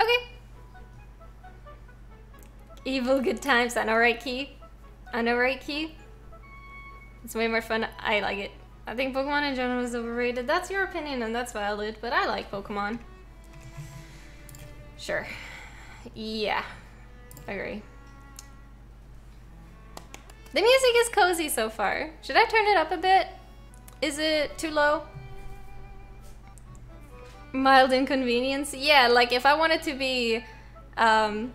Okay. Evil good times. I know, right, Key? I know, right, Key? It's way more fun. I like it. I think Pokemon in general is overrated. That's your opinion, and that's valid, but I like Pokemon. Sure. Yeah. Agree. The music is cozy so far. Should I turn it up a bit? Is it too low? Mild inconvenience? Yeah, like if I wanted to be um,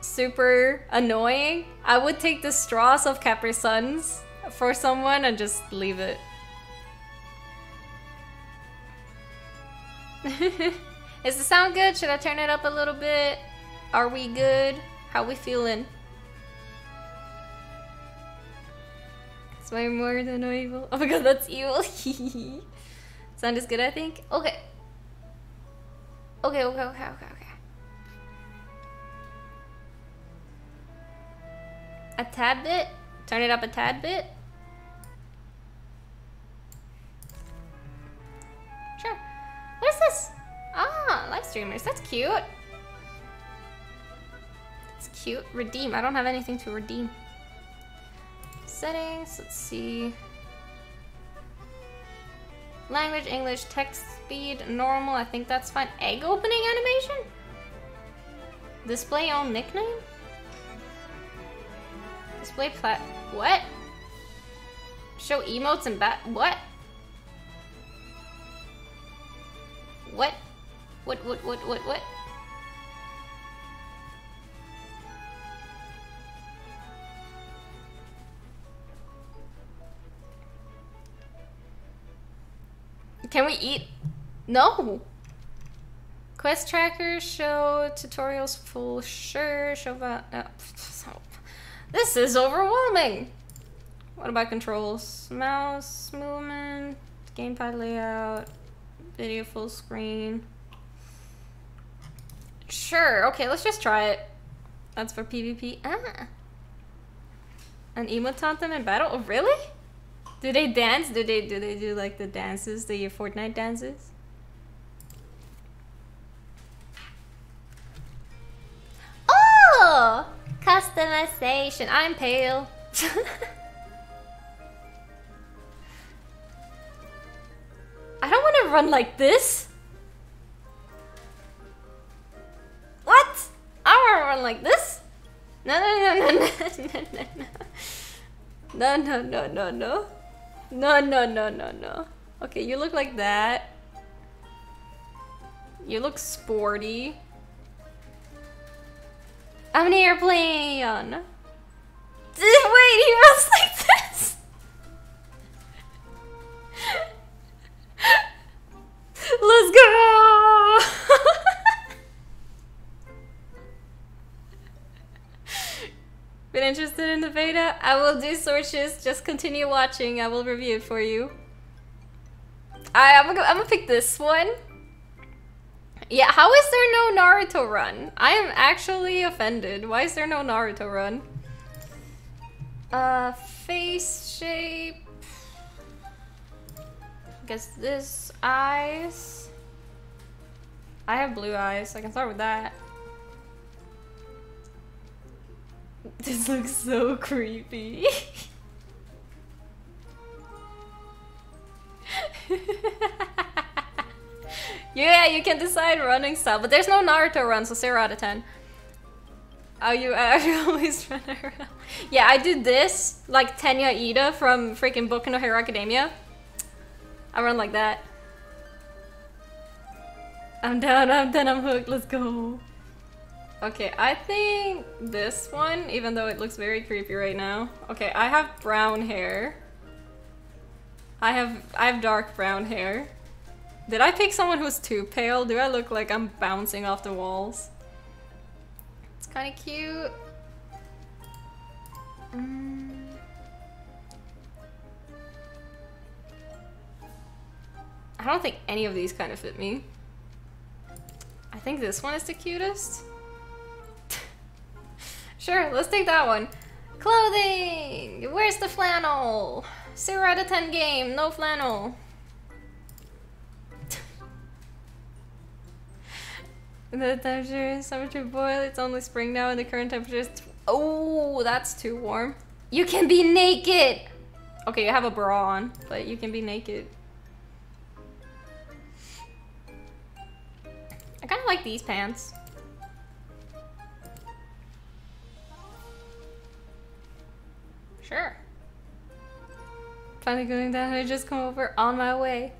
super annoying, I would take the straws of Capri Suns for someone and just leave it. Is the sound good? Should I turn it up a little bit? Are we good? How we feeling? It's way more than evil. Oh my god, that's evil. Sound is good, I think. Okay. Okay, okay, okay, okay, okay. A tad bit? Turn it up a tad bit? Sure. What is this? Ah, live streamers. That's cute. That's cute. Redeem. I don't have anything to redeem. Settings. Let's see. Language, English, text speed, normal. I think that's fine. Egg opening animation? Display on nickname? Display plat. What? Show emotes and bat. What? What? What, what, what, what, what? Can we eat? No. Quest tracker, show tutorials full, sure, show that. Uh, this is overwhelming. What about controls? Mouse movement, gamepad layout, video full screen. Sure, okay, let's just try it. That's for PvP. Ah. An emote taunt them in battle? Oh, really? Do they dance? Do they do they do like the dances, the Fortnite dances? Oh! Customization. I'm pale. I don't want to run like this. What? I want to run like this. No, no, no, no, no, no, no, no. No, no, no, no, no. No, no, no, no. Okay, you look like that. You look sporty. I'm an airplane. Wait, he runs like this. Let's go. Been interested in the beta? I will do searches. Just continue watching. I will review it for you. I, I'm gonna, I'm gonna pick this one. Yeah, how is there no Naruto run? I am actually offended. Why is there no Naruto run? Uh, face shape. I Guess this eyes. I have blue eyes. I can start with that. This looks so creepy. yeah, you can decide running style, but there's no Naruto run, so 0 out of 10. Oh, you I always run around. Yeah, I do this, like Tenya Ida from freaking Boku no Hero Academia. I run like that. I'm down, I'm done, I'm hooked, let's go. Okay, I think this one, even though it looks very creepy right now. Okay, I have brown hair. I have I have dark brown hair. Did I pick someone who's too pale? Do I look like I'm bouncing off the walls? It's kind of cute. Mm. I don't think any of these kind of fit me. I think this one is the cutest. Sure, let's take that one. Clothing! Where's the flannel? 0 out of 10 game, no flannel. The temperature is summer to boil. It's only spring now, and the current temperature is. Oh, that's too warm. You can be naked. Okay, you have a bra on, but you can be naked. I kind of like these pants. Sure. Finally going down, I just come over on my way.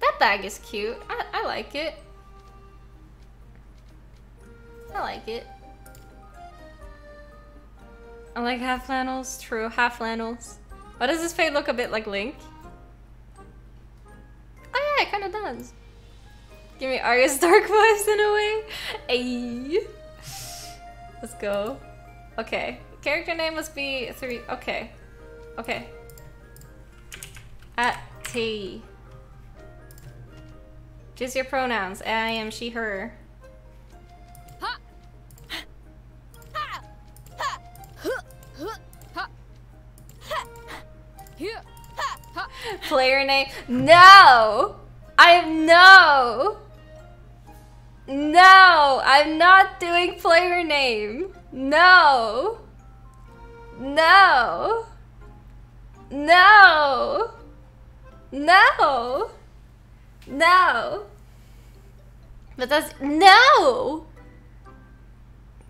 That bag is cute. I, I like it. I like it. I like half flannels. True, half flannels. Why does this fade look a bit like Link? Oh yeah, it kind of does. Give me Arya dark vibes in a way. Ayy. Let's go. Okay. Character name must be three. Okay. Okay. At T. Just your pronouns. I am she, her. Player name? No! I am no! No! I'm not doing player name. No! No! No! No! No! But that's- No!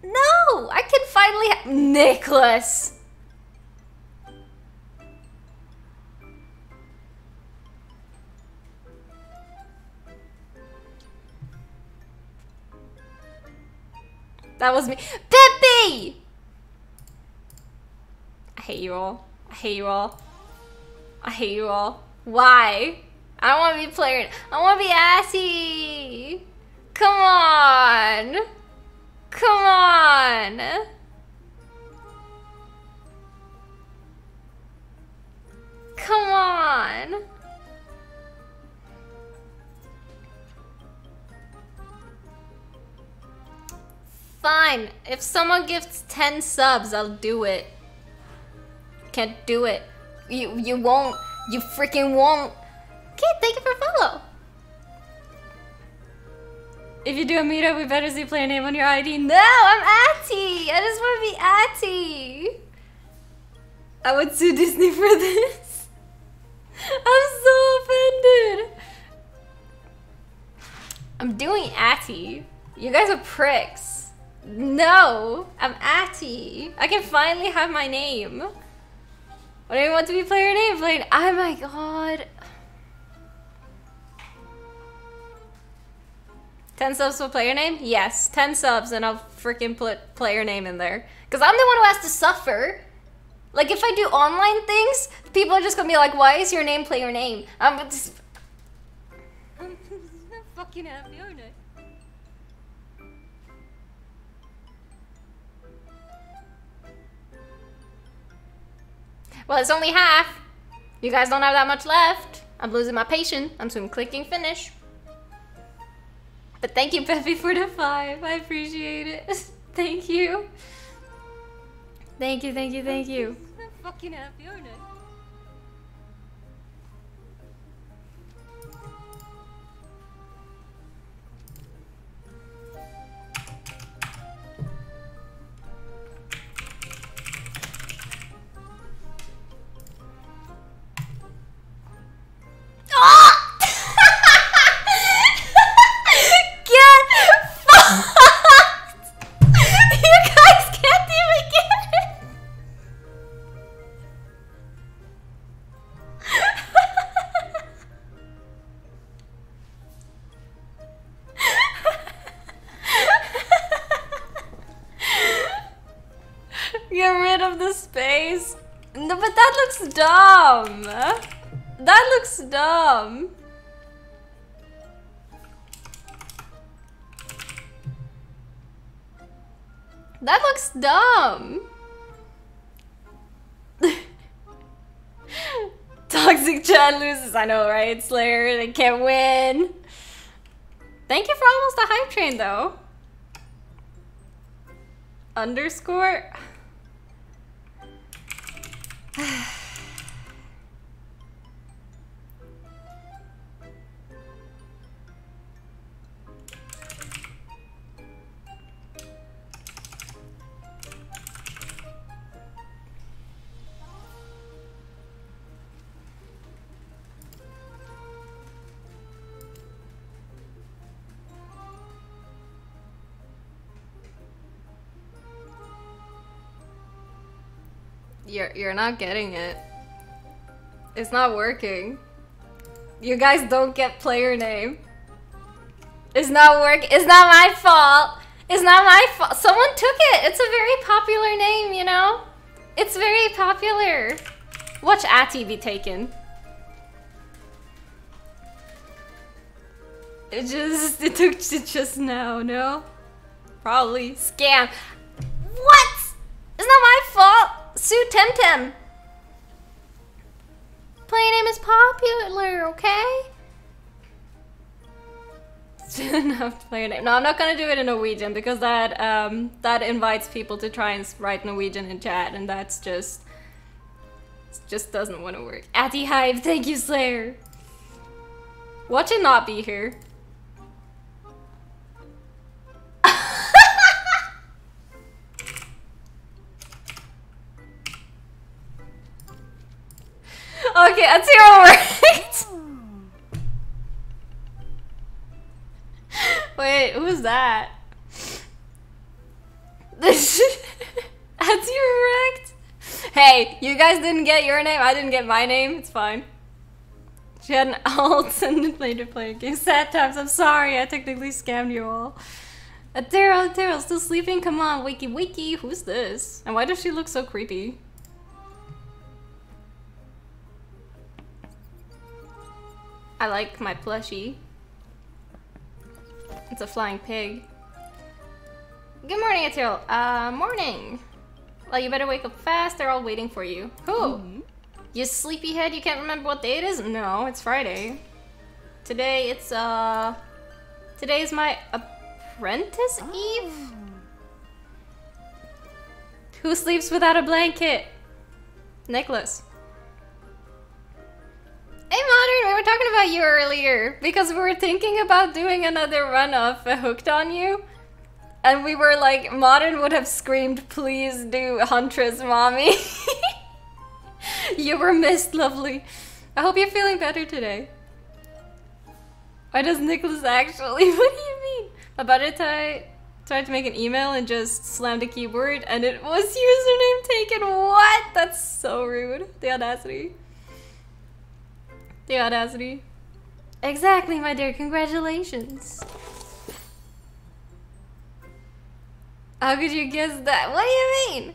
No! I can finally have- Nicholas! That was me. Peppy! I hate you all. I hate you all. I hate you all. Why? I don't want to be player. I want to be assy. Come on. Come on. Come on. Fine. If someone gives 10 subs, I'll do it. Can't do it. You you won't. You freaking won't. Okay, thank you for follow. If you do a meetup, we better see player name on your ID. No, I'm Atty. I just want to be Atty. I would sue Disney for this. I'm so offended. I'm doing Atty. You guys are pricks. No, I'm Atty. I can finally have my name. What do you want to be player name? Player. Oh my god. 10 subs for player name? Yes, 10 subs and I'll freaking put player name in there. Because I'm the one who has to suffer. Like, if I do online things, people are just gonna be like, why is your name player name? I'm just... I'm fucking happy, aren't Well, it's only half. You guys don't have that much left. I'm losing my patience. I'm soon clicking finish. But thank you, Peppy, for the five. I appreciate it. thank you. Thank you, thank you, thank you. Dumb. That looks dumb. Toxic chat loses. I know, right? Slayer, they can't win. Thank you for almost a hype train, though. Underscore. You're you're not getting it. It's not working. You guys don't get player name. It's not work. It's not my fault. It's not my fault. Someone took it. It's a very popular name, you know? It's very popular. Watch Atty be taken. It just, it took it just now, no? Probably. Scam. What? It's not my fault. Sue Temtem. Play name is popular, okay? enough player name. No, I'm not gonna do it in Norwegian because that um, that invites people to try and write Norwegian in chat, and that's just just doesn't want to work. Atty Hive, thank you, Slayer. Watch it not be here. Okay, that's zero worked. Wait, who's that? This that's correct. Hey, you guys didn't get your name. I didn't get my name. It's fine. She had an alt and later played game. Sad times. I'm sorry. I technically scammed you all. Daryl, Daryl, still sleeping? Come on, wakey, wakey. Who's this? And why does she look so creepy? I like my plushie. It's a flying pig. Good morning, Atil. Uh, morning. Well, you better wake up fast. They're all waiting for you. Who? Mm -hmm. You sleepyhead? You can't remember what day it is? No, it's Friday. Today it's, uh... Today is my apprentice oh. eve? Who sleeps without a blanket? Nicholas. Hey Modern, we were talking about you earlier because we were thinking about doing another run of Hooked on You. And we were like, Modern would have screamed, please do Huntress, mommy. you were missed, lovely. I hope you're feeling better today. Why does Nicholas actually? What do you mean? My buddy tried, tried to make an email and just slammed the keyboard and it was username taken. What? That's so rude. The audacity. The audacity. Exactly, my dear. Congratulations. How could you guess that? What do you mean?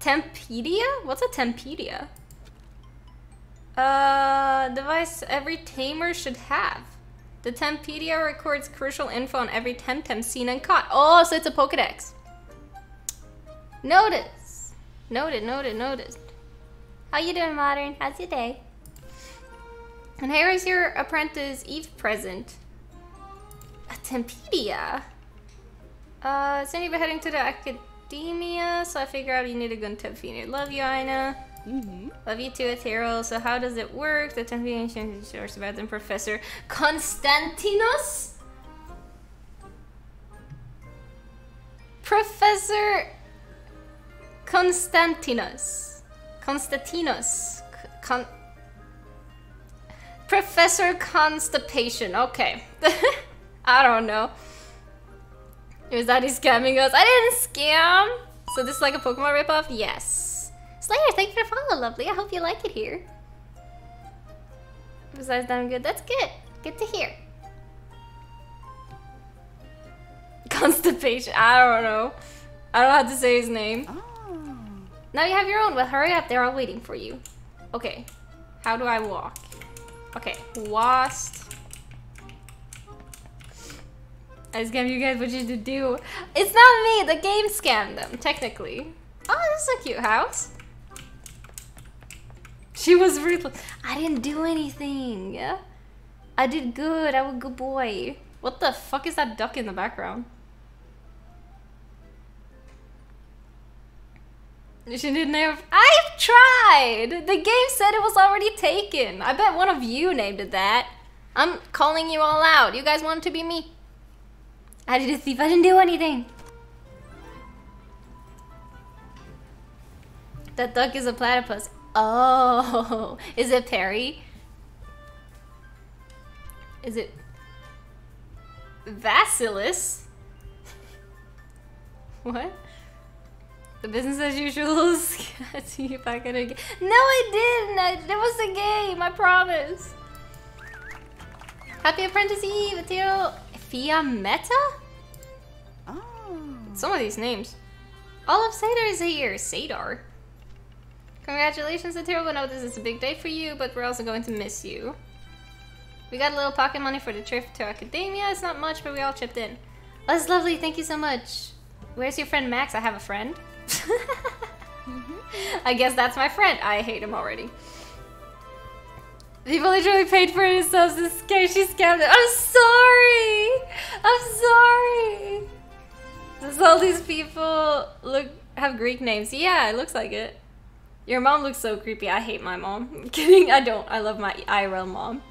Tempedia? What's a Tempedia? Uh, device every tamer should have. The Tempedia records crucial info on every Temtem seen and caught. Oh, so it's a Pokedex. Notice. Noted, noted, noted. How you doing, Modern? How's your day? And here is your apprentice Eve present. A Tempedia. Uh, Cindy, we're heading to the academia, so I figure out you need a good Tempedia. Love you, Ina. Mm -hmm. Love you too, Ethereal. So how does it work? The Tempedia source about them, Professor Konstantinos? Professor Konstantinos. Konstantinos. Con Professor Constipation. Okay. I don't know. Is that he scamming us? I didn't scam! So this is like a Pokemon ripoff? Yes. Slayer, thank you for follow, lovely. I hope you like it here. Besides that, I'm good. That's good. Good to hear. Constipation. I don't know. I don't know how to say his name. Oh. Now you have your own. Well, hurry up. They're all waiting for you. Okay. How do I walk? Okay, Wast. I scammed you guys what you to do. It's not me, the game scammed them, technically. Oh, this is a cute house. She was ruthless. I didn't do anything. I did good, I was a good boy. What the fuck is that duck in the background? She didn't have. I've tried! The game said it was already taken. I bet one of you named it that. I'm calling you all out. You guys wanted to be me. I did a thief. I didn't do anything. That duck is a platypus. Oh, is it Perry? Is it Vasilis? what? The business as usual see you back in again. No, I didn't. I, it was a game. I promise. Happy Apprentice Eve, Atiro Fiametta? Oh. Some of these names. All of Zadar is here. Zadar. Congratulations, Atiro. We know this is a big day for you, but we're also going to miss you. We got a little pocket money for the trip to Academia. It's not much, but we all chipped in. Oh, that's lovely. Thank you so much. Where's your friend Max? I have a friend. I guess that's my friend. I hate him already. People literally paid for it themselves. This scam, she scammed it. I'm sorry. I'm sorry. Does all these people look have Greek names? Yeah, it looks like it. Your mom looks so creepy. I hate my mom. I'm kidding. I don't. I love my IRL mom.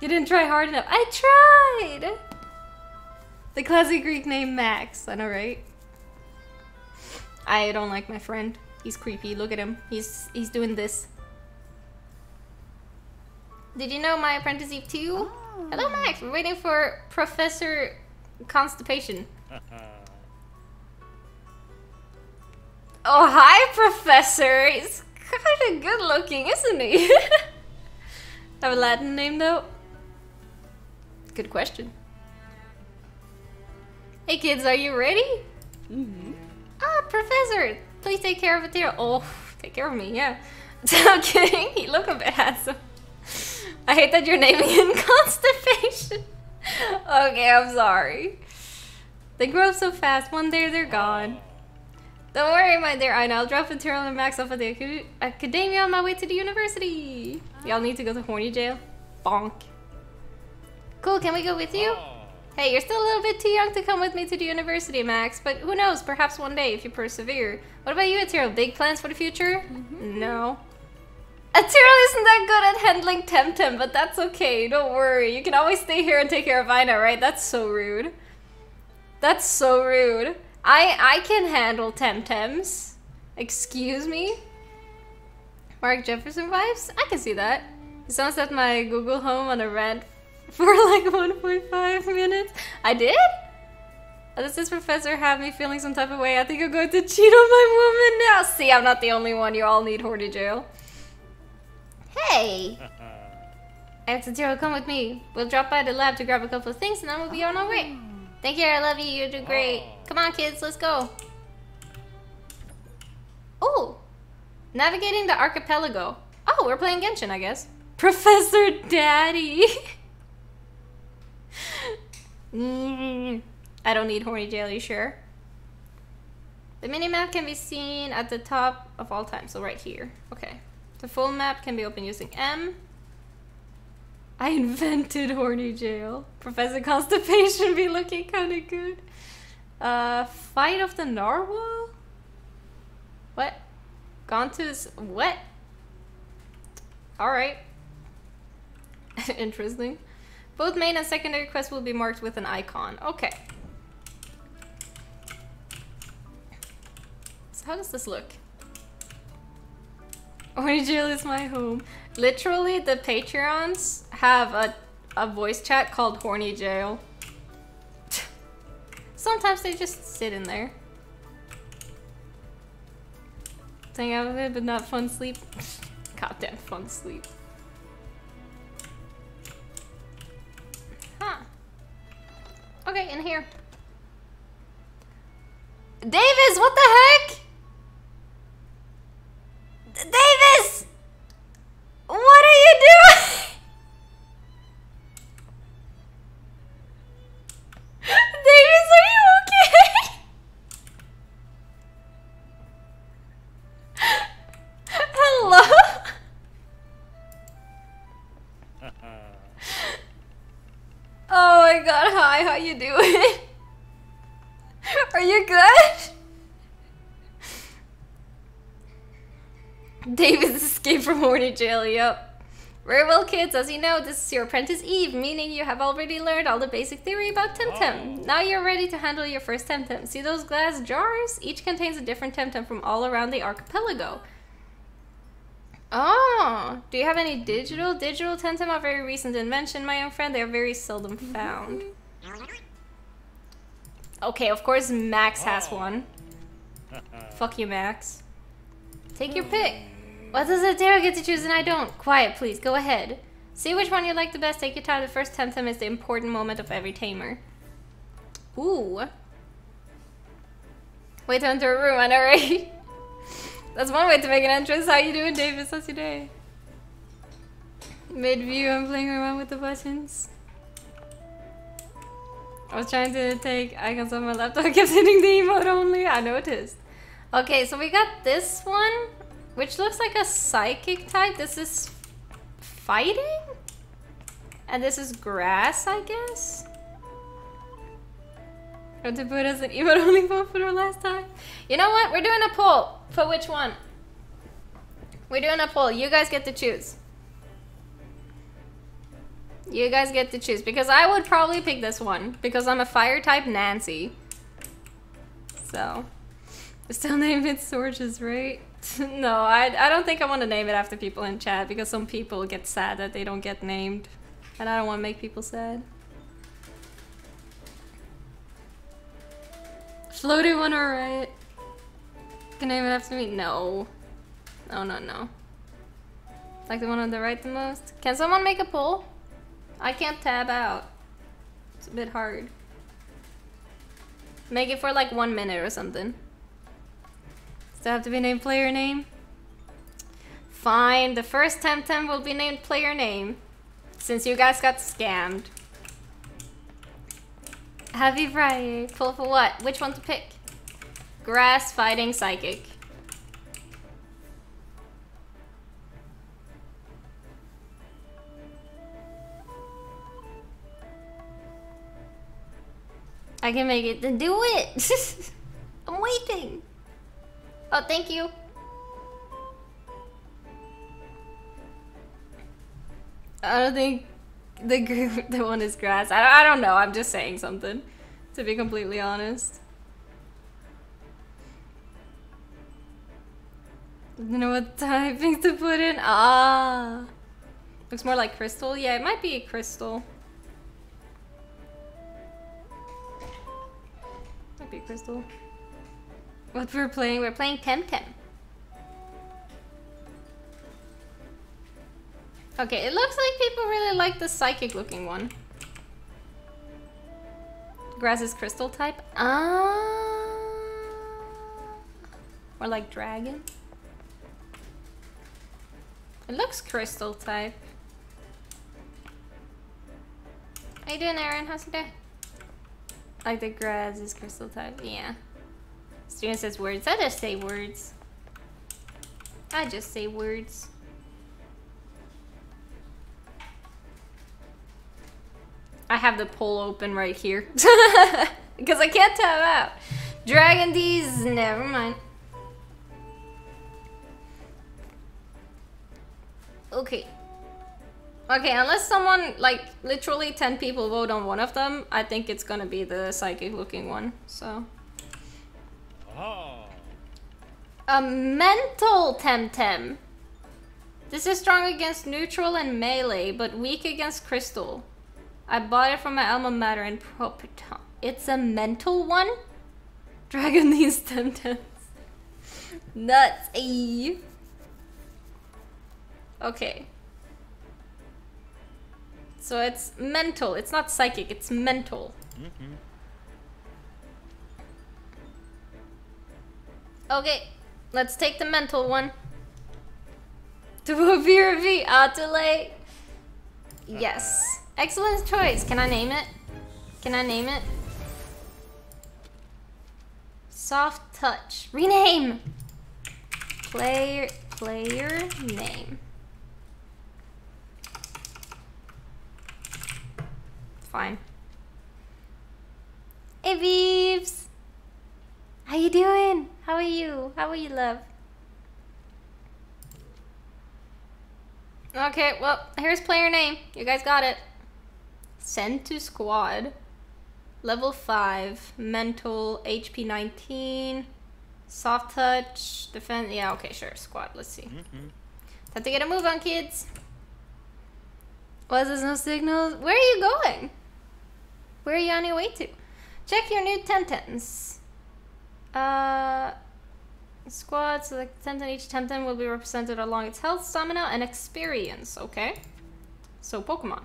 You didn't try hard enough. I tried. The classic Greek name Max. I know, right? I don't like my friend. He's creepy. Look at him. He's he's doing this. Did you know my apprentice Eve too? Oh. Hello, Max. We're waiting for Professor Constipation. oh, hi, Professor. He's kind of good looking, isn't he? Have a Latin name though? Good question. Hey kids, are you ready? Mm -hmm. Ah, Professor! Please take care of Atira. Oh, take care of me, yeah. I'm kidding. You look a bit handsome. I hate that you're naming him Constipation. okay, I'm sorry. They grow up so fast. One day they're gone. Don't worry, my dear. I know. I'll drop Atira and Max off at the academia on my way to the university. Y'all need to go to horny jail? Bonk. Cool, can we go with you? Hey, you're still a little bit too young to come with me to the university, Max, but who knows, perhaps one day if you persevere. What about you, Atiro? Big plans for the future? Mm -hmm. No. Atiro isn't that good at handling Temtem, but that's okay, don't worry. You can always stay here and take care of Ina, right? That's so rude. That's so rude. I I can handle Temtems. Excuse me? Mark Jefferson vibes? I can see that. It sounds like my Google Home on a rant for like 1.5 minutes. I did? Does this professor have me feeling some type of way? I think I'm going to cheat on my woman now. See, I'm not the only one. You all need horny jail. Hey! X0, come with me. We'll drop by the lab to grab a couple of things and then we'll be on our way. Ah. Thank you, I love you. You do great. Oh. Come on, kids, let's go. Oh! Navigating the archipelago. Oh, we're playing Genshin, I guess. Professor Daddy! I don't need horny jail, you sure? The minimap can be seen at the top of all time, so right here. Okay. The full map can be opened using M. I invented horny jail. Professor Constipation be looking kind of good. Uh, fight of the narwhal? What? Gone what? Alright. Interesting. Both main and secondary quests will be marked with an icon. Okay. So how does this look? Orange Jail is my home. Literally, the Patreons have a, a voice chat called Horny Jail. Sometimes they just sit in there. Out with it, but not fun sleep. Goddamn fun sleep. Okay, in here. Davis, what the heck? Davis! What are you doing? Davis, are you okay? Hi, how you doing? Are you good? David's escape from horny jail, yep. Very well, kids. As you know, this is your apprentice Eve, meaning you have already learned all the basic theory about Temtem. Oh. Now you're ready to handle your first Temtem. See those glass jars? Each contains a different Temtem from all around the archipelago. Oh, do you have any digital? Digital Temtem are very recent invention, my young friend. They are very seldom mm-hmm. found. Okay, of course Max has oh. one. Fuck you, Max. Take your hmm. pick. What does Adara get to choose and I don't? Quiet, please. Go ahead. See which one you like the best. Take your time. The first Temtem is the important moment of every tamer. Ooh. Wait to enter a room, I know, right? That's one way to make an entrance. How you doing, Davis? How's your day? Mid-view, I'm playing around with the buttons. I was trying to take icons on my laptop. I kept hitting the emote only. I noticed. Okay, so we got this one, which looks like a psychic type. This is fighting? And this is grass, I guess? To put as an emote only for the last time. You know what? We're doing a poll. For which one? We're doing a poll. You guys get to choose. You guys get to choose. Because I would probably pick this one. Because I'm a fire type Nancy. So. Still name it Sorges, right? no, I, I don't think I want to name it after people in chat. Because some people get sad that they don't get named. And I don't want to make people sad. Floaty one alright. Can name it after me? No. No, no, no. Like the one on the right the most? Can someone make a poll? I can't tab out. It's a bit hard. Make it for like one minute or something. Does it have to be named player name? Fine, the first Temtem will be named player name. Since you guys got scammed. Happy Friday. Pull for what? Which one to pick? Grass fighting psychic. I can make it. Then do it. I'm waiting. Oh, thank you. I don't think the group, the one is grass. I, I don't know. I'm just saying something, to be completely honest. You know what typing to put in? Ah. Looks more like crystal. Yeah, it might be a crystal. Be crystal. What we're playing? We're playing Temtem. Okay, it looks like people really like the psychic looking one. Grass is crystal type. Ah. Or like dragon. It looks crystal type. How you doing, Aaron? How's your day? Like the grass is crystal type. Yeah. Student says words. I just say words. I just say words. I have the poll open right here. because I can't tab out. Dragon D's, never mind. Okay. Okay, unless someone, like, literally 10 people vote on one of them, I think it's gonna be the psychic looking one, so. Oh. A mental Temtem. This is strong against neutral and melee, but weak against crystal. I bought it from my alma mater in Propiton. It's a mental one? Dragon these Temtems. Nuts. Ayy. Okay. So it's mental. It's not psychic. It's mental. Mm -hmm. Okay. Let's take the mental one. To V. Ah, too late. Yes. Excellent choice. Can I name it? Can I name it? Soft touch. Rename. Player player name. Fine. Hey Beeves! How you doing? How are you? How are you, love? Okay, well, here's player name. You guys got it. Send to squad. Level 5. Mental. HP 19. Soft touch. Defense. Yeah, okay, sure. Squad. Let's see. Mm -hmm. Time to get a move on, kids. Was there no signals? Where are you going? Where are you on your way to? Check your new Temtems. Uh, Squad, select Temtem. Each Temtem will be represented along its health, stamina, and experience. Okay. So, Pokemon.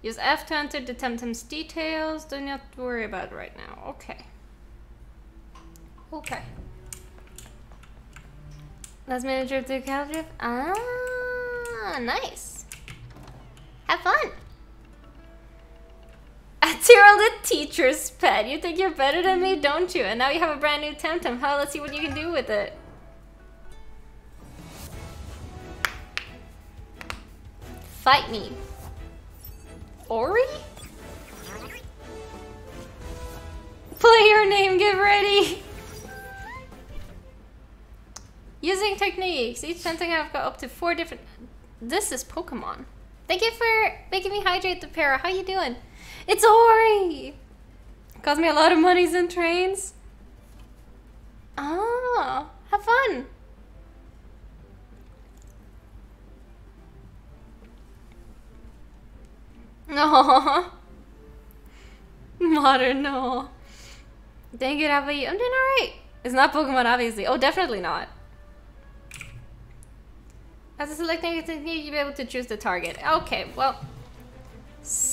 Use F to enter the Temtem's details. Do not worry about right now. Okay. Okay. Last minute trip to Caltrip. Ah, nice. Have fun. Tyrell the teacher's pet. You think you're better than me, don't you? And now you have a brand new Temtem. Huh? Let's see what you can do with it. Fight me. Ori? Player name, get ready! Using techniques. Each Temtem have got up to four different... This is Pokemon. Thank you for making me hydrate the para. How you doing? It's Ori! Cost me a lot of monies and trains. Ah, have fun. No. Modern, no. Dang it, you? I'm doing alright. It's not Pokemon, obviously. Oh, definitely not. As a selecting technique, you'll be able to choose the target. Okay, well.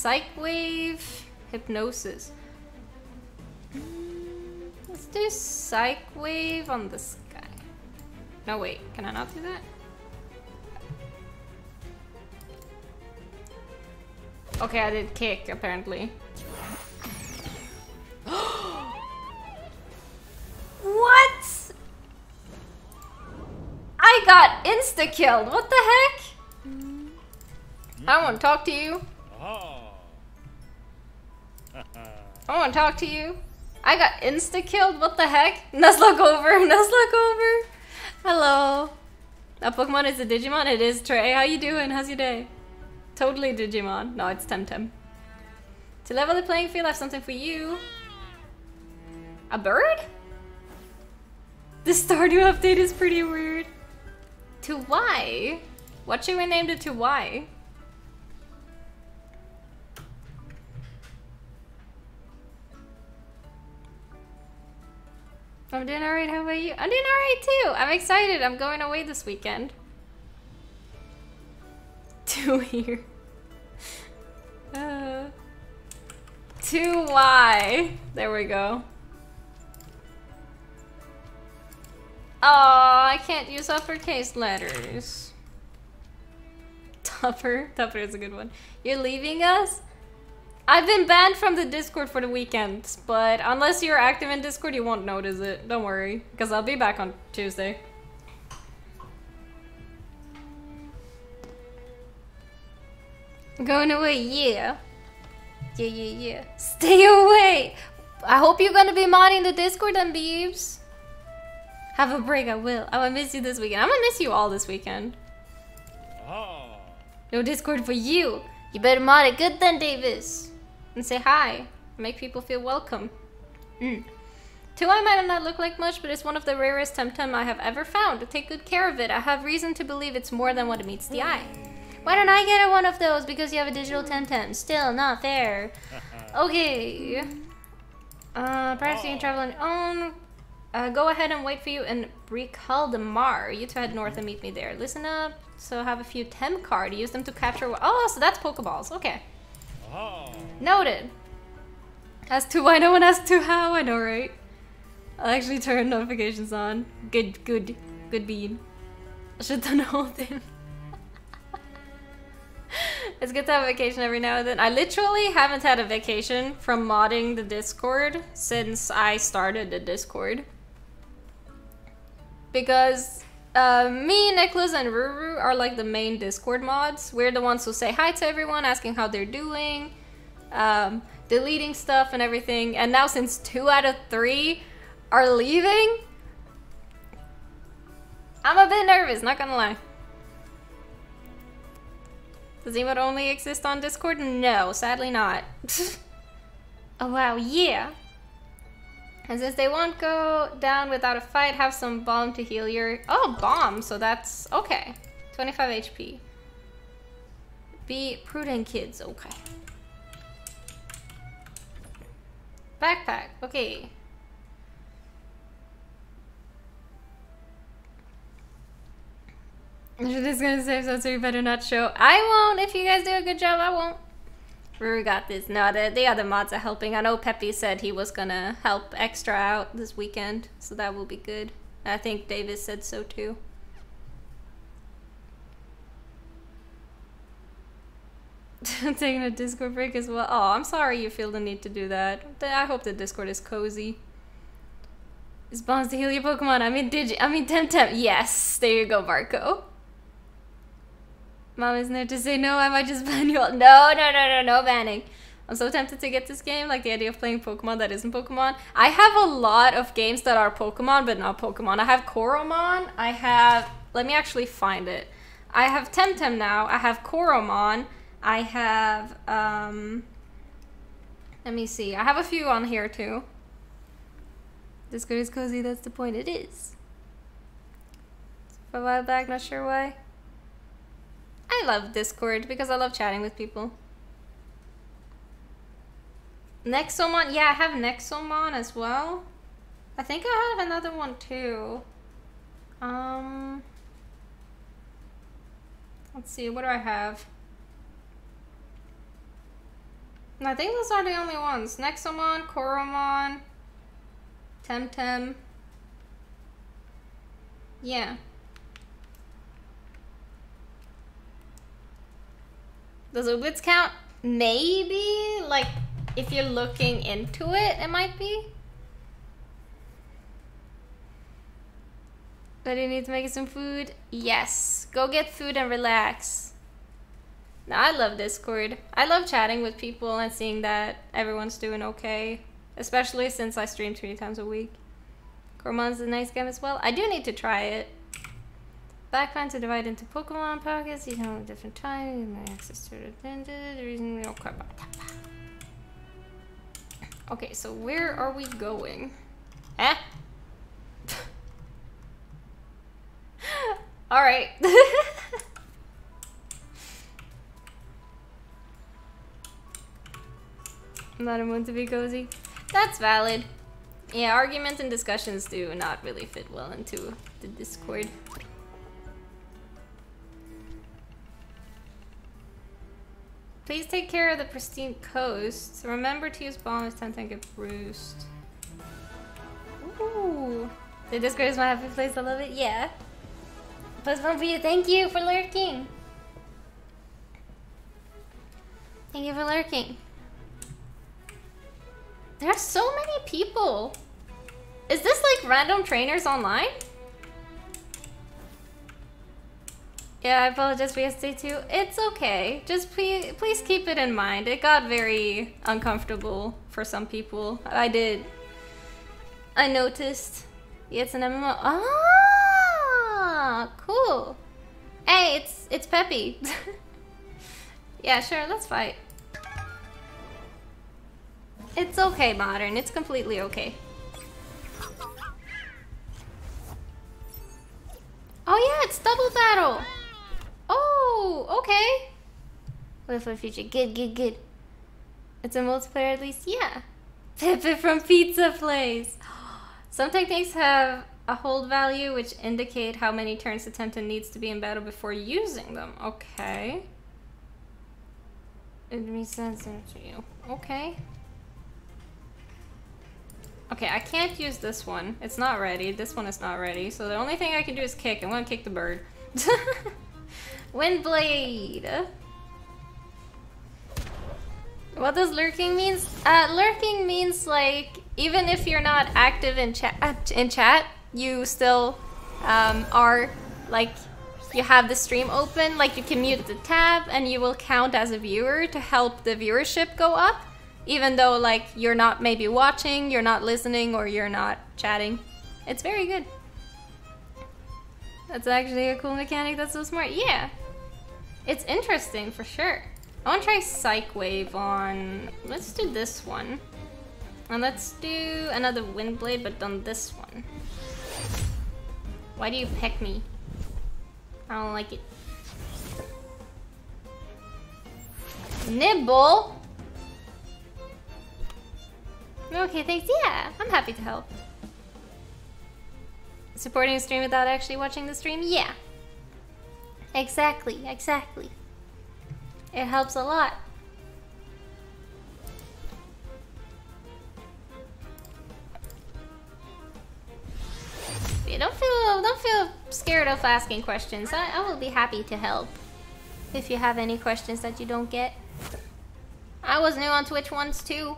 Psych Wave, Hypnosis. Mm, let's do Psych Wave on this guy. No, wait, can I not do that? Okay, I did kick, apparently. what? I got insta-killed, what the heck? Mm. I want to talk to you. Oh. I want to talk to you. I got insta-killed, what the heck? Nuzlocke over, Nuzlocke over. Hello. That Pokemon is a Digimon? It is, Trey. How you doing? How's your day? Totally Digimon. No, it's Temtem. To level the playing field, I have something for you. A bird? The Stardew update is pretty weird. Tuwai? What should we name it Tuwai? I'm doing alright, how about you? I'm doing alright too! I'm excited, I'm going away this weekend. To here. Uh, to Y. There we go. Oh, I can't use uppercase letters. Tupper. Tupper is a good one. You're leaving us? I've been banned from the Discord for the weekend, but unless you're active in Discord, you won't notice it. Don't worry, because I'll be back on Tuesday. Going away, yeah. Yeah, yeah, yeah. Stay away! I hope you're gonna be modding the Discord then, Beebs. Have a break, I will. I will miss you this weekend. I'm gonna miss you all this weekend. Oh. No Discord for you. You better mod it good then, Davis. And say hi. Make people feel welcome. Mm. Two I might not look like much, but it's one of the rarest Temtem I have ever found. Take good care of it. I have reason to believe it's more than what it meets the eye. Why don't I get one of those because you have a digital Temtem? Still not fair. Okay. Uh, perhaps you can travel on your own. Uh, go ahead and wait for you in Recall the Mar. You two head north and meet me there. Listen up. So have a few Tem card. Use them to capture. Oh, so that's Pokeballs. Okay. Oh. Noted. As to why no one asked to how, I know, right? I'll actually turn notifications on. Good, good, good bean. I should done the whole thing. it's good to have a vacation every now and then. I literally haven't had a vacation from modding the Discord since I started the Discord. Because uh, me, Nicholas, and Ruru are like the main Discord mods. We're the ones who say hi to everyone, asking how they're doing, um, deleting stuff and everything. And now since two out of three are leaving, I'm a bit nervous, not gonna lie. Does emote only exist on Discord? No, sadly not. oh wow, yeah. And since they won't go down without a fight, have some balm to heal your... Oh, bomb, so that's... Okay. 25 HP. Be prudent, kids. Okay. Backpack. Okay. You're just gonna so, so you better not show. I won't. If you guys do a good job, I won't. We got this. No, the, the other mods are helping. I know Peppy said he was gonna help extra out this weekend, so that will be good. I think Davis said so too. Taking a Discord break as well. Oh, I'm sorry you feel the need to do that. I hope the Discord is cozy. Is Bonds to heal your Pokemon? I mean, did you? I mean, Temtem. Yes, there you go, Marco. Mom isn't there to say no. I might just ban you all. No, no, no, no, no banning. I'm so tempted to get this game, like the idea of playing Pokemon that isn't Pokemon. I have a lot of games that are Pokemon, but not Pokemon. I have Coromon, I have, let me actually find it. I have Temtem now. I have Coromon, I have, um, let me see. I have a few on here too. Discord is cozy, that's the point. It is. a while back, not sure why. I love Discord because I love chatting with people. Nexomon, yeah, I have Nexomon as well. I think I have another one too. Um, let's see, what do I have? I think those are the only ones. Nexomon, Coromon, Temtem. Yeah. Does Ooblets count? Maybe, like, if you're looking into it, it might be. But you need to make some food? Yes. Go get food and relax. Now, I love Discord. I love chatting with people and seeing that everyone's doing okay. Especially since I stream three times a week. Gourmand's a nice game as well. I do need to try it. Backplan are divided into Pokemon pockets. You know, different time. You may access to the reason we don't crap about that. Okay, so where are we going? Eh? Alright. not a moon to be cozy. That's valid. Yeah, arguments and discussions do not really fit well into the Discord. Please take care of the pristine coast. Remember to use bomb if Temtem get bruised. Ooh. The Discord is my happy place. I love it. Yeah. Plus one for you. Thank you for lurking. Thank you for lurking. There are so many people. Is this like random trainers online? Yeah, I apologize for yesterday too. It's okay. Just please, please keep it in mind. It got very uncomfortable for some people. I did. I noticed. Yeah, it's an MMO. Ah, cool. Hey, it's it's Peppy. yeah, sure. Let's fight. It's okay, Modern. It's completely okay. Oh yeah, it's double battle! Oh, okay. Wait for future. Good, good, good. It's a multiplayer at least? Yeah. Pepe from Pizza Place! Some techniques have a hold value which indicate how many turns the Temtem needs to be in battle before using them. Okay. It sense to you. Okay. Okay, I can't use this one. It's not ready. This one is not ready. So the only thing I can do is kick. I'm gonna kick the bird. Windblade! What does lurking means? Uh, lurking means like, even if you're not active in chat, in chat, you still um, are like, you have the stream open, like you can mute the tab and you will count as a viewer to help the viewership go up even though like you're not maybe watching, you're not listening, or you're not chatting. It's very good. That's actually a cool mechanic that's so smart. Yeah. It's interesting for sure. I want to try Psych Wave on... Let's do this one. And let's do another Wind Blade, but on this one. Why do you peck me? I don't like it. Nibble? Okay, thanks. Yeah, I'm happy to help. Supporting a stream without actually watching the stream? Yeah. Exactly, exactly. It helps a lot. Don't feel don't feel scared of asking questions. I, I will be happy to help if you have any questions that you don't get. I was new on Twitch once too.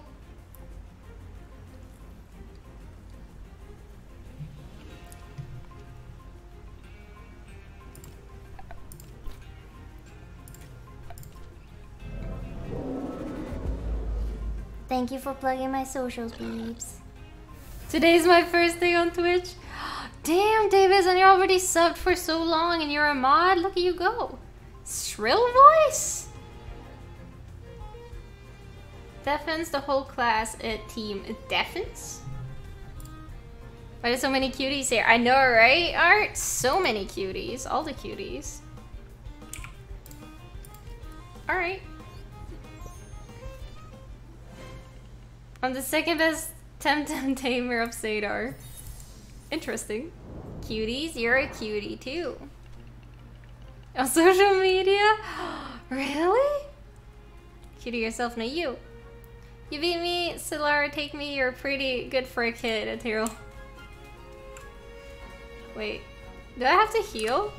Thank you for plugging my socials, beeps. Today's my first day on Twitch. Damn, Davis, and you're already subbed for so long and you're a mod? Look at you go. Shrill voice? Deafens the whole class uh, team. It deafens? Why there's so many cuties here? I know, right, Art? So many cuties. All the cuties. Alright. I'm the second best Temtem Tamer of Zadar. Interesting. Cuties, you're a cutie too. On social media? really? Cutie yourself, no you. You beat me, Solara, take me, you're pretty good for a kid, Atiro. Wait, do I have to heal?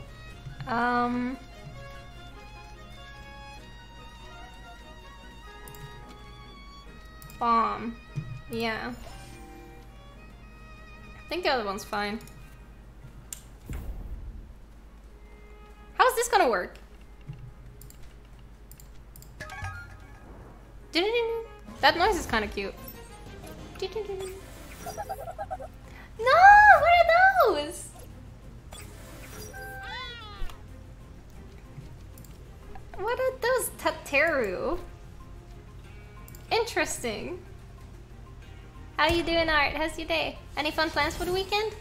Um... Bomb. Yeah. I think the other one's fine. How's this gonna work? That noise is kind of cute. No! What are those? What are those Tateru? Interesting. How you doing, Art? How's your day? Any fun plans for the weekend?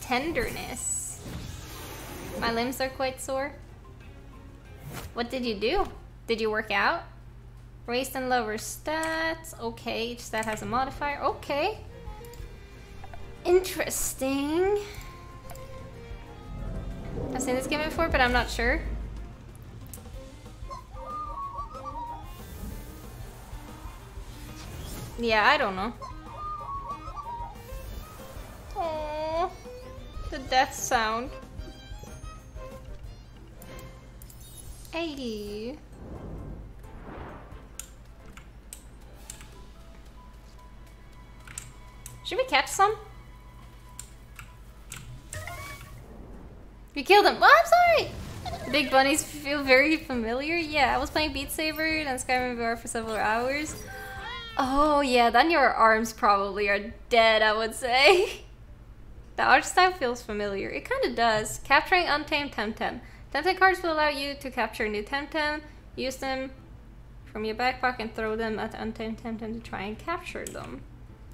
Tenderness. My limbs are quite sore. What did you do? Did you work out? Raised and lower stats. Okay, each stat has a modifier. Okay. Interesting. I've seen this game before, but I'm not sure. Yeah, I don't know. Oh, the death sound. Hey. Should we catch some? You killed him. Oh, I'm sorry. Big bunnies feel very familiar. Yeah, I was playing Beat Saber and Skyrim VR for several hours. Oh yeah, then your arms probably are dead, I would say. the art style feels familiar. It kind of does. Capturing Untamed Temtem. Temtem cards will allow you to capture new Temtem, use them from your backpack and throw them at Untamed Temtem to try and capture them.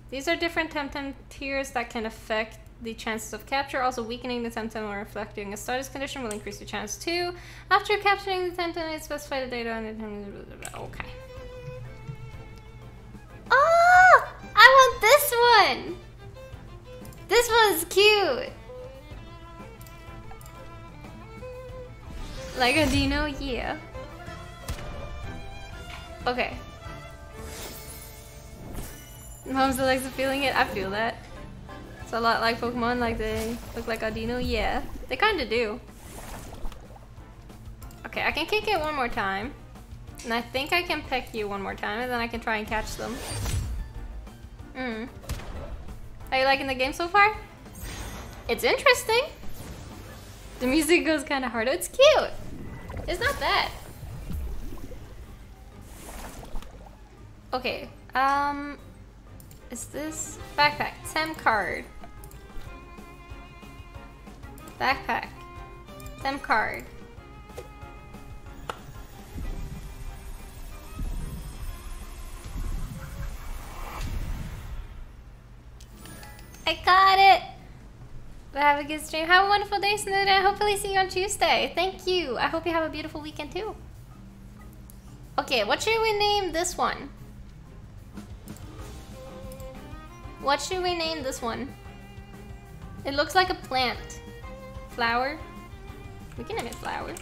These are different Temtem tiers that can affect the chances of capture. Also, weakening the Temtem or reflecting a status condition will increase the chance too. After capturing the Temtem, it specify the data on the Temtem. Okay. Oh! I want this one! This one's cute! Like a dino? Yeah. Okay. Mom's Alexa feeling it? I feel that. It's a lot like Pokemon, like they look like Audino? Yeah, they kinda do. Okay, I can kick it one more time. And I think I can peck you one more time and then I can try and catch them. Hmm. Are you liking the game so far? It's interesting. The music goes kind of hard. It's cute. It's not bad. Okay. Um, is this backpack? Tem card. Backpack. Tem card. I got it! But have a good stream. Have a wonderful day, Snood, hopefully see you on Tuesday. Thank you. I hope you have a beautiful weekend too. Okay, what should we name this one? What should we name this one? It looks like a plant. Flower? We can name it Flower.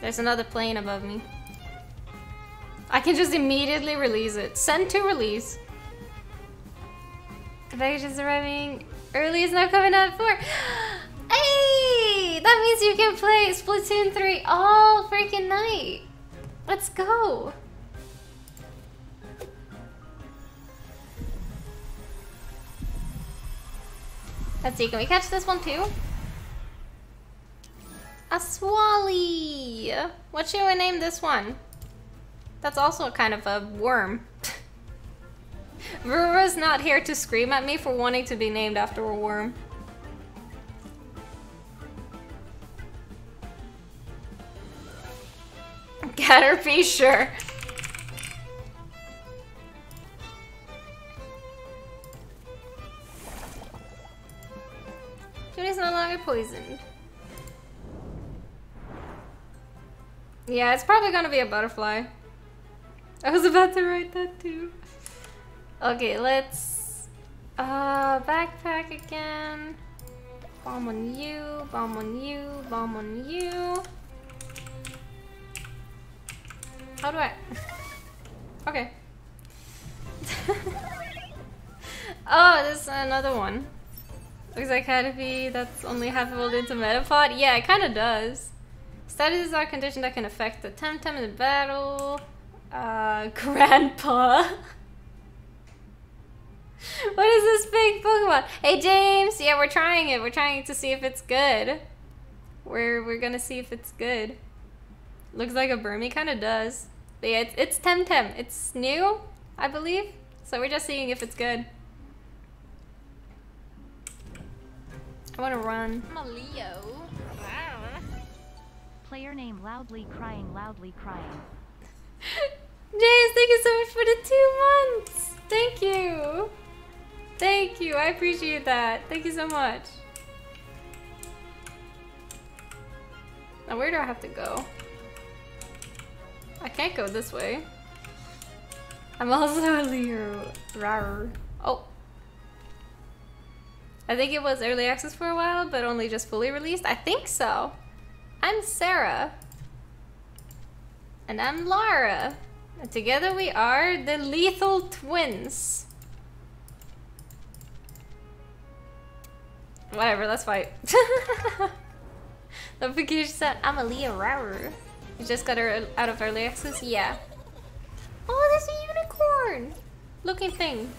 There's another plane above me. I can just immediately release it. Send to release. The package is arriving early is now coming out for. Hey! That means you can play Splatoon 3 all freaking night. Let's go. Let's see, can we catch this one too? A Swali! What should we name this one? That's also a kind of a worm. Rura's not here to scream at me for wanting to be named after a worm. Caterpie, sure. Judy's no longer poisoned. Yeah, it's probably gonna be a butterfly. I was about to write that too. Okay, let's... Uh, backpack again. Bomb on you, bomb on you, bomb on you. How do I... okay. oh, there's another one. Looks like Caterpie that's only half evolved into Metapod. Yeah, it kind of does. Status are condition that can affect the Temtem in the battle. Uh, Grandpa. what is this big Pokemon? Hey James, yeah, we're trying it. We're trying to see if it's good. We're we're gonna see if it's good. Looks like a Burmy, kind of does. But yeah, it's, it's Temtem. It's new, I believe. So we're just seeing if it's good. I want to run. I'm a Leo. Player name loudly crying, loudly crying. James, thank you so much for the two months. Thank you. Thank you. I appreciate that. Thank you so much. Now, where do I have to go? I can't go this way. I'm also a. Rar. Oh. I think it was early access for a while, but only just fully released. I think so. I'm Sarah. And I'm Lara. And together we are the Lethal Twins. Whatever, let's fight. the Notification said, I'm a Leah Rourer. You just got her out of early access? Yeah. Oh, there's a unicorn! Looking thing.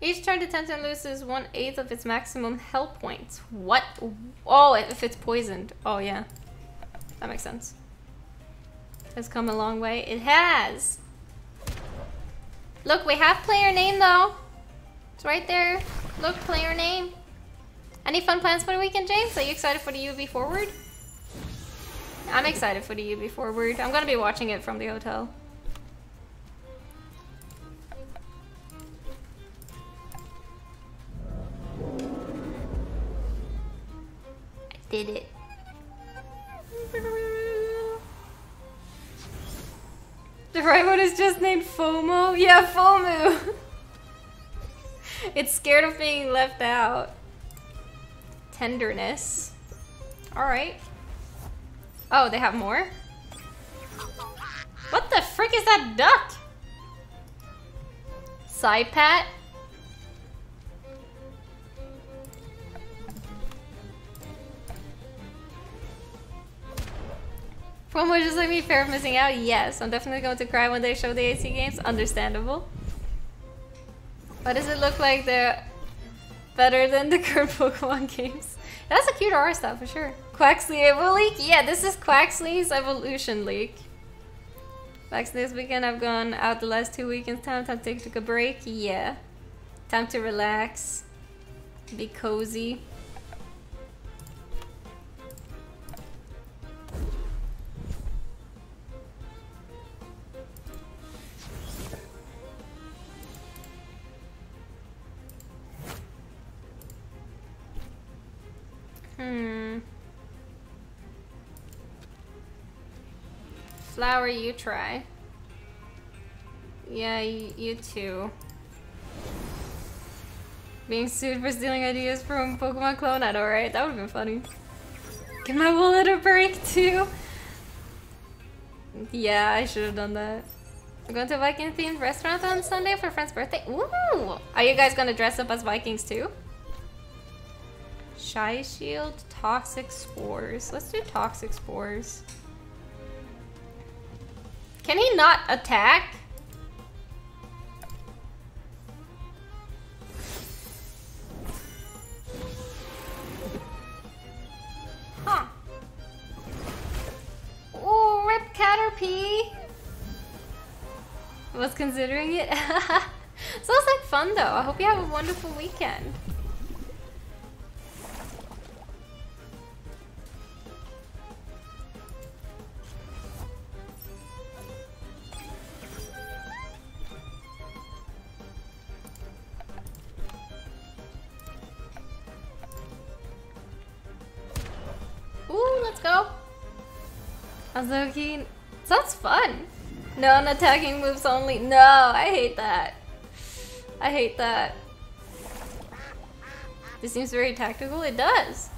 Each turn the Temtem loses one eighth of its maximum health points. What? Oh, if it's poisoned. Oh, yeah. That makes sense. Has come a long way. It has! Look, we have player name though. It's right there. Look, player name. Any fun plans for the weekend, James? Are you excited for the Ubi Forward? I'm excited for the Ubi Forward. I'm gonna be watching it from the hotel. I did it. The right one is just named FOMO? Yeah, FOMO! it's scared of being left out. Tenderness. Alright. Oh, they have more? What the frick is that duck? Saipat? FOMO just like me, fear of missing out? Yes, I'm definitely going to cry when they show the AC games. Understandable. Why does it look like they're better than the current Pokemon games? That's a cute art style for sure. Quaxly Evo Leak? Yeah, this is Quaxly's Evolution Leak. Max, this weekend I've gone out the last two weekends. Time, time to take a break? Yeah. Time to relax. Be cozy. Hmm. Flower, you try. Yeah, you, too. Being sued for stealing ideas from Pokemon Clone, I don't know, right? That would've been funny. Give my wallet a break, too. Yeah, I should have done that. We're going to a Viking themed restaurant on Sunday for friend's birthday. Ooh! Are you guys gonna dress up as Vikings too? Shy Shield, Toxic Spores. Let's do Toxic Spores. Can he not attack? Huh. Ooh, Rip Caterpie! Was considering it. Sounds like fun though. I hope you have a wonderful weekend. Let's go. I'm so. Sounds fun. Non-attacking moves only. No, I hate that. I hate that. This seems very tactical. It does.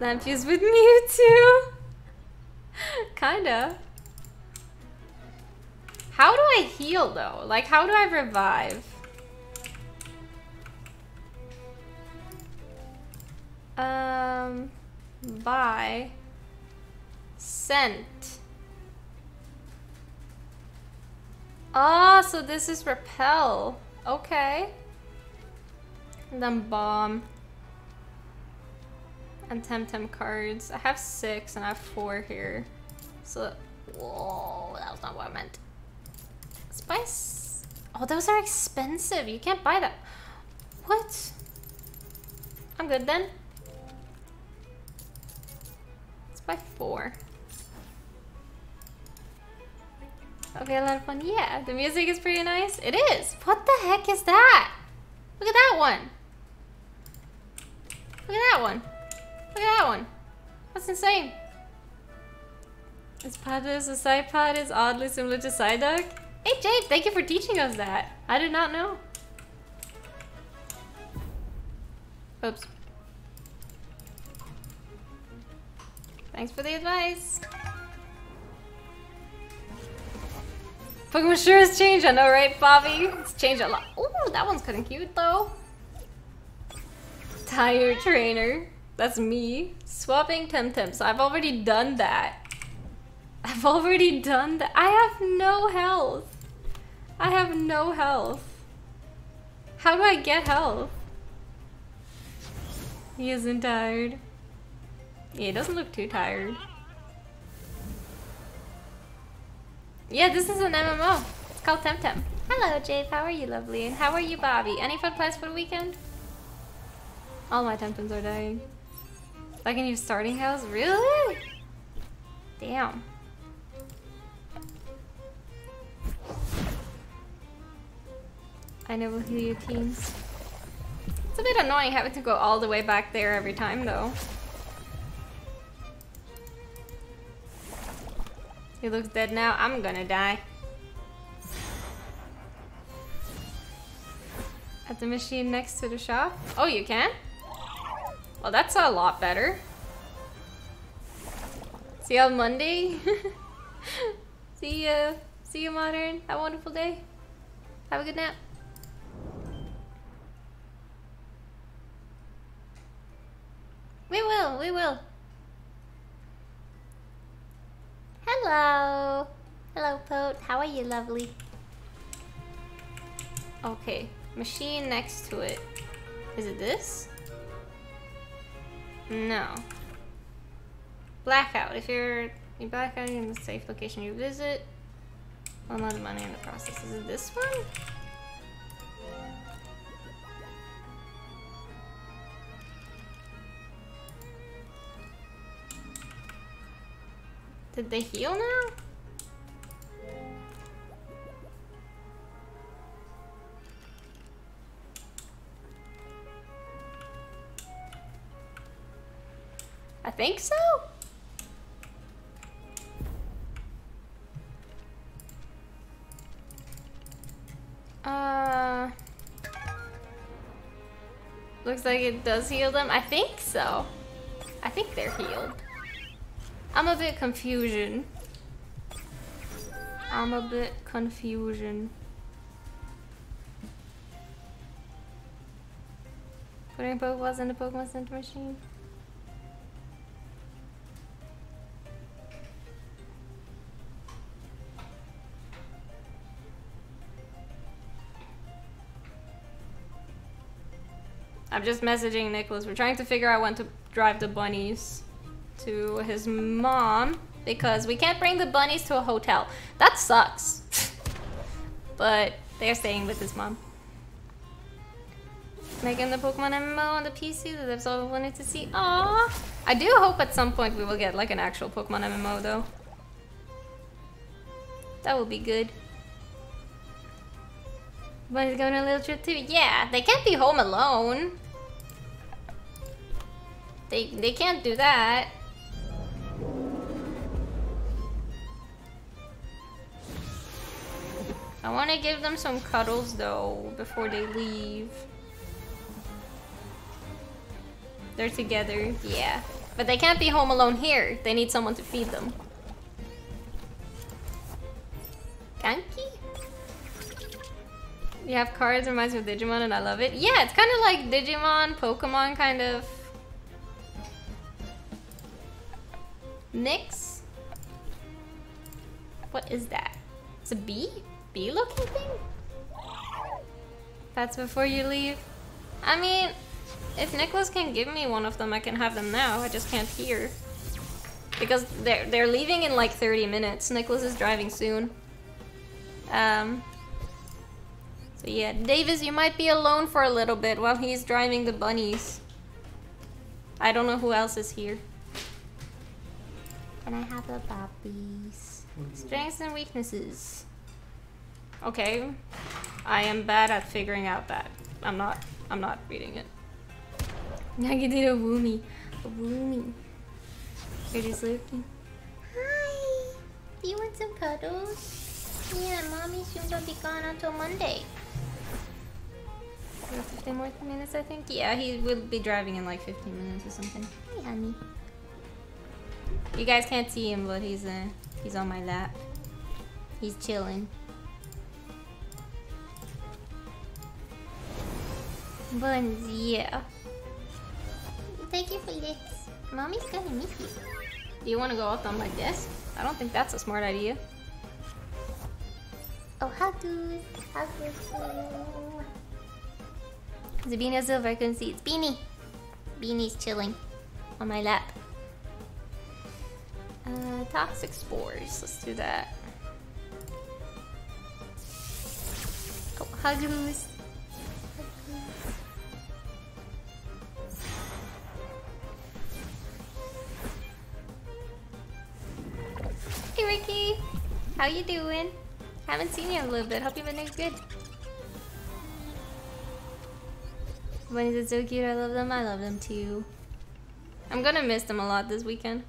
I'm fused with Mewtwo. Kinda. How do I heal though? Like, how do I revive? Um, buy, sent. Ah, so this is repel. Okay. And then bomb. And Temtem cards. I have six and I have four here. So, whoa, that was not what I meant. Spice. Oh, those are expensive. You can't buy that. What? I'm good then. Buy four. Okay, a lot of fun. Yeah, the music is pretty nice. It is. What the heck is that? Look at that one. Look at that one. Look at that one. That's insane. This Paddles, a side pod is oddly similar to Psyduck. Hey Jade, thank you for teaching us that. I did not know. Oops. Thanks for the advice. Pokemon sure has changed, I know, right, Bobby? It's changed a lot. Ooh, that one's kind of cute, though. Tire trainer. That's me. Swapping Temtem. So I've already done that. I've already done that. I have no health. I have no health. How do I get health? He isn't tired. Yeah, he doesn't look too tired. Yeah, this is an MMO. It's called Temtem. Hello, Jade. How are you, lovely? And how are you, Bobby? Any fun plans for the weekend? All my Temtems are dying. Like a new starting house? Really? Damn. I know we'll heal your teams. It's a bit annoying having to go all the way back there every time, though. He looks dead now. I'm gonna die. At the machine next to the shop? Oh, you can? Well, that's a lot better. See you on Monday. See ya. See you, Modern. Have a wonderful day. Have a good nap. We will, we will. Hello. Hello, Pote. How are you, lovely? Okay, machine next to it. Is it this? No. Blackout. If you're you black out in the safe location you visit, a lot of money in the process. Is it this one? Did they heal now? I think so? Uh, looks like it does heal them. I think so. I think they're healed. I'm a bit confusion. I'm a bit confusion. Putting Pokeballs in the Pokemon Center machine. I'm just messaging Nicholas. We're trying to figure out when to drive the bunnies to his mom because we can't bring the bunnies to a hotel. That sucks. but they're staying with his mom. Making the Pokemon MMO on the PC that I've always wanted to see. Aww. I do hope at some point we will get like an actual Pokemon MMO though. That would be good. Bunny's going on a little trip too. Yeah, they can't be home alone. They they can't do that. I want to give them some cuddles though before they leave. They're together, yeah. But they can't be home alone here. They need someone to feed them. Kanki? You have cards, reminds me of Digimon and I love it. Yeah, it's kind of like Digimon, Pokemon kind of. Nyx? What is that? It's a bee? Bee looking thing? That's before you leave? I mean, if Nicholas can give me one of them, I can have them now. I just can't hear. Because they're, they're leaving in like 30 minutes. Nicholas is driving soon. Um, so yeah, Davis, you might be alone for a little bit while he's driving the bunnies. I don't know who else is here. Can I have the puppies? Strengths and weaknesses. Okay. I am bad at figuring out that. I'm not I'm not reading it. Nagi did a woomy. A woomy. You're just looking. Hi. Do you want some cuddles? Yeah, mommy soon will be gone until Monday. 15 more minutes, I think. Yeah, he will be driving in like 15 minutes or something. Hi, honey. You guys can't see him, but he's uh, he's on my lap. He's chilling. Buns, yeah. Thank you for this. Mommy's gonna miss you. Do you want to go out on my desk? I don't think that's a smart idea. Oh, how do? How do? Is it Beanie or Silver? I couldn't see. It's Beanie. Beanie's chilling on my lap. Uh, toxic spores. Let's do that. Oh, Huggles. Ricky, how you doing? Haven't seen you in a little bit. Hope you've been doing good. Bunnies are so cute. I love them. I love them too. I'm gonna miss them a lot this weekend.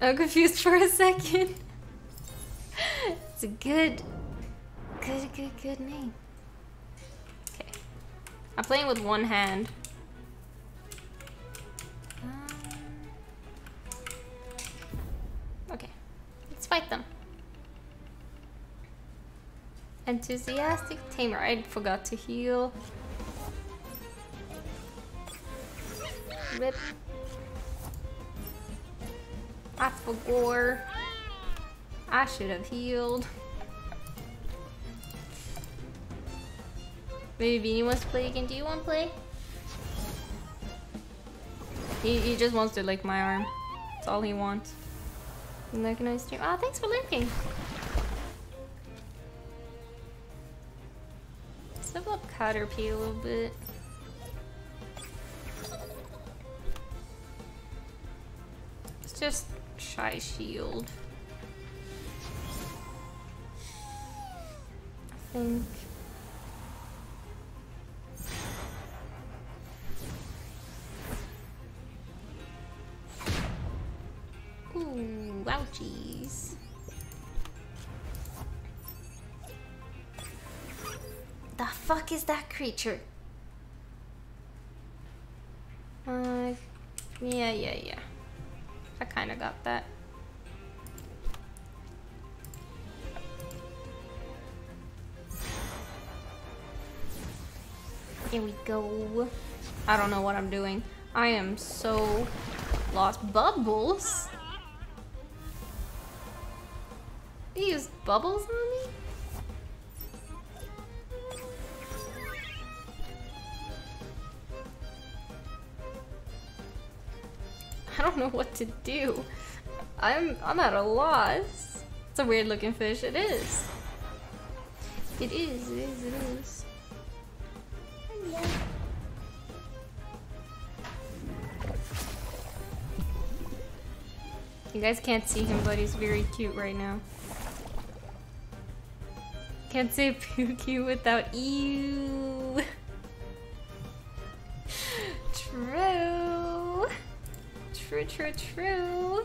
I'm confused for a second. it's a good, good, good, good name. Okay. I'm playing with one hand. Fight them. Enthusiastic Tamer. I forgot to heal. Rip. Asphagore. I should have healed. Maybe Beanie wants to play again. Do you want to play? He, he just wants to lick my arm. That's all he wants. Nice stream. Oh, thanks for licking. Let's level up Caterpie a little bit. It's just Shy Shield. I think. Ooh, ouchies. The fuck is that creature? Uh, yeah, yeah, yeah. I kind of got that. Here we go. I don't know what I'm doing. I am so lost. Bubbles? You used bubbles on me? I don't know what to do. I'm I'm at a loss. It's a weird looking fish. It is. It is. It is. It is. You guys can't see him, but he's very cute right now. Can't say Pookie without you. True. True, true, true.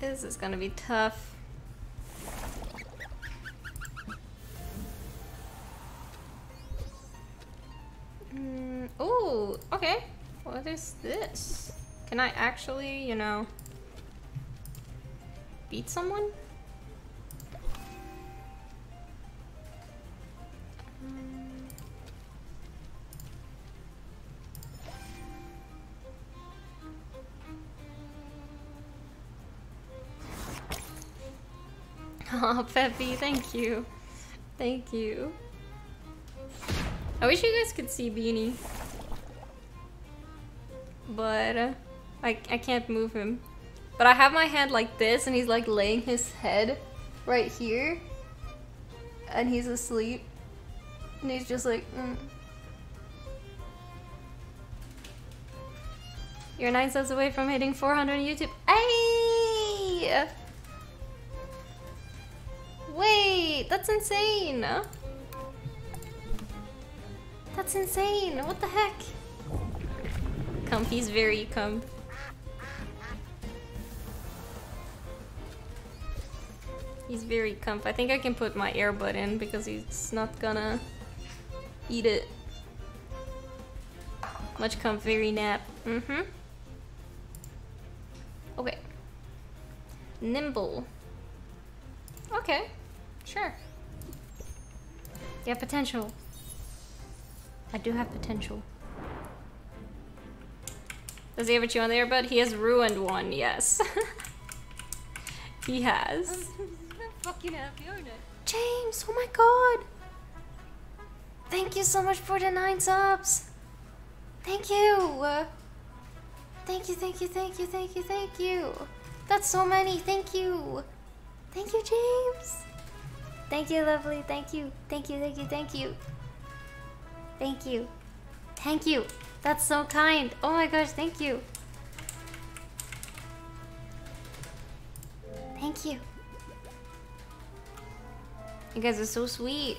This is gonna be tough. Mm, oh, okay. What is this? Can I actually, you know, beat someone? Oh, Peppy, thank you. Thank you. I wish you guys could see Beanie. But uh, I, I can't move him. But I have my hand like this and he's like laying his head right here. And he's asleep. And he's just like, mm. You're nine subs away from hitting 400 on YouTube. Hey! Wait, that's insane. That's insane. What the heck? Comfy's very comf. He's very comf. I think I can put my earbud in because he's not gonna eat it. Much comf, very nap. Mm-hmm. Okay. Nimble. Okay. Sure. Yeah, potential. I do have potential. Does he ever chew on the earbud? He has ruined one, yes. he has. fucking happy, aren't I? James, oh my god! Thank you so much for the nine subs! Thank you! Thank you, thank you, thank you, thank you, thank you! That's so many, thank you! Thank you, James! Thank you, lovely, thank you, thank you, thank you, thank you! Thank you. Thank you! That's so kind! Oh my gosh, thank you! Thank you. You guys are so sweet.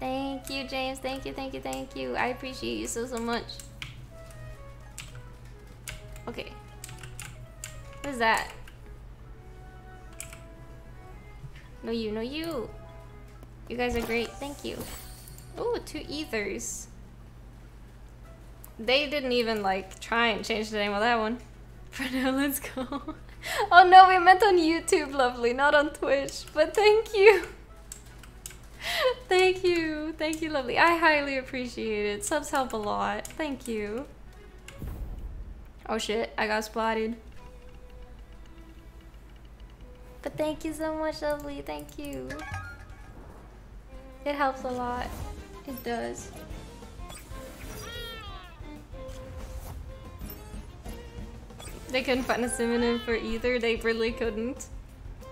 Thank you, James. Thank you, thank you, thank you. I appreciate you so, so much. Okay. What is that? No you, no you. You guys are great. Thank you. Oh, two ethers. They didn't even like try and change the name of that one. For now, let's go. oh no, we met on YouTube, lovely, not on Twitch. But thank you. thank you. Thank you, lovely. I highly appreciate it. Subs help a lot. Thank you. Oh shit, I got spotted. But thank you so much, lovely. Thank you. It helps a lot. It does. They couldn't find a synonym for either. They really couldn't.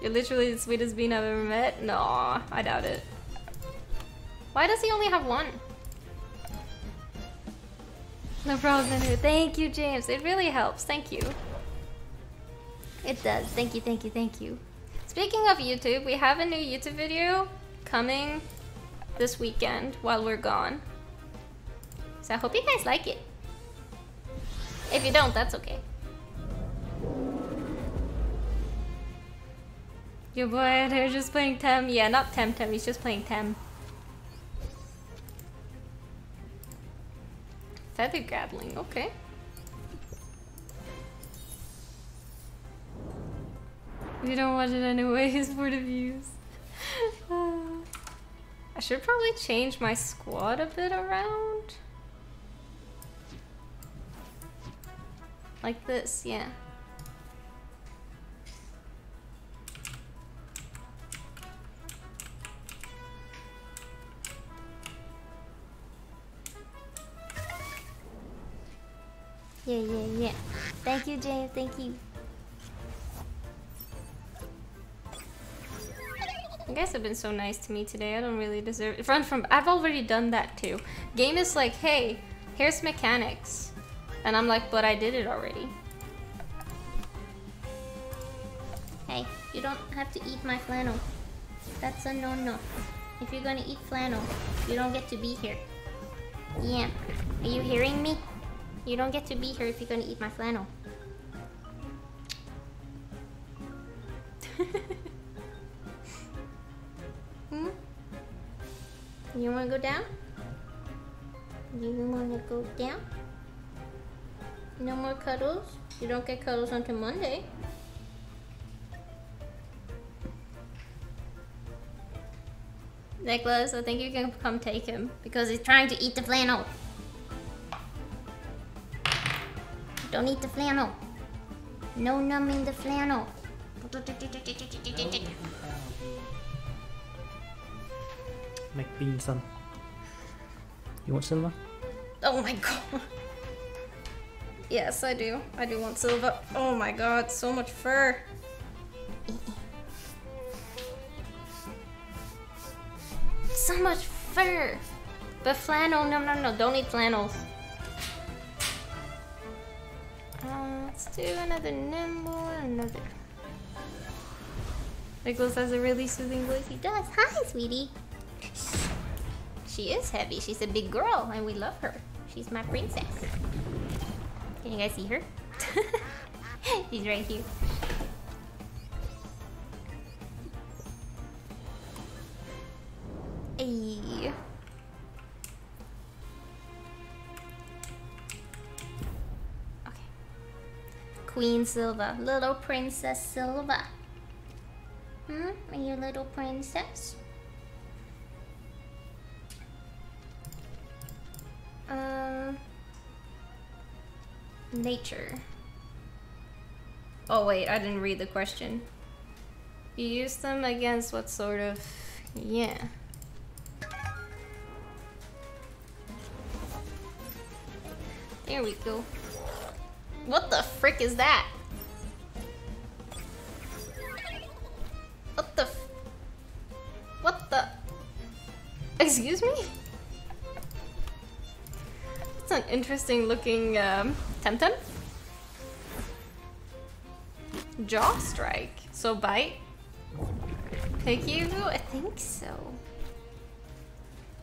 You're literally the sweetest bean I've ever met. No, I doubt it. Why does he only have one? No problem. Thank you, James. It really helps. Thank you. It does. Thank you, thank you, thank you. Speaking of YouTube, we have a new YouTube video coming this weekend while we're gone. So I hope you guys like it. If you don't, that's okay. Your boy, they're just playing Tem. Yeah, not Tem Tem, he's just playing Tem. Feather grappling, okay. We you don't watch it anyways for the views. I should probably change my squad a bit around. Like this, yeah. Yeah, yeah, yeah. Thank you, James. Thank you. You guys have been so nice to me today. I don't really deserve it. Run from. I've already done that too. Game is like, hey, here's mechanics. And I'm like, but I did it already. Hey, you don't have to eat my flannel. That's a no-no. If you're gonna eat flannel, you don't get to be here. Yeah. Are you hearing me? You don't get to be here if you're gonna eat my flannel. hmm? You wanna go down? You wanna go down? No more cuddles? You don't get cuddles until Monday. Nicholas, I think you can come take him because he's trying to eat the flannel. Don't eat the flannel. No numbing the flannel. McBean, son. You want silver? Oh my god. Yes, I do. I do want silver. Oh my god, so much fur. So much fur. But flannel, no, no, no, don't eat flannels. Uh, let's do another nimble, another. Nicholas has a really soothing voice. He does. Hi, sweetie. She is heavy. She's a big girl, and we love her. She's my princess. Can you guys see her? She's right here. Hey. Okay. Queen Silva, little Princess Silva. Hmm? Are you little princess? Um. Nature. Oh wait, I didn't read the question. You use them against what sort of... Yeah. There we go. What the frick is that? What the What the? Excuse me? It's an interesting looking um, Temtem. Jaw strike. So bite. You? I think so.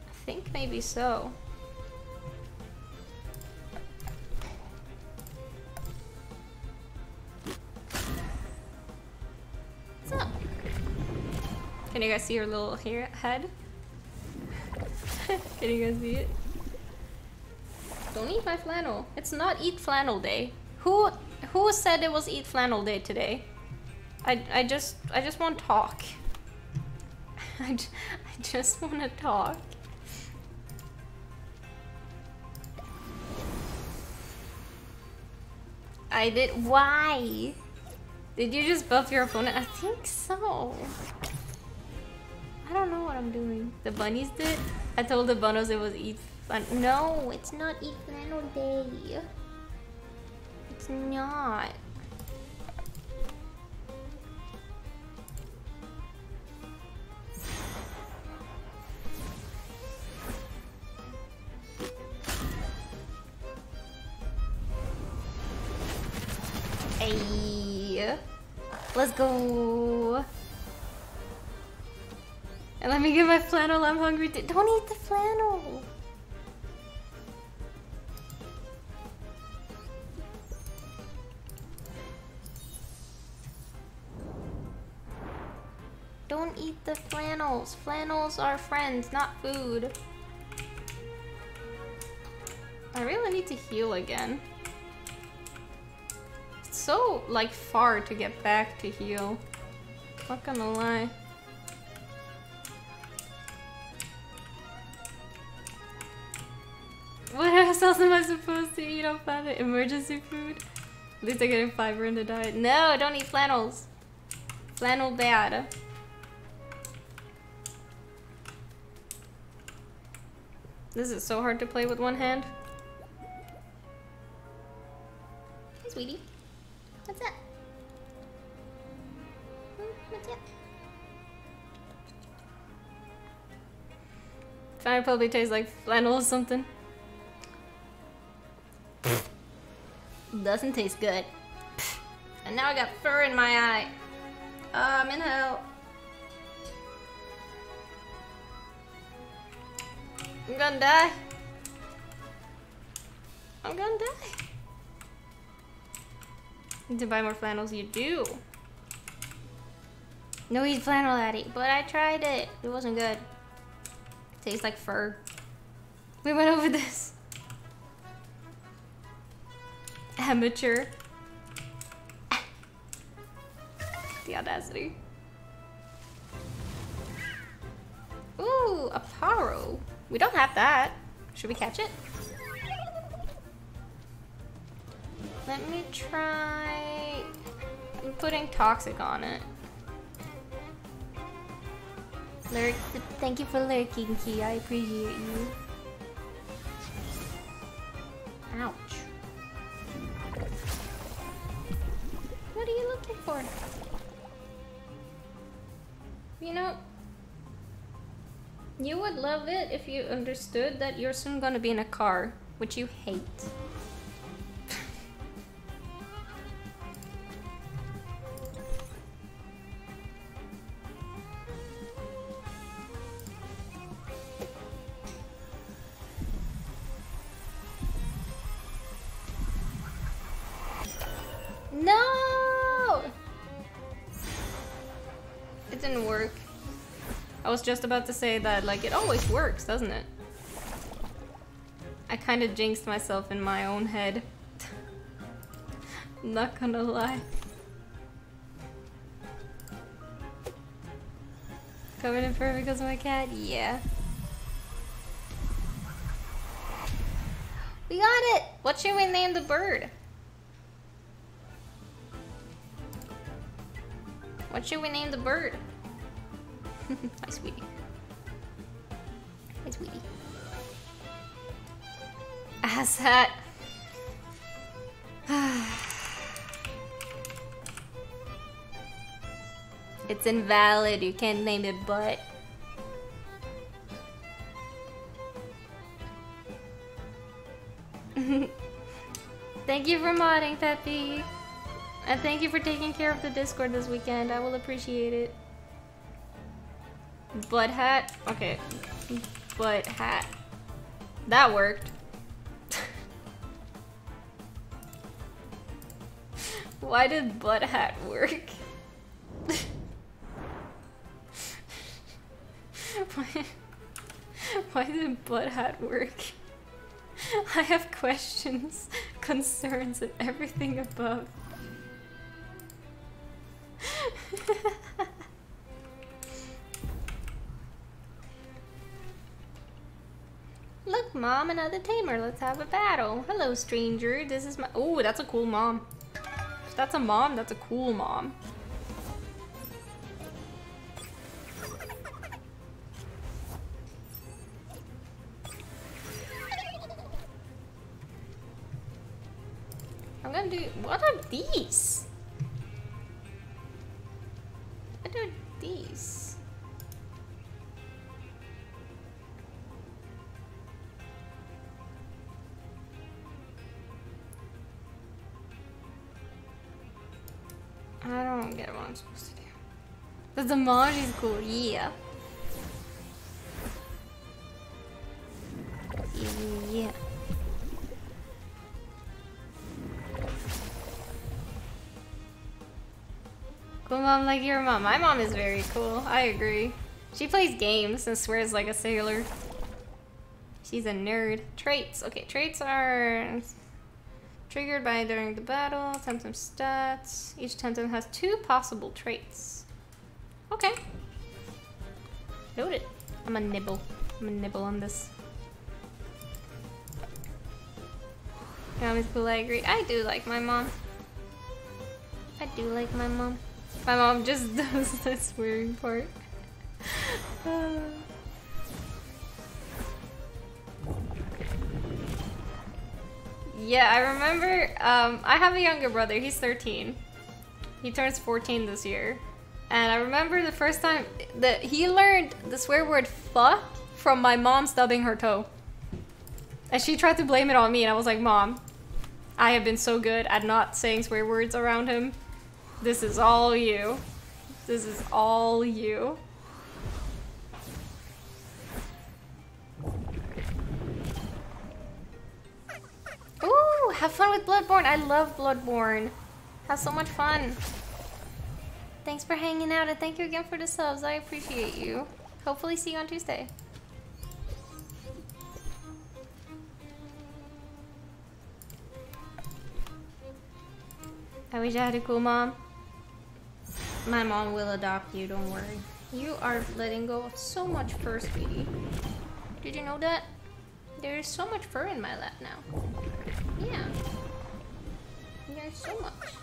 I think maybe so. What's up? Can you guys see her little hair head? Can you guys see it? Don't eat my flannel. It's not eat flannel day. Who who said it was eat flannel day today? I, I just I just want to talk. I, I just want to talk. I did. Why? Did you just buff your opponent? I think so. I don't know what I'm doing. The bunnies did? I told the bunnies it was eat fun. No, it's not flannel day. It's not. Hey, let's go. And let me get my flannel. I'm hungry. Don't eat the flannel. Eat the flannels. Flannels are friends, not food. I really need to heal again. It's so, like, far to get back to heal. Not gonna lie. What else am I supposed to eat on planet? Emergency food? At least I get a fiber in the diet. No, don't eat flannels. Flannel bad. This is so hard to play with one hand. Hey, sweetie. What's that? Hmm, What's that? Fire probably tastes like flannel or something. Doesn't taste good. And now I got fur in my eye. I'm in hell. I'm gonna die. I'm gonna die. Need to buy more flannels. You do. No eat flannel, Addy. But I tried it. It wasn't good. Tastes like fur. We went over this. Amateur. the audacity. Ooh, a paro. We don't have that. Should we catch it? Let me try... I'm putting toxic on it. Lurk, thank you for lurking, Key. I appreciate you. Ouch. What are you looking for? You know, you would love it if you understood that you're soon gonna be in a car, which you hate. Was just about to say that, like, it always works, doesn't it? I kind of jinxed myself in my own head. Not gonna lie. Covered in fur because of my cat? Yeah. We got it! What should we name the bird? What should we name the bird? Hi, sweetie. Hi, sweetie. Asshat. it's invalid. You can't name it but. thank you for modding, Peppy. And thank you for taking care of the Discord this weekend. I will appreciate it. Butt hat? Okay. Butt hat. That worked. Why did butt hat work? why, why did butt hat work? I have questions, concerns, and everything above. Mom, another tamer. Let's have a battle. Hello, stranger. This is my. Oh, that's a cool mom. If that's a mom, that's a cool mom. I'm gonna do. What are these? The damage is cool, yeah. Yeah. cool mom like your mom. My mom is very cool. I agree. She plays games and swears like a sailor. She's a nerd. Traits. Okay, traits are triggered by during the battle. Temtem stats. Each Temtem has two possible traits. Okay. Noted. I'm gonna nibble. I'm gonna nibble on this. Mom is cool, I agree. I do like my mom. I do like my mom. My mom just does the swearing part. yeah, I remember, um, I have a younger brother, he's 13. He turns 14 this year. And I remember the first time that he learned the swear word fuck from my mom stubbing her toe. And she tried to blame it on me and I was like, Mom, I have been so good at not saying swear words around him. This is all you. This is all you. Ooh, have fun with Bloodborne. I love Bloodborne. Have so much fun. Thanks for hanging out and thank you again for the subs. I appreciate you. Hopefully see you on Tuesday. I wish I had a cool mom. My mom will adopt you, don't worry. You are letting go of so much fur, sweetie. Did you know that? There is so much fur in my lap now. Yeah. There's so much.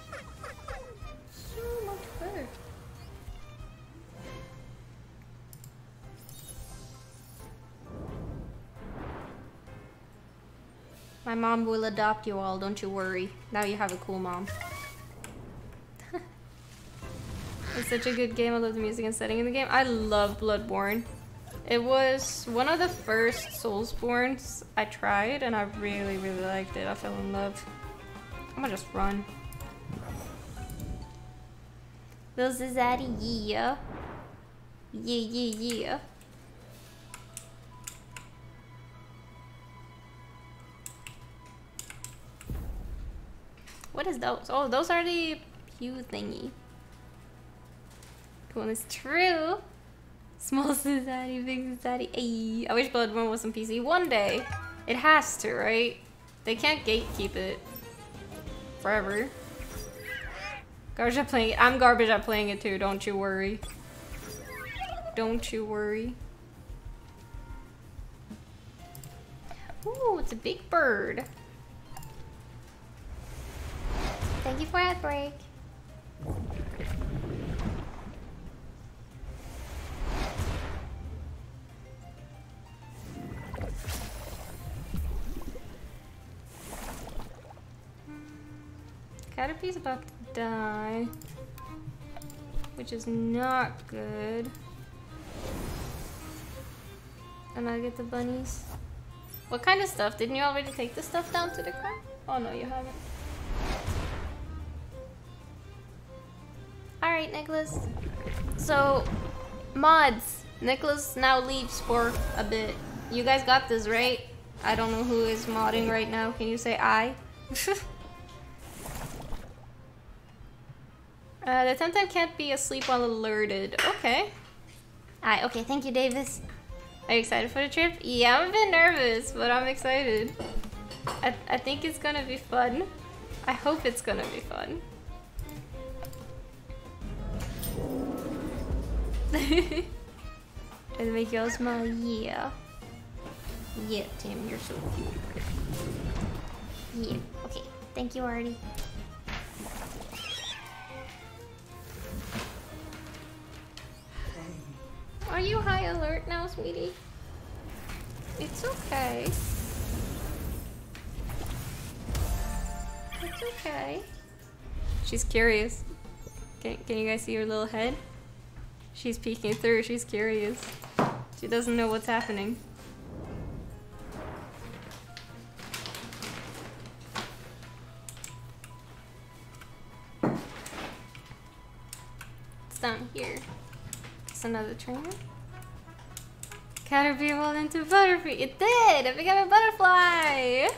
My mom will adopt you all, don't you worry. Now you have a cool mom. it's such a good game. I love the music and setting in the game. I love Bloodborne. It was one of the first Soulsbornes I tried and I really, really liked it. I fell in love. I'm gonna just run. This is yeah. Yeah, yeah, yeah. What is those? Oh, those are the pew thingy. Cool, it's true. Small society, big society. Ay. I wish Bloodborne was on PC one day. It has to, right? They can't gatekeep it forever. Garbage at playing it. I'm garbage at playing it too, don't you worry. Don't you worry. Ooh, it's a big bird. Thank you for that break. Caterpie's about to die. Which is not good. And I get the bunnies. What kind of stuff? Didn't you already take the stuff down to the car? Oh no, you haven't. Alright, Nicholas. So, mods. Nicholas now leaves for a bit. You guys got this, right? I don't know who is modding right now. Can you say I? uh, the Temtem can't be asleep while alerted. Okay. Alright, okay. Thank you, Davis. Are you excited for the trip? Yeah, I'm a bit nervous, but I'm excited. I, I think it's gonna be fun. I hope it's gonna be fun. Does it make y'all smile? Yeah. Yeah, Tim, you're so cute. Yeah, okay. Thank you, Artie. Are you high alert now, sweetie? It's okay. It's okay. She's curious. Can, can you guys see her little head? She's peeking through, she's curious. She doesn't know what's happening. It's another trainer. Caterpie evolved into Butterfree. It did! It became a butterfly!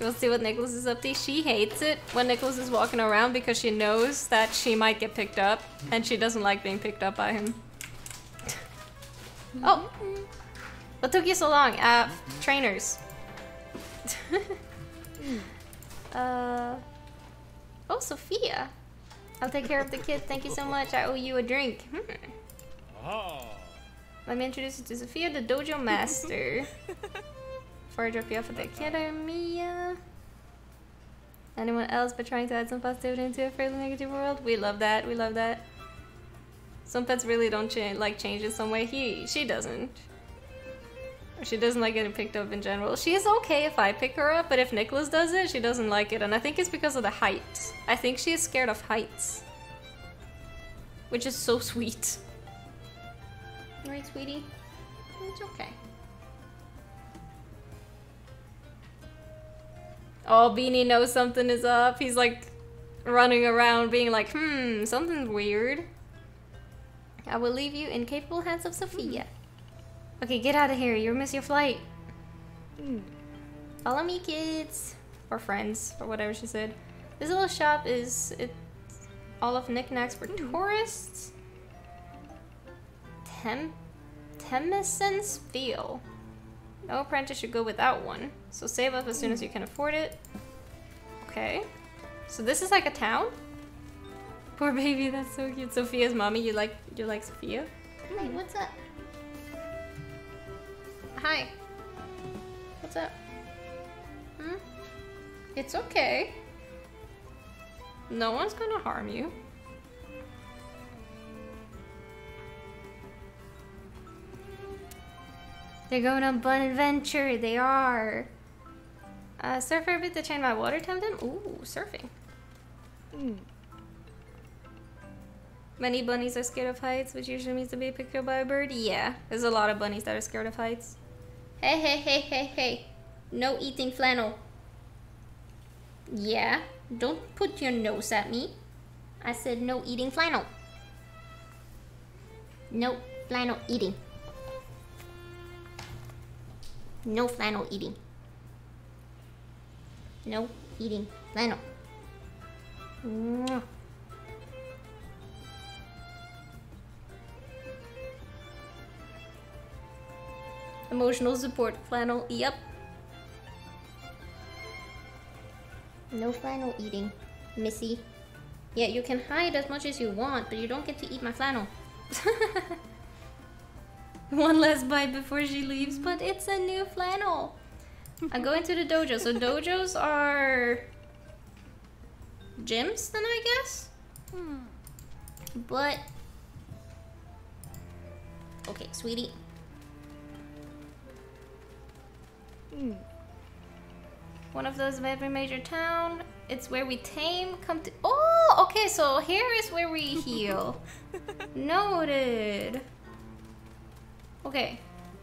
We'll see what Nicholas is up to. She hates it when Nicholas is walking around because she knows that she might get picked up and she doesn't like being picked up by him. oh! What took you so long? Uh, trainers. uh. Oh, Sophia. I'll take care of the kids. Thank you so much. I owe you a drink. Hmm. Oh. Let me introduce you to Sophia, the dojo master. Before I drop you off at the academy. Anyone else but trying to add some positivity into a fairly negative world? We love that. We love that. Some pets really don't cha like change in some way. He, she doesn't. She doesn't like getting picked up in general. She is okay if I pick her up, but if Nicholas does it, she doesn't like it. And I think it's because of the height. I think she is scared of heights. Which is so sweet. Right, sweetie? It's okay. Oh, Beanie knows something is up. He's like running around being like, hmm, something's weird. I will leave you in capable hands of Sophia. Okay, get out of here. You'll miss your flight. Hmm. Follow me, kids. Or friends, or whatever she said. This little shop is it's all of knickknacks for hmm. tourists. Tem Temison's Feel. No apprentice should go without one. So save up as soon as you hmm. can afford it. Okay. So this is like a town? Poor baby, that's so cute. Sophia's mommy, you like you like Sophia? Hey, what's up? Hi. What's up? Hmm? It's okay. No one's gonna harm you. They're going on fun adventure. They are. Uh, surf for a bit to train my water temtem. Ooh, surfing. Many bunnies are scared of heights, which usually means to be picked up by a bird. Yeah, there's a lot of bunnies that are scared of heights. Hey, hey, hey, hey, hey. No eating flannel. Yeah, don't put your nose at me. I said no eating flannel. No flannel eating. No flannel eating. No eating flannel. Mwah. Emotional support flannel. Yep. No flannel eating, Missy. Yeah, you can hide as much as you want, but you don't get to eat my flannel. One last bite before she leaves, but it's a new flannel. I'm going to the dojo. So dojos are gyms, then I guess. Hmm. But okay, sweetie. Hmm. One of those of every major town. It's where we tame. Come to. Oh, okay. So here is where we heal. Noted. Okay.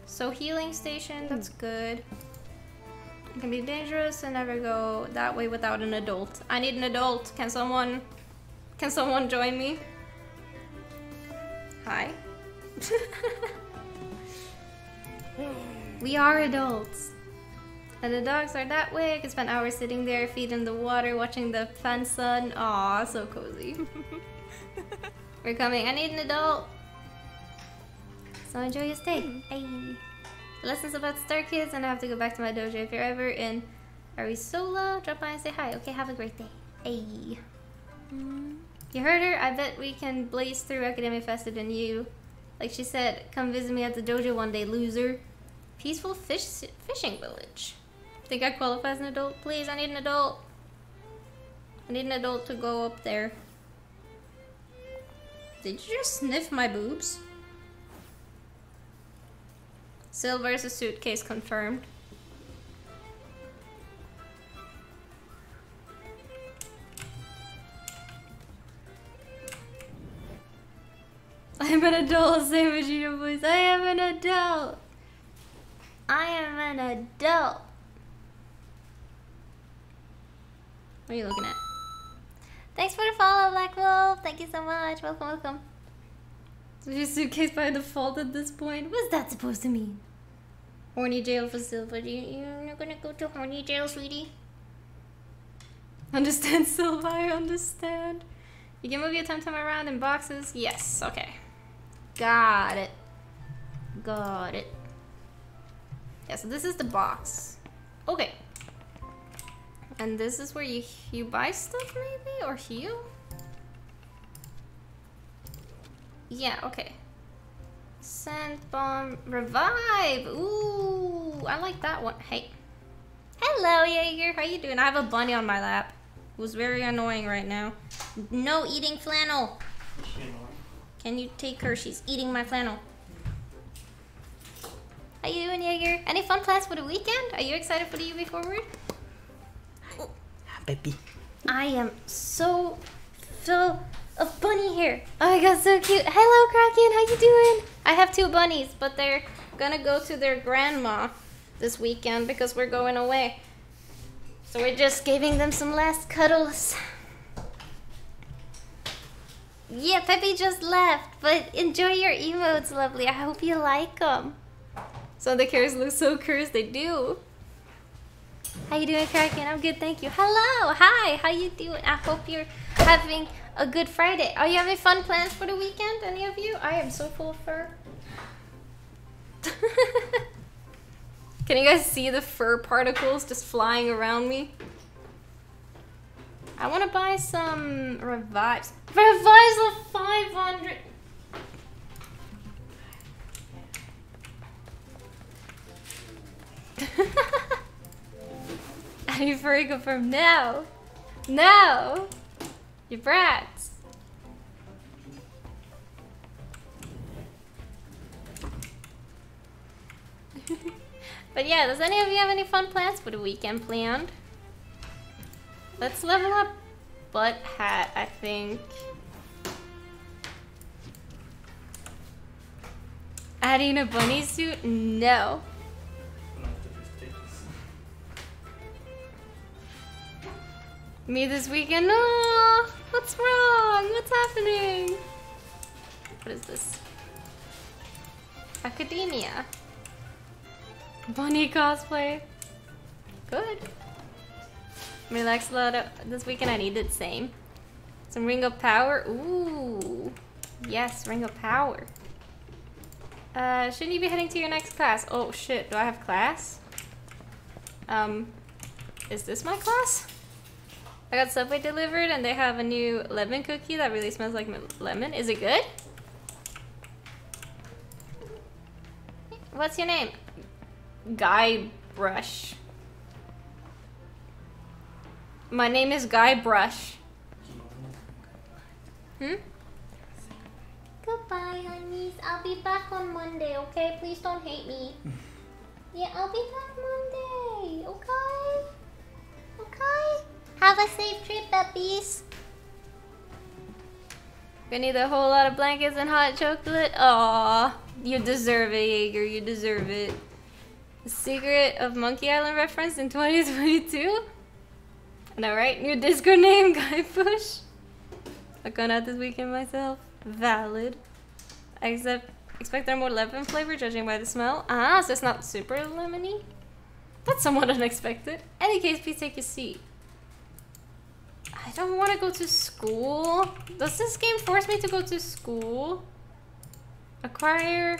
So healing station. That's hmm. good. It can be dangerous and never go that way without an adult. I need an adult. Can someone? Can someone join me? Hi. we are adults. And the dogs are that way. I can spend hours sitting there, feet in the water, watching the fun sun. Aw, so cozy. We're coming. I need an adult. So enjoy your stay. Hmm. Hey. The lessons about Star Kids, and I have to go back to my dojo. If you're ever in Arisola, drop by and say hi. Okay, have a great day. Hey. Hmm. You heard her? I bet we can blaze through Academia faster than you. Like she said, come visit me at the dojo one day, loser. Peaceful fish fishing village. Think I qualify as an adult? Please, I need an adult. I need an adult to go up there. Did you just sniff my boobs? Silver's a suitcase confirmed. I'm an adult, say voice. I am an adult. I am an adult. What are you looking at? Thanks for the follow, Black Wolf. Thank you so much. Welcome, welcome. So your suitcase by default at this point? What's that supposed to mean? Horny jail. You, you're gonna go to horny jail, sweetie? Understand, Silva, I understand. You can move your Temtem around in boxes? Yes, okay. Got it. Got it. Yeah, so this is the box. Okay. And this is where you you buy stuff maybe or heal? Yeah, okay. Sand bomb revive. Ooh, I like that one. Hey. Hello, Jaeger. How you doing? I have a bunny on my lap. Who's very annoying right now. No eating flannel. Can you take her? She's eating my flannel. How you doing, Jaeger? Any fun plans for the weekend? Are you excited for the Ubi Forward? Baby. I am so full of bunny hair. Oh my god, so cute. Hello, Kraken. How you doing? I have two bunnies, but they're gonna go to their grandma this weekend because we're going away. So we're just giving them some last cuddles. Yeah, Peppy just left, but enjoy your emotes, lovely. I hope you like them. So the characters look so cursed, they do. How you doing, Kraken? I'm good, thank you. Hello, hi, how you doing? I hope you're having a good Friday. Are you having fun plans for the weekend, any of you? I am so full of fur. Can you guys see the fur particles just flying around me? I want to buy some revives. Of 500. Are you furry confirmed? No. No. You brats. but yeah, does any of you have any fun plans for the weekend planned? Let's level up butt hat, I think. Adding a bunny suit? No. Me this weekend? No! What's wrong? What's happening? What is this? Academia. Bunny cosplay. Good. Relax a lot of, this weekend. I needed the same. Some Ring of Power. Ooh. Yes, Ring of Power. Uh, shouldn't you be heading to your next class? Oh shit, do I have class? Um, is this my class? I got Subway delivered and they have a new lemon cookie that really smells like lemon. Is it good? What's your name? Guy Brush. My name is Guy Brush. Hmm? Goodbye, honeys. I'll be back on Monday, okay? Please don't hate me. Yeah, I'll be back Monday, okay? Okay? Have a safe trip, puppies. Gonna need a whole lot of blankets and hot chocolate. Aw, you deserve it, Jaeger. You deserve it. The Secret of Monkey Island reference in 2022? I know, right? New Discord name, Guy Push. I'm going out this weekend myself. Valid. I expect there more lemon flavor, judging by the smell. Ah, so it's not super lemony? That's somewhat unexpected. Any case, please take a seat. I don't want to go to school. Does this game force me to go to school? Acquire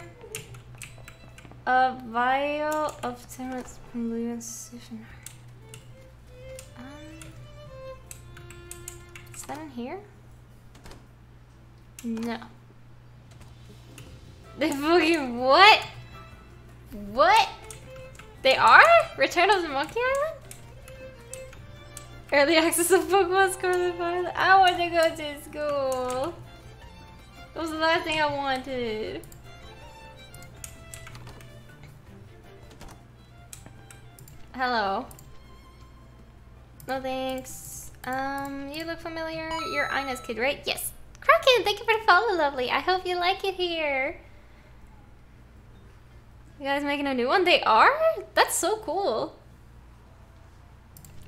a vial of Timot's blue incision. Um, is that in here? No. They fucking what? What? They are? Return of the Monkey Island? Early access of Pokemon Scarlet Violet. I want to go to school. That was the last thing I wanted. Hello. No thanks. Um, you look familiar. You're Ina's kid, right? Yes. Kraken, thank you for the follow, lovely. I hope you like it here. You guys making a new one? They are? That's so cool.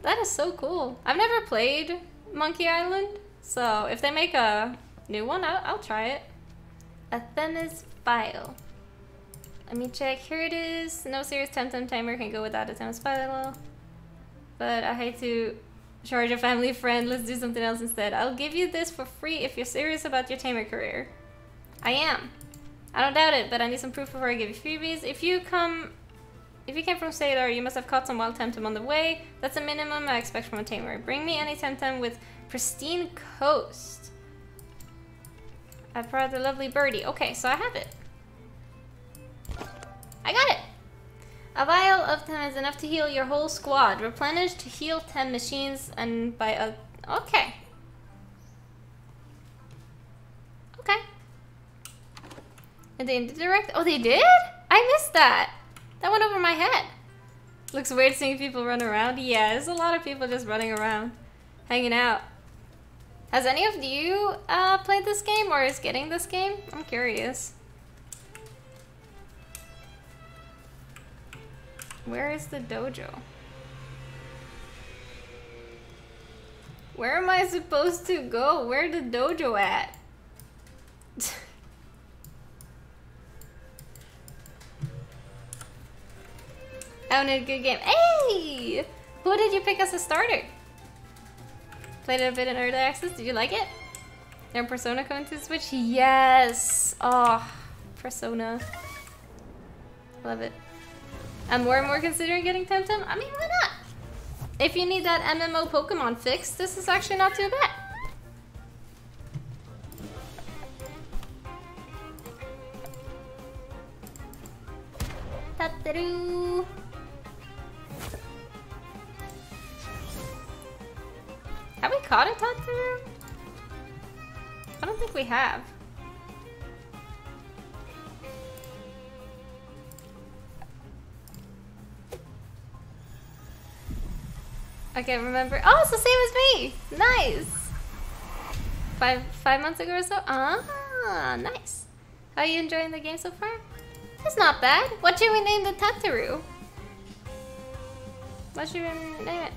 That is so cool. I've never played Monkey Island, so if they make a new one, I'll, I'll try it. A Themis file. Let me check. Here it is. No serious Temtem tamer can go without a Themis file. But I hate to Charge a family friend. Let's do something else instead. I'll give you this for free if you're serious about your tamer career. I am. I don't doubt it, but I need some proof before I give you freebies. If you come... If you came from Sailor, you must have caught some wild Temtem on the way. That's a minimum I expect from a tamer. Bring me any Temtem with pristine coast. I've brought the lovely birdie. Okay, so I have it. I got it! A vial of Tem is enough to heal your whole squad. Replenish to heal 10 machines and by a... Okay. Okay. And they direct... Oh, they did? I missed that. That went over my head. Looks weird seeing people run around. Yeah, there's a lot of people just running around. Hanging out. Has any of you uh, played this game or is getting this game? I'm curious. Where is the dojo? Where am I supposed to go? Where the dojo at? oh, no, good game. Hey! Who did you pick as a starter? Played it a bit in early access. Did you like it? And Persona coming to Switch? Yes! Oh, Persona. Love it. I'm more and more considering getting Temtem. I mean, why not? If you need that MMO Pokemon fix, this is actually not too bad. Ta-da-doo. Have we caught a Tateru? I don't think we have. Okay, remember. Oh, it's the same as me. Nice. Five five months ago or so. Ah, nice. How are you enjoying the game so far? It's not bad. What should we name the Tateru? What should we name it?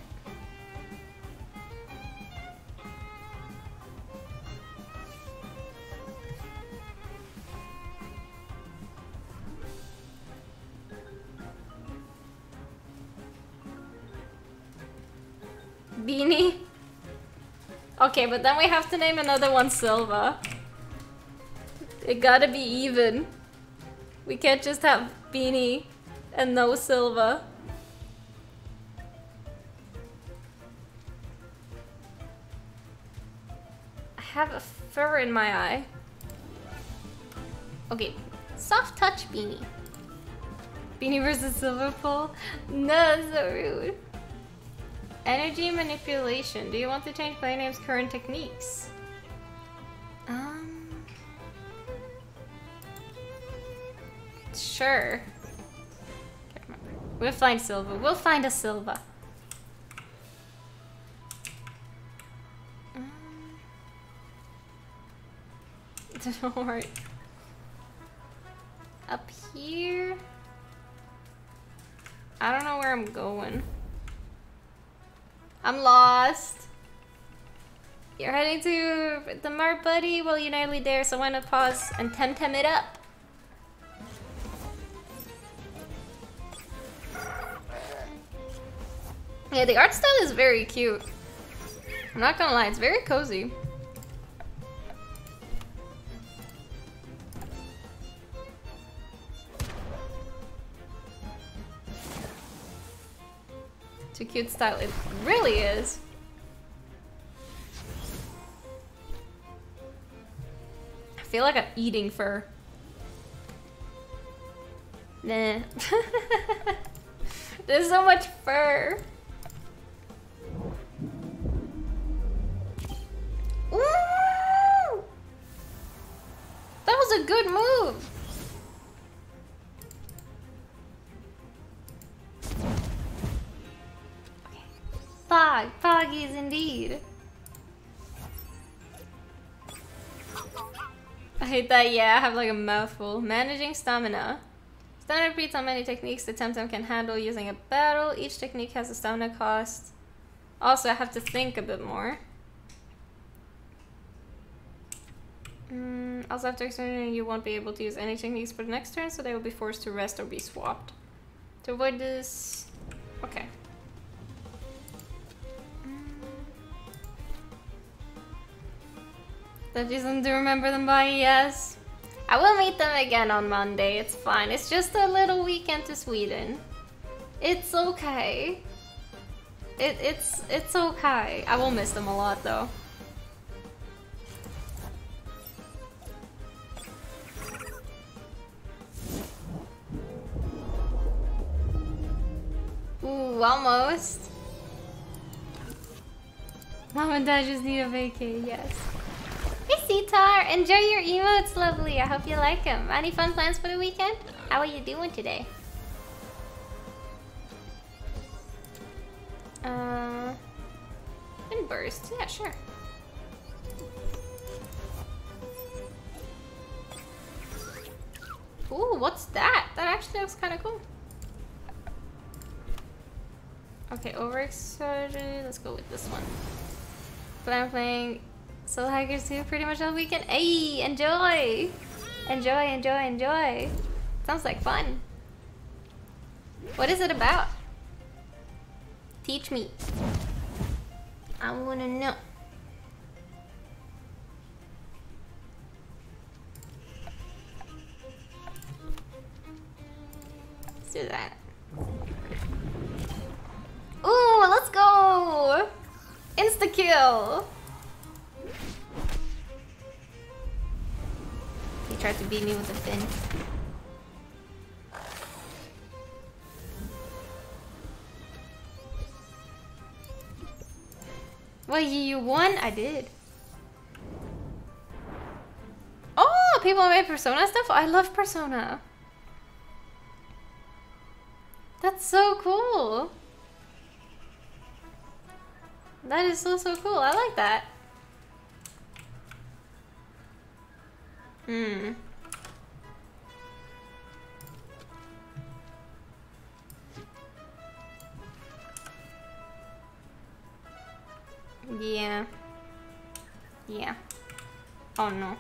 Beanie? Okay, but then we have to name another one Silva. It gotta be even. We can't just have Beanie and no Silva. I have a fur in my eye. Okay, soft touch Beanie. Beanie versus Silverpool? No, that's so rude. Energy manipulation. Do you want to change player name's current techniques? Um. Sure. We'll find Silva. We'll find a Silva. Um. Don't worry. Up here. I don't know where I'm going. I'm lost. You're heading to the Mart Buddy? Well, you're nearly there, so why not pause and temtem it up? Yeah, the art style is very cute. I'm not gonna lie, it's very cozy. Too cute style. It really is. I feel like I'm eating fur. Nah. There's so much fur. That was a good move. Fog. Foggies indeed. I hate that, yeah, I have like a mouthful. Managing stamina. Stamina repeats how many techniques the Temtem can handle using a battle. Each technique has a stamina cost. Also, I have to think a bit more. Mm, also, after extending, you won't be able to use any techniques for the next turn, so they will be forced to rest or be swapped. To avoid this... Okay. Doesn't do remember them by yes. I will meet them again on Monday. It's fine. It's just a little weekend to Sweden. It's okay. It, it's it's okay. I will miss them a lot though. Ooh, almost. Mom and Dad just need a vacay, yes. Hey Sitar, enjoy your emotes, lovely. I hope you like them. Any fun plans for the weekend? How are you doing today? Uh, in burst, yeah, sure. Ooh, what's that? That actually looks kind of cool. Okay, overexerted. Let's go with this one. But I'm playing Soul Hackers 2 pretty much all weekend. Hey, enjoy! Enjoy, enjoy, enjoy. Sounds like fun. What is it about? Teach me. I wanna know. Let's do that. Ooh, let's go! Insta kill! He tried to beat me with a fin. Well, you won? I did. Oh, people made Persona stuff? I love Persona. That's so cool. That is so, so cool. I like that. Hmm. Yeah. Yeah. Oh no.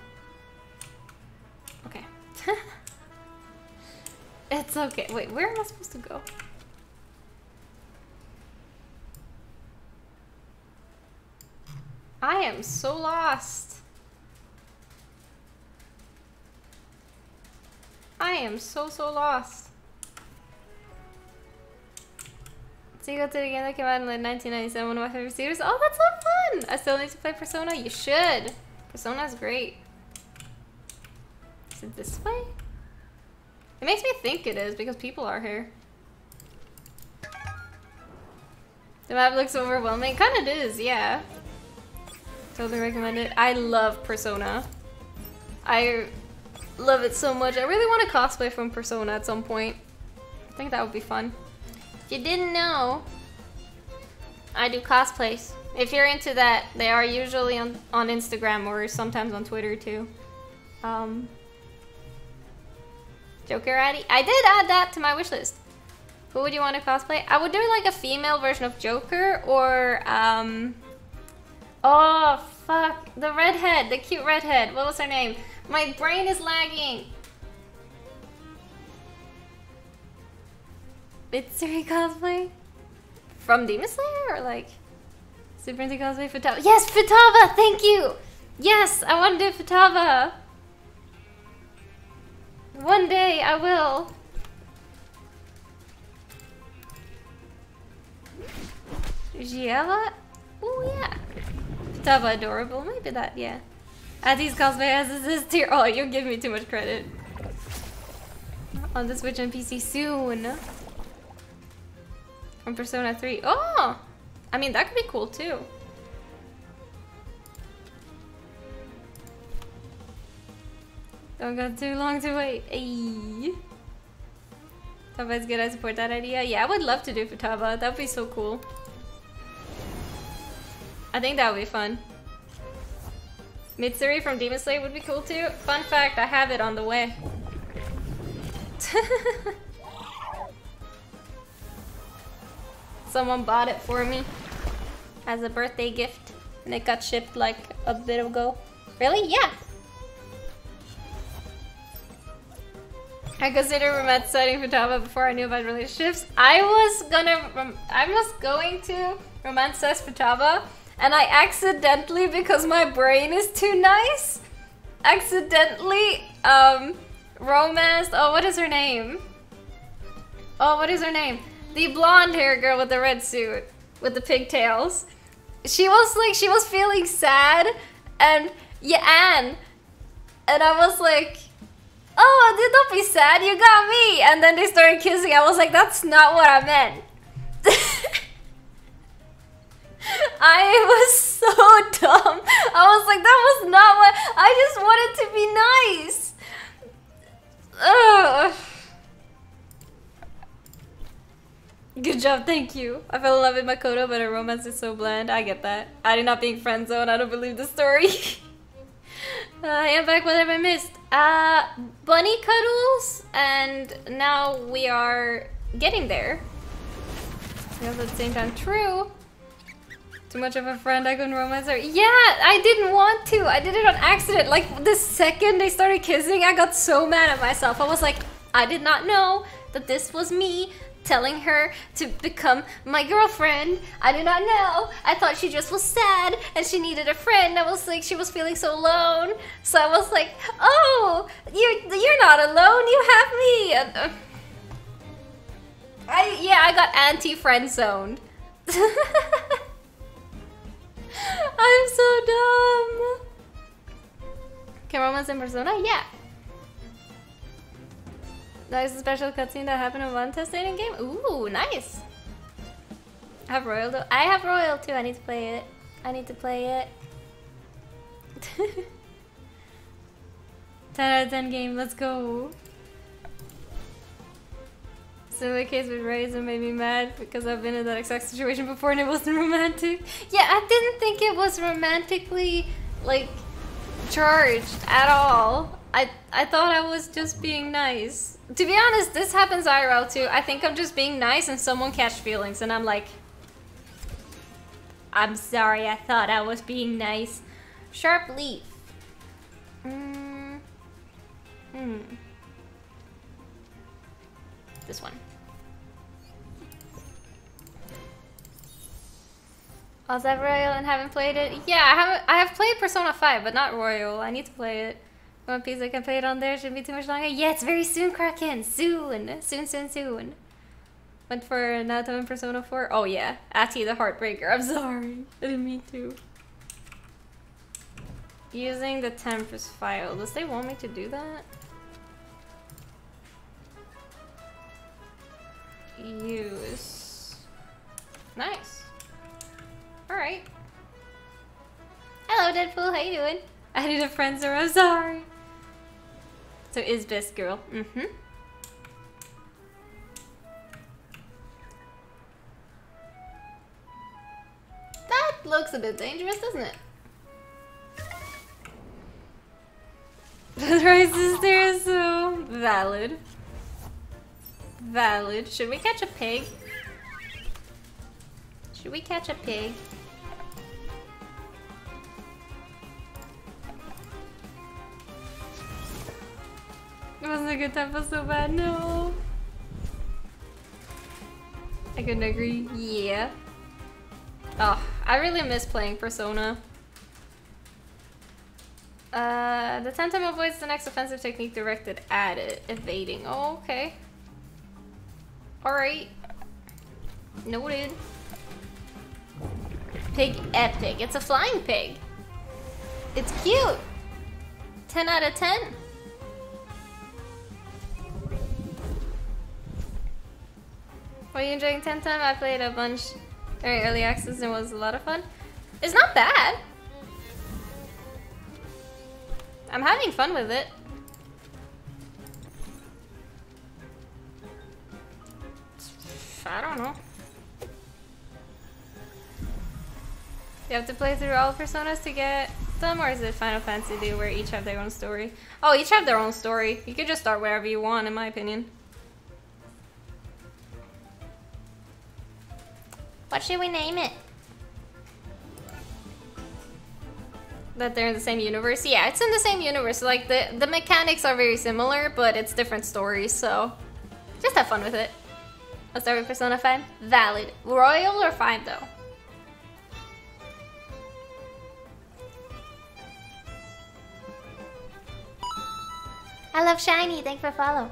Okay. it's okay. Wait, where am I supposed to go? I am so lost. I am so, so lost. Go to the game that came out in like 1997, one of my favorite series. Oh, that's so fun! I still need to play Persona. You should. Persona's great. Is it this way? It makes me think it is because people are here. The map looks overwhelming. Kind of is, yeah. Totally recommend it. I love Persona. I love it so much. I really want to cosplay from Persona at some point. I think that would be fun. If you didn't know, I do cosplays. If you're into that, they are usually on, on Instagram or sometimes on Twitter too. Um, Joker Addy? I did add that to my wish list. Who would you want to cosplay? I would do like a female version of Joker or um, Oh, fuck. The redhead, the cute redhead. What was her name? My brain is lagging. Mitsuri cosplay? From Demon Slayer or like Super into cosplay Futaba? Yes, Futaba! Thank you! Yes, I want to do Futaba! One day I will. Giella? Oh yeah. Tava adorable. Maybe that, yeah. Addie's cosplay as his tier. Oh, you're giving me too much credit. On the Switch and PC soon. From Persona 3. Oh! I mean, that could be cool too. Don't got too long to wait. Ayy. Tava is good. I support that idea. Yeah, I would love to do Futaba. That would be so cool. I think that would be fun. Mitsuri from Demon Slayer would be cool too. Fun fact, I have it on the way. Someone bought it for me as a birthday gift and it got shipped like a bit ago. Really? Yeah. I considered romanticizing Futaba before I knew about relationships. I was gonna, I was going to romanticize Futaba and I accidentally, because my brain is too nice, accidentally um romanced. Oh, what is her name? Oh, what is her name? The blonde hair girl with the red suit with the pigtails. She was like, she was feeling sad, and yeah, Anne. And I was like, oh, don't be sad, you got me. And then they started kissing. I was like, that's not what I meant. I was so dumb. I was like, that was not what I just wanted to be nice. Ugh. Good job, thank you. I fell in love with Makoto, but her romance is so bland. I get that. I did not being friend zone. I don't believe the story. uh, I am back. What have I missed? Uh, bunny cuddles, and now we are getting there. Yeah, at the same time, true. Too much of a friend, I couldn't romance her. Yeah, I didn't want to. I did it on accident. Like, the second they started kissing, I got so mad at myself. I was like, I did not know that this was me telling her to become my girlfriend. I did not know. I thought she just was sad and she needed a friend. I was like, she was feeling so alone. So I was like, oh, you're, you're not alone. You have me. And, uh, I, yeah, I got anti-friend zoned. I'm so dumb. Can romance in Persona? Yeah. That is a special cutscene that happened in one test testing game. Ooh, nice. I have Royal though. I have Royal too. I need to play it. I need to play it. 10 out of 10 game. Let's go. Similar case with Raisin made me mad because I've been in that exact situation before and it wasn't romantic. Yeah, I didn't think it was romantically, like, charged at all. I, I thought I was just being nice. To be honest, this happens IRL too. I think I'm just being nice and someone catch feelings and I'm like, I'm sorry, I thought I was being nice. Sharp leaf. Mm. Hmm. This one. Also have Royal and haven't played it? Yeah, I haven't I have played Persona 5, but not Royal. I need to play it. One piece I can play it on there shouldn't be too much longer. Yeah, it's very soon, Kraken. Soon. Soon, soon, soon. Went for Naruto and Persona 4. Oh yeah. Ati the Heartbreaker. I'm sorry. I didn't mean to. Using the Tempest file. Does they want me to do that? Use. Nice. Alright. Hello, Deadpool. How you doing? I need a friend, so I'm sorry. So is best girl. Mm-hmm. That looks a bit dangerous, doesn't it? right sister is so valid. Valid. Should we catch a pig? Should we catch a pig? It wasn't a good time, for so bad, no. I couldn't agree. Yeah. Oh, I really miss playing Persona. Uh, the Temtem avoids the next offensive technique directed at it, evading. Oh, okay. Alright. Noted. Pig epic. It's a flying pig. It's cute. 10 out of 10. Were you enjoying Temtem? I played a bunch during early access and it was a lot of fun. It's not bad. I'm having fun with it. I don't know. You have to play through all personas to get them, or is it Final Fantasy where each have their own story? Oh, each have their own story. You could just start wherever you want, in my opinion. What should we name it? That they're in the same universe? Yeah, it's in the same universe. Like, the, the mechanics are very similar, but it's different stories, so... Just have fun with it. Let's start with Persona 5. Valid. Royal or fine though? I love Shiny. Thanks for follow.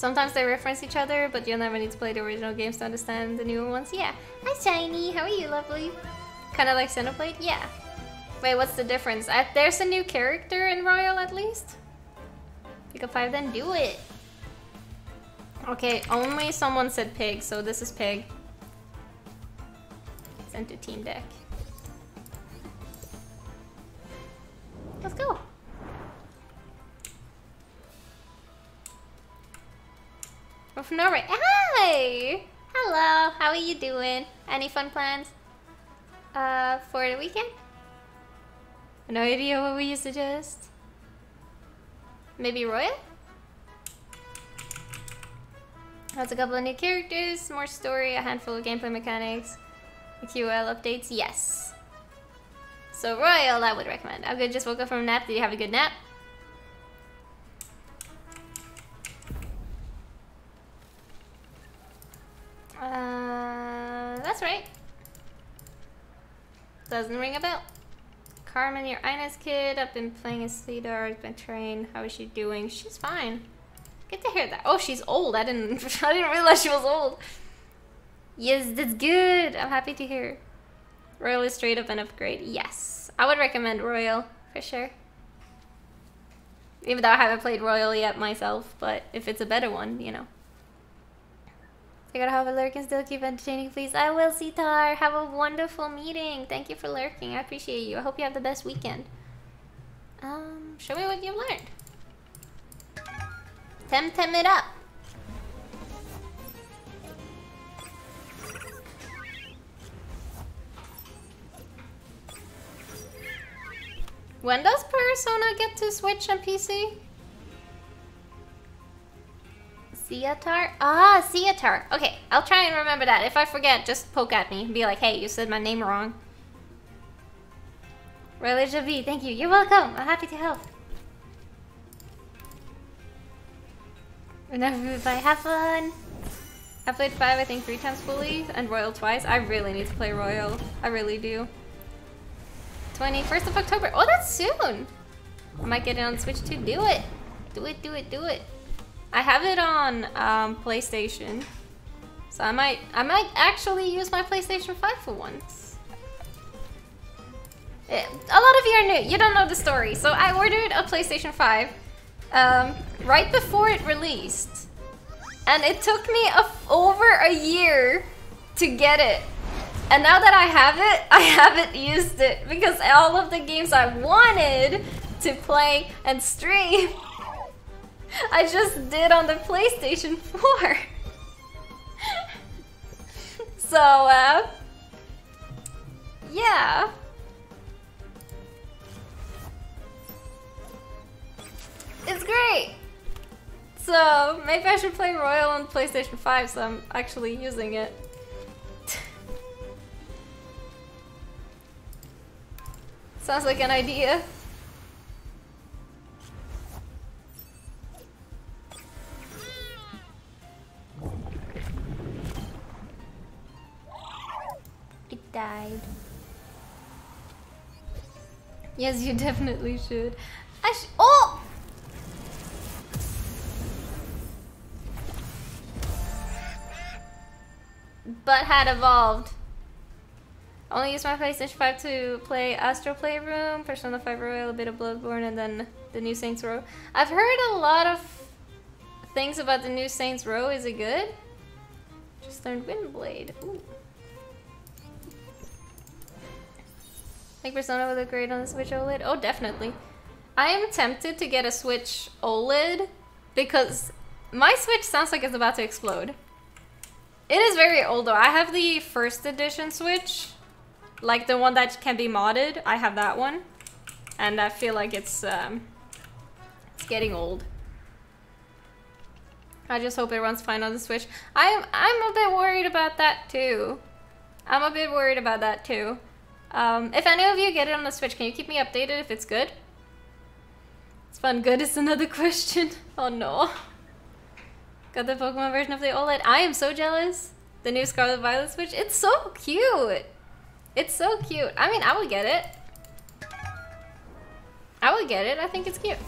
Sometimes they reference each other, but you'll never need to play the original games to understand the newer ones. Yeah. Hi, Shiny. How are you, lovely? Kind of like Xenoblade? Yeah. Wait, what's the difference? I, there's a new character in Royal, at least? Pick a five, then do it. Okay, only someone said pig, so this is pig. Sent to TemDeck. Let's go. We're from Norway. Hi! Hello, how are you doing? Any fun plans? Uh, for the weekend? No idea what we suggest. Maybe Royal? Has a couple of new characters, more story, a handful of gameplay mechanics, QL updates, yes. So Royal, I would recommend. I'm good, just woke up from a nap. Did you have a good nap? Uh, that's right. Doesn't ring a bell. Carmen, your Ines kid. I've been playing as Cedar. I've been trained. How is she doing? She's fine. Good to hear that. Oh, she's old. I didn't. I didn't realize she was old. Yes, that's good. I'm happy to hear. Royal is straight up an upgrade. Yes, I would recommend Royal for sure. Even though I haven't played Royal yet myself, but if it's a better one, you know. I gotta have a lurk and still keep entertaining, please. I will, Sitar. Have a wonderful meeting. Thank you for lurking. I appreciate you. I hope you have the best weekend. Um, show me what you've learned. Temtem it up. When does Persona get to Switch and PC? Theatar? Ah, Theatar. Okay, I'll try and remember that. If I forget, just poke at me. Be like, hey, you said my name wrong. Religion V, thank you. You're welcome. I'm happy to help. Whenever I have fun. I played 5, I think, 3 times fully, and Royal twice. I really need to play Royal. I really do. 21st of October. Oh, that's soon. I might get it on Switch too. Do it. Do it, do it, do it. I have it on um, PlayStation. So I might I might actually use my PlayStation 5 for once. It, a lot of you are new. You don't know the story. So I ordered a PlayStation 5 um, right before it released. And it took me a, over a year to get it. And now that I have it, I haven't used it because all of the games I wanted to play and stream I just did on the PlayStation 4. so, uh, yeah. It's great. So, maybe I should play Royal on PlayStation 5 so I'm actually using it. Sounds like an idea. Died. Yes, you definitely should. I sh oh! But had evolved. Only use my PlayStation 5 to play Astro Playroom, Persona 5 Royal, a bit of Bloodborne, and then the new Saints Row. I've heard a lot of things about the new Saints Row. Is it good? Just learned Windblade. Ooh. Think Persona would look great on the Switch OLED? Oh, definitely. I am tempted to get a Switch OLED because my Switch sounds like it's about to explode. It is very old though. I have the first edition Switch, like the one that can be modded. I have that one, and I feel like it's um, it's getting old. I just hope it runs fine on the Switch. I'm I'm a bit worried about that too. I'm a bit worried about that too. Um, if any of you get it on the Switch, can you keep me updated if it's good? It's fun. Good is another question. Oh no. Got the Pokemon version of the OLED. I am so jealous. The new Scarlet Violet Switch. It's so cute. It's so cute. I mean, I would get it. I would get it. I think it's cute.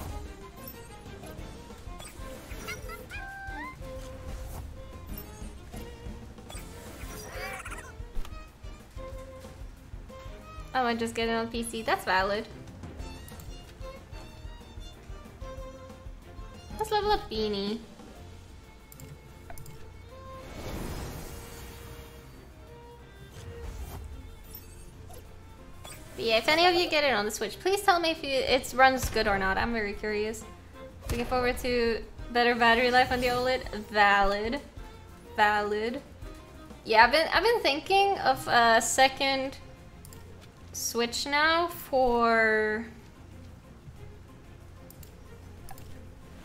I just get it on PC. That's valid. Let's level up Beanie. But yeah, if any of you get it on the Switch, please tell me if you, it runs good or not. I'm very curious. Looking forward to better battery life on the OLED. Valid. Valid. Yeah, I've been I've been thinking of a second Switch now for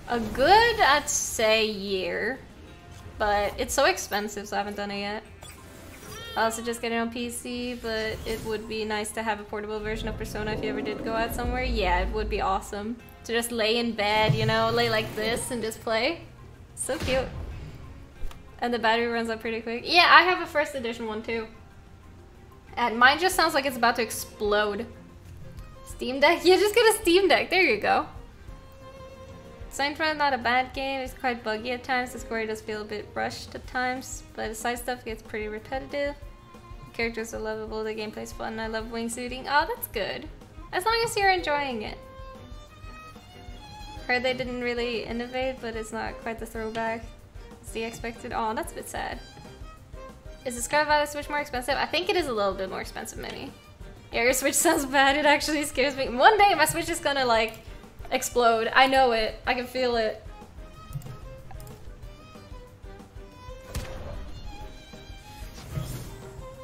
a good, I'd say, year. But it's so expensive, so I haven't done it yet. I also just get it on PC, but it would be nice to have a portable version of Persona if you ever did go out somewhere. Yeah, it would be awesome. To just lay in bed, you know, lay like this and just play. So cute. And the battery runs up pretty quick. Yeah, I have a first edition one too. And mine just sounds like it's about to explode. Steam Deck? Yeah, just get a Steam Deck. There you go. Seinfeld, not a bad game. It's quite buggy at times. The story does feel a bit rushed at times, but the side stuff gets pretty repetitive. The characters are lovable. The gameplay's fun. I love wingsuiting. Oh, that's good. As long as you're enjoying it. Heard they didn't really innovate, but it's not quite the throwback as the expected. Oh, that's a bit sad. Is the Scarlet Violet Switch more expensive? I think it is a little bit more expensive, maybe. Yeah, your Switch sounds bad. It actually scares me. One day my Switch is gonna like explode. I know it. I can feel it.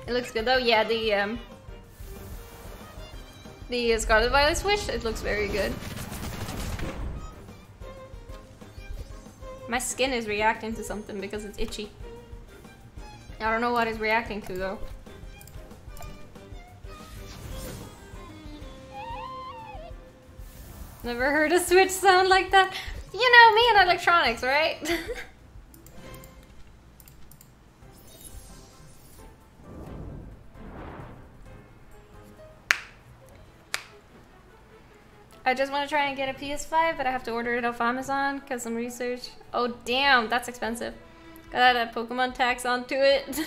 It looks good though. Yeah, the um, the Scarlet Violet Switch. It looks very good. My skin is reacting to something because it's itchy. I don't know what it's reacting to though. Never heard a Switch sound like that. You know, me and electronics, right? I just want to try and get a PS5, but I have to order it off Amazon because some research. Oh, damn, that's expensive. Add a Pokemon tax onto it.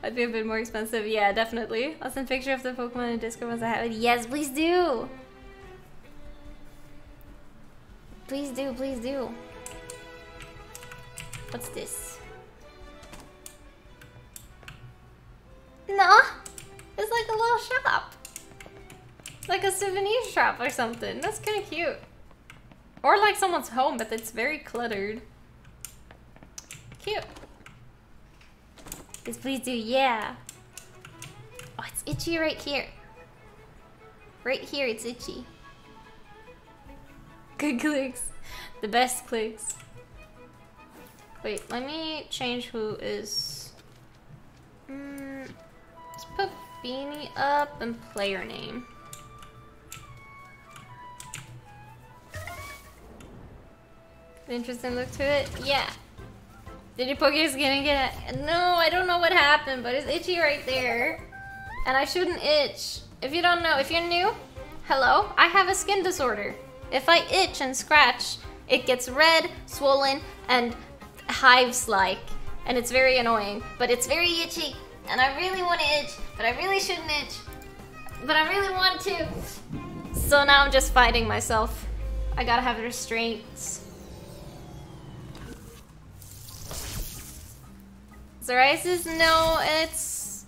That'd be a bit more expensive. Yeah, definitely. I'll send a picture of the Pokemon in Discord I have it. Yes, please do! Please do, please do. What's this? No, it's like a little shop. Like a souvenir shop or something. That's kind of cute. Or like someone's home, but it's very cluttered. Cute. Yes, please do, yeah. Oh, it's itchy right here. Right here, it's itchy. Good clicks. The best clicks. Wait, let me change who is... Mm, let's put Beanie up and player name. Interesting look to it? Yeah. Did your skin and get it? No, I don't know what happened, but it's itchy right there. And I shouldn't itch. If you don't know, if you're new, hello, I have a skin disorder. If I itch and scratch, it gets red, swollen, and hives-like. And it's very annoying, but it's very itchy. And I really want to itch, but I really shouldn't itch. But I really want to. So now I'm just fighting myself. I gotta have restraints. Psoriasis? No, it's...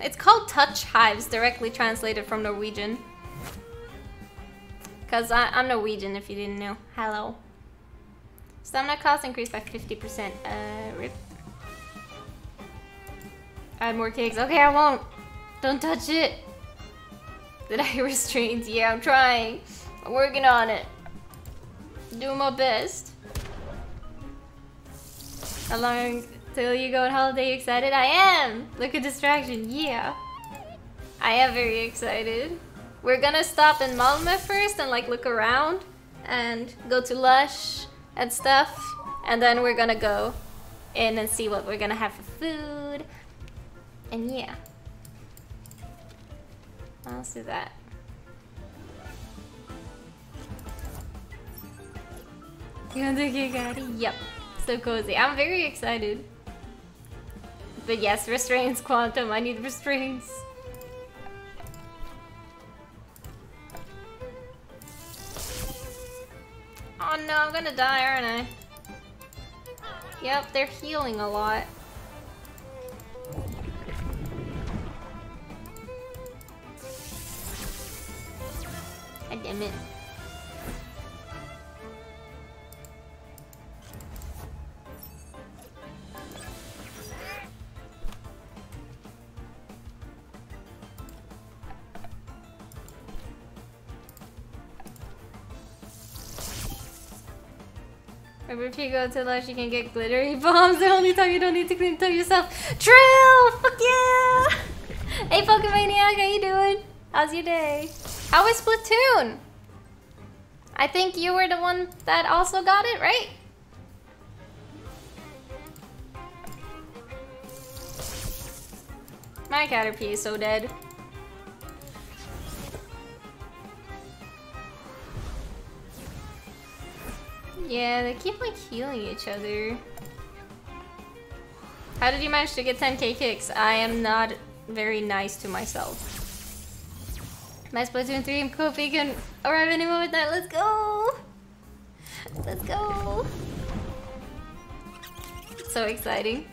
It's called touch hives, directly translated from Norwegian. Because I'm Norwegian, if you didn't know. Hello. Stamina cost increased by 50%. Uh, rip. Add more cakes. Okay, I won't. Don't touch it. Did I restraints? Yeah, I'm trying. I'm working on it. Doing my best. How long till you go on holiday? Excited? I am! Look at distraction. Yeah. I am very excited. We're gonna stop in Malmö first and like look around and go to Lush and stuff. And then we're gonna go in and see what we're gonna have for food. And yeah. Let's do that. You want to get? Yep. So cozy. I'm very excited. But yes, restraints, Quantum. I need restraints. Oh no, I'm gonna die, aren't I? Yep, they're healing a lot. Damn it. Remember if you go to Lush, you can get glittery bombs. The only time you don't need to clean to yourself. Trill! Fuck yeah! Hey Pokemaniac, how you doing? How's your day? How is Splatoon? I think you were the one that also got it, right? My Caterpie is so dead. Yeah, they keep like healing each other. How did you manage to get 10k kicks? I am not very nice to myself. My Splatoon 3 and Kofi can arrive any moment now. Let's go! Let's go! So exciting.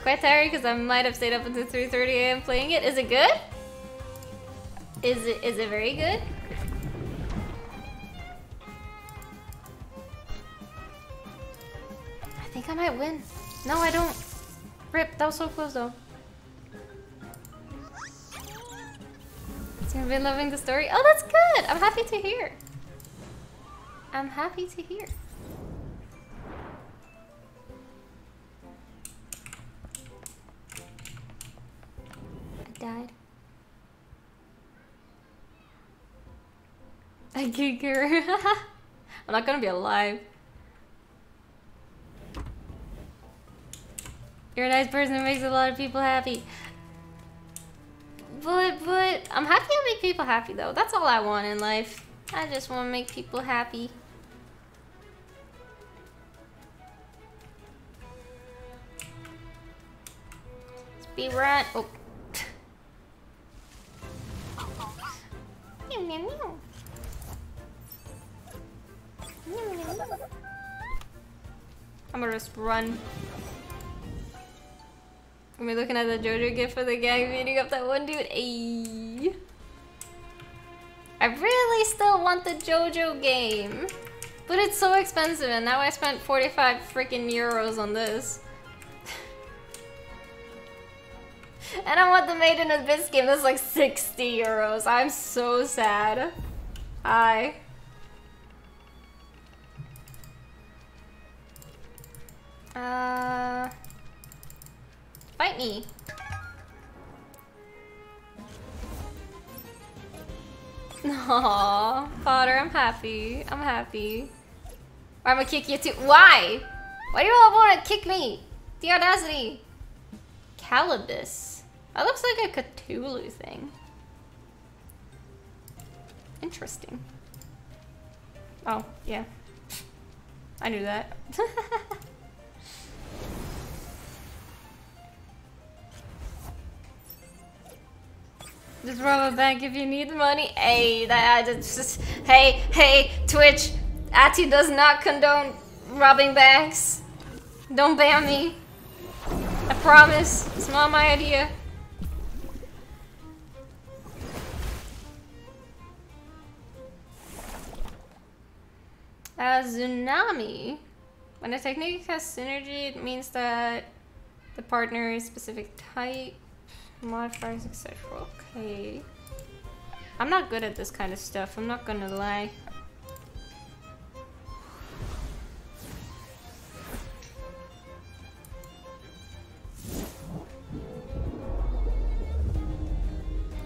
Quite tired because I might have stayed up until 3.30 a.m. playing it. Is it good? Is it is it very good? Think I might win. No, I don't. Rip, that was so close though. You've been loving the story? Oh, that's good! I'm happy to hear. I'm happy to hear. I died. I. I'm not gonna be alive. You're a nice person who makes a lot of people happy. But, but, I'm happy to make people happy though. That's all I want in life. I just want to make people happy. Speed run. Oh. Meow, meow, meow. I'm gonna just run. I looking at the JoJo gift for the gang beating up that one dude? Ayy. I really still want the JoJo game. But it's so expensive and now I spent 45 freaking euros on this. and I want the Made in Abyss game that's like 60 euros. I'm so sad. Hi. Uh... Fight me. Aww, Potter, I'm happy. I'm happy. Or I'm gonna kick you too. Why? Why do you all want to kick me? The audacity. Kalabyss. That looks like a Cthulhu thing. Interesting. Oh, yeah. I knew that. Just rob a bank if you need the money. Hey, that just hey, hey, Twitch. Ati does not condone robbing banks. Don't ban me. I promise. It's not my idea. Uh, Tsunami. When a technique has synergy, it means that the partner is specific type, modifiers, etc. Okay. I'm not good at this kind of stuff, I'm not gonna lie.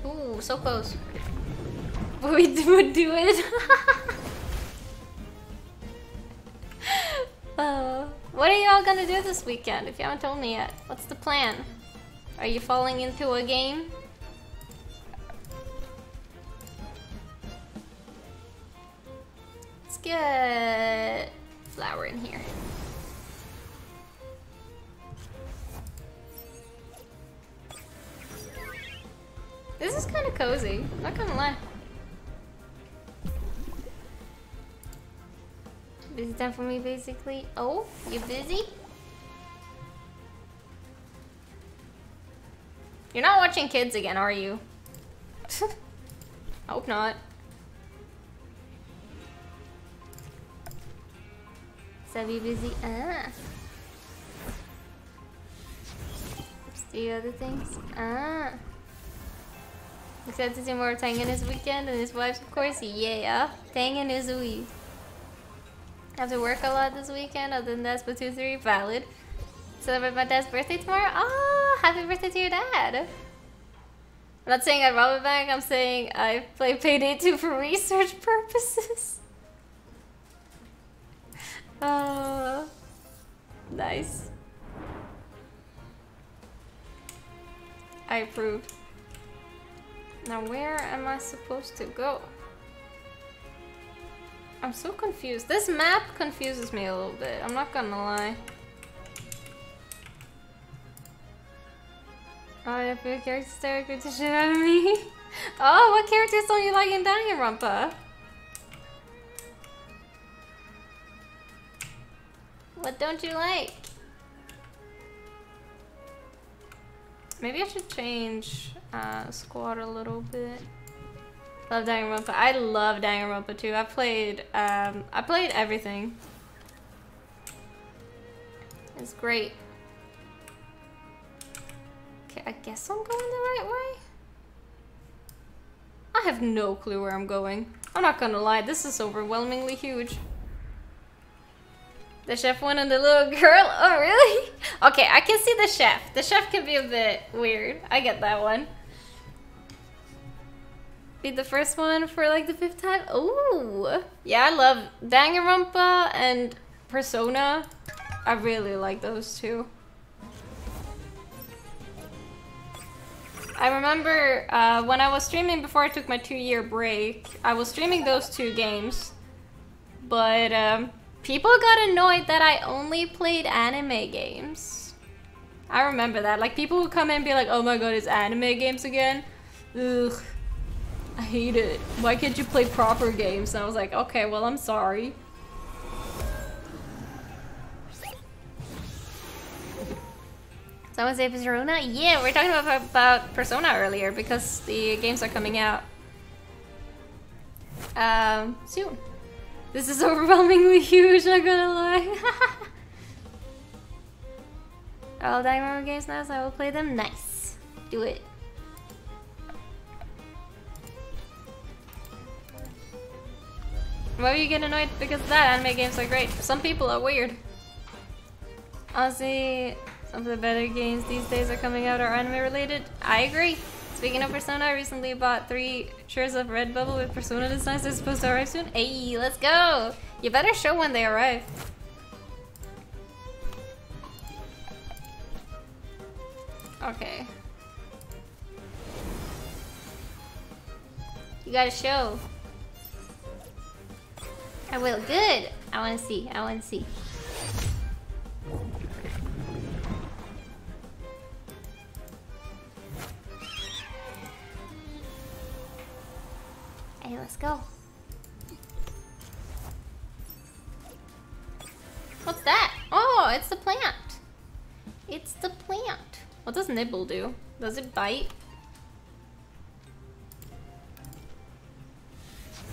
Ooh, so close. But we would do it. uh, what are y'all gonna do this weekend if you haven't told me yet? What's the plan? Are you falling into a game? Let's get flour in here. This is kind of cozy, not gonna lie. Busy time for me, basically. Oh, you busy? You're not watching kids again, are you? I Hope not. So be busy. Ah. the other things. Ah. Except to see more of Tengen this weekend and his wife's, of course. Yeah. Tengen is a week. Have to work a lot this weekend. Other than that, Splatoon 3, valid. Celebrate my dad's birthday tomorrow. Oh, happy birthday to your dad. I'm not saying I rob a bank. I'm saying I play Payday 2 for research purposes. Oh, nice. I approve. Now where am I supposed to go? I'm so confused. This map confuses me a little bit. I'm not gonna lie. Oh, yeah, your character scared the shit out of me. oh, what characters don't you like in Danganronpa? Don't you like? Maybe I should change uh, squad a little bit. Love Danganronpa. I love Danganronpa too. I played um, I played everything. It's great. Okay, I guess I'm going the right way. I have no clue where I'm going. I'm not gonna lie, this is overwhelmingly huge. The chef one and the little girl? Oh, really? Okay, I can see the chef. The chef can be a bit weird. I get that one. Be the first one for like the fifth time? Ooh. Yeah, I love Danganronpa and Persona. I really like those two. I remember uh, when I was streaming before I took my two year break, I was streaming those two games. But um, people got annoyed that I only played anime games. I remember that. Like people would come in and be like, oh my god, it's anime games again? Ugh. I hate it. Why can't you play proper games? And I was like, okay, well, I'm sorry. Someone say Persona? Yeah, we are talking about, about Persona earlier because the games are coming out um, soon. This is overwhelmingly huge, not gonna lie. I'll All Diamond games now, so I will play them. Nice. Do it. Why are you getting annoyed because that? Anime games are great. Some people are weird. Honestly, some of the better games these days are coming out are anime related. I agree. Speaking of Persona, I recently bought three shares of Redbubble with Persona designs. They're supposed to arrive soon. Hey, let's go! You better show when they arrive. Okay. You gotta show. I will. Good. I want to see. I want to see. Hey, let's go. What's that? Oh, it's the plant. It's the plant. What does nibble do? Does it bite?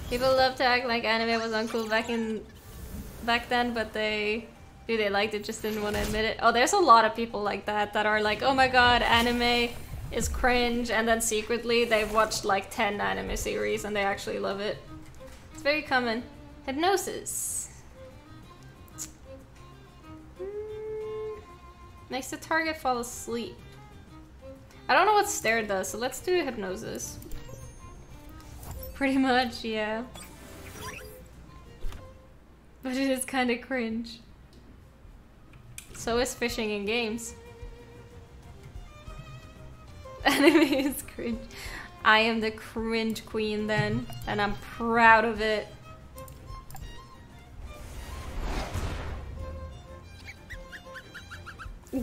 People love to act like anime was uncool back in back then, but they do they liked it, just didn't want to admit it. Oh, there's a lot of people like that that are like, oh my god, anime is cringe, and then secretly they've watched like 10 anime series and they actually love it. It's very common. Hypnosis. Hmm. Makes the target fall asleep. I don't know what stare does, so let's do hypnosis. Pretty much, yeah. But it is kind of cringe. So is fishing in games. Anime is cringe. I am the cringe queen then, and I'm proud of it.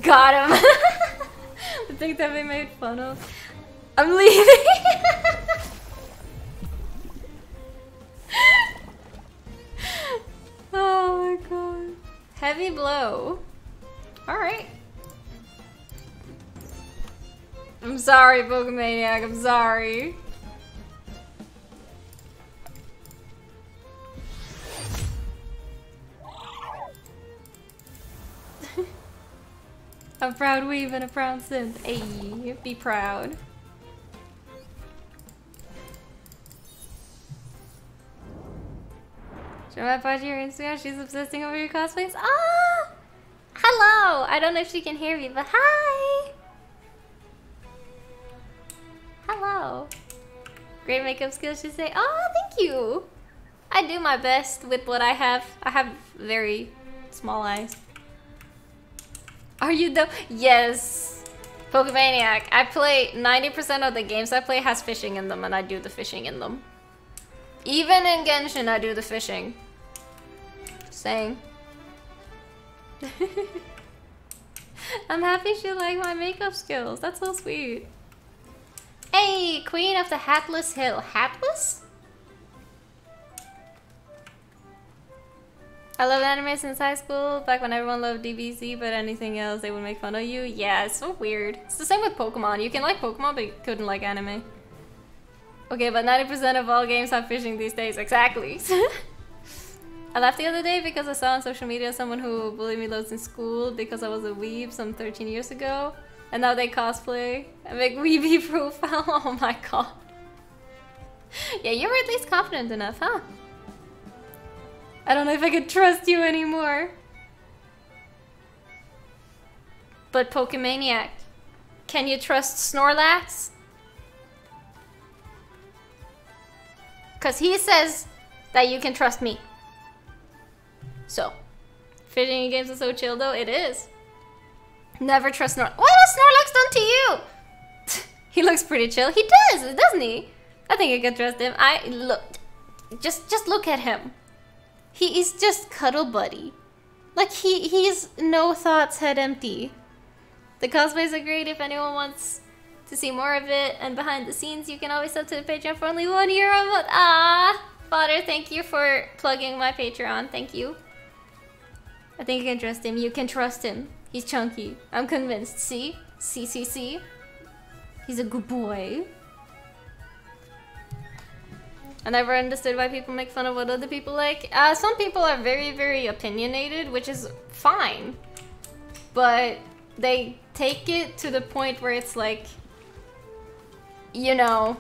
Got him! the think that we made fun of. I'm leaving! oh my god. Heavy blow. Alright sorry, Pokemaniac. I'm sorry. a proud weave and a proud synth. Ayy, be proud. Should I find your Instagram? She's obsessing over your cosplays. Ah! Hello! I don't know if she can hear me, but hi! Hello. Great makeup skills, she say. Oh, thank you! I do my best with what I have. I have very small eyes. Are you the- Yes! Pokemaniac. I play- 90% of the games I play has fishing in them and I do the fishing in them. Even in Genshin, I do the fishing. Saying. I'm happy she liked my makeup skills. That's so sweet. Hey, Queen of the Hatless Hill. Hatless? I love anime since high school, back when everyone loved DBZ, but anything else, they would make fun of you. Yeah, it's so weird. It's the same with Pokemon. You can like Pokemon, but you couldn't like anime. Okay, but 90% of all games have fishing these days. Exactly. I laughed the other day because I saw on social media someone who bullied me loads in school because I was a weeb some 13 years ago. And now they cosplay and make weeby profile. Oh my god. Yeah, you were at least confident enough, huh? I don't know if I could trust you anymore. But Pokemaniac, can you trust Snorlax? Cause he says that you can trust me. So, fishing in games is so chill though, it is. Never trust Snorlax. What has Snorlax done to you? he looks pretty chill. He does, doesn't he? I think I can trust him. I look, just just look at him. He is just cuddle buddy. Like he he's no thoughts head empty. The cosplays are great if anyone wants to see more of it. And behind the scenes, you can always sub to the Patreon for only one euro a month. Ah, Father, thank you for plugging my Patreon. Thank you. I think you can trust him. You can trust him. He's chunky. I'm convinced. See? See, see, see? He's a good boy. I never understood why people make fun of what other people like. Uh, some people are very, very opinionated, which is fine. But they take it to the point where it's like, you know,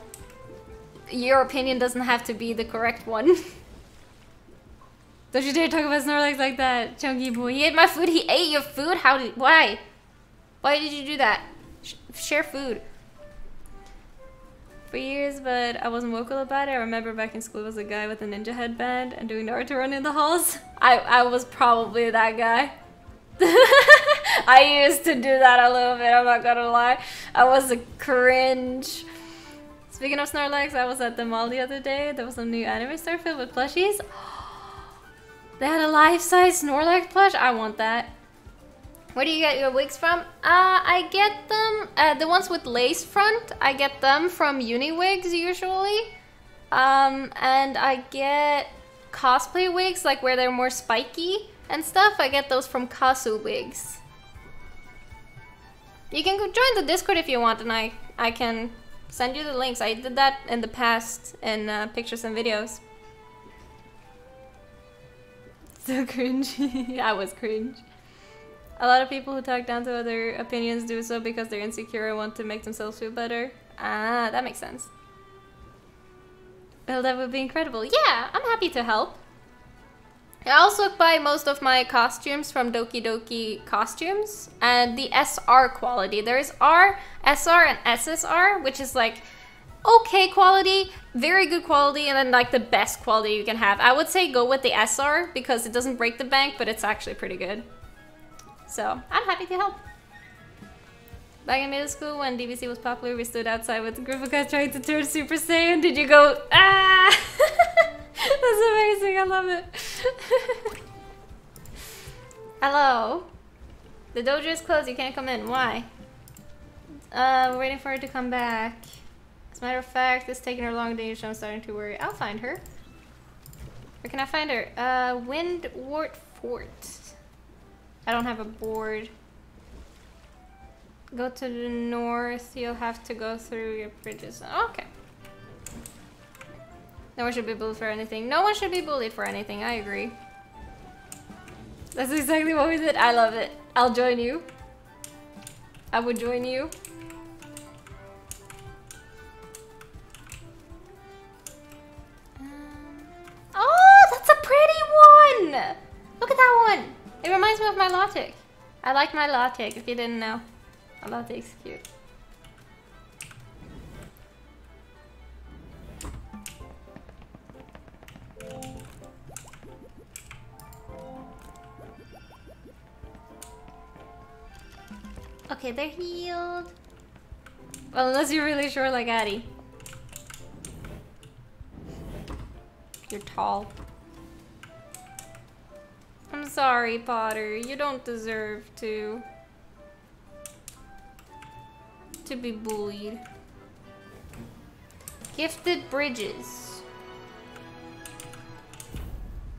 your opinion doesn't have to be the correct one. Don't you dare talk about Snorlax like that, chunky boy. He ate my food. He ate your food? How did... Why? Why did you do that? Sh share food. For years, but I wasn't vocal about it. I remember back in school was a guy with a ninja headband and doing Naruto run in the halls. I, I was probably that guy. I used to do that a little bit, I'm not gonna lie. I was a cringe. Speaking of Snorlax, I was at the mall the other day. There was a new anime store filled with plushies. They had a life-size Snorlax plush. I want that. Where do you get your wigs from? Uh, I get them, uh, the ones with lace front, I get them from Uniwigs usually. Um, and I get cosplay wigs, like where they're more spiky and stuff. I get those from Kasu Wigs. You can join the Discord if you want, and I, I can send you the links. I did that in the past in uh, pictures and videos. So cringy. I was cringe. A lot of people who talk down to other opinions do so because they're insecure and want to make themselves feel better. Ah, that makes sense. Well, that would be incredible. Yeah, I'm happy to help. I also buy most of my costumes from Doki Doki Costumes and the SR quality. There is R, SR, and SSR, which is like okay quality, very good quality, and then like the best quality you can have. I would say go with the SR because it doesn't break the bank, but it's actually pretty good. So I'm happy to help. Back in middle school, when DBZ was popular, we stood outside with Griffica trying to turn Super Saiyan. Did you go, ah? That's amazing, I love it. Hello. The dojo is closed, you can't come in. Why? Uh, we're waiting for her to come back. As a matter of fact, it's taking her long than usual. I'm starting to worry. I'll find her. Where can I find her? Uh, Windward Fort. I don't have a board. Go to the north, you'll have to go through your bridges. Okay. No one should be bullied for anything. No one should be bullied for anything, I agree. That's exactly what we did. I love it. I'll join you. I would join you. Oh, that's a pretty one! Look at that one! It reminds me of my latte. I like my latte, if you didn't know. My is cute. Okay, they're healed. Well, unless you're really sure like Addy. You're tall. I'm sorry, Potter. You don't deserve to... to be bullied. Gifted bridges.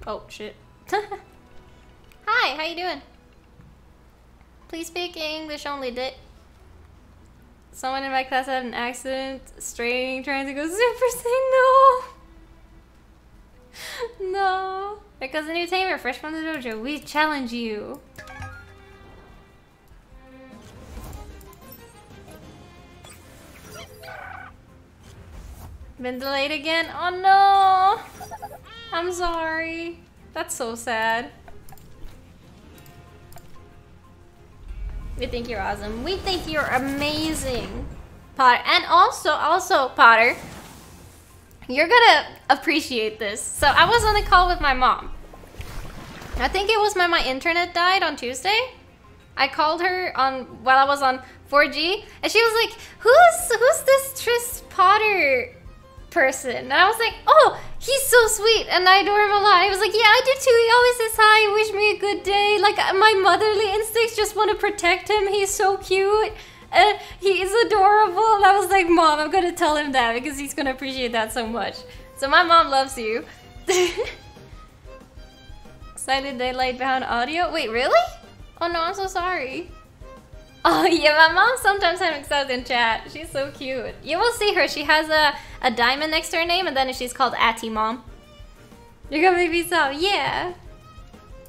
Oh, shit. Hi, how you doing? Please speak English only, Dit. Someone in my class had an accident, straining, trying to go Super Saiyan. No! no! Because the new tamer, fresh from the dojo, we challenge you. Been delayed again? Oh no! I'm sorry. That's so sad. We think you're awesome. We think you're amazing, Potter. And also, also, Potter, you're gonna appreciate this. So I was on a call with my mom. I think it was when my internet died on Tuesday. I called her on while I was on 4G, and she was like, "Who's who's this Tris Potter person?" And I was like, "Oh, he's so sweet, and I adore him a lot." He was like, "Yeah, I do too. He always says hi, wish me a good day. Like uh, my motherly instincts just want to protect him. He's so cute." Uh, he's adorable. And I was like, Mom, I'm gonna tell him that because he's gonna appreciate that so much. So my mom loves you. Excited they laid behind audio? Wait, really? Oh no, I'm so sorry. Oh yeah, my mom sometimes hangs out in chat. She's so cute. You will see her. She has a, a diamond next to her name and then she's called Ati Mom. You're gonna make me. Yeah.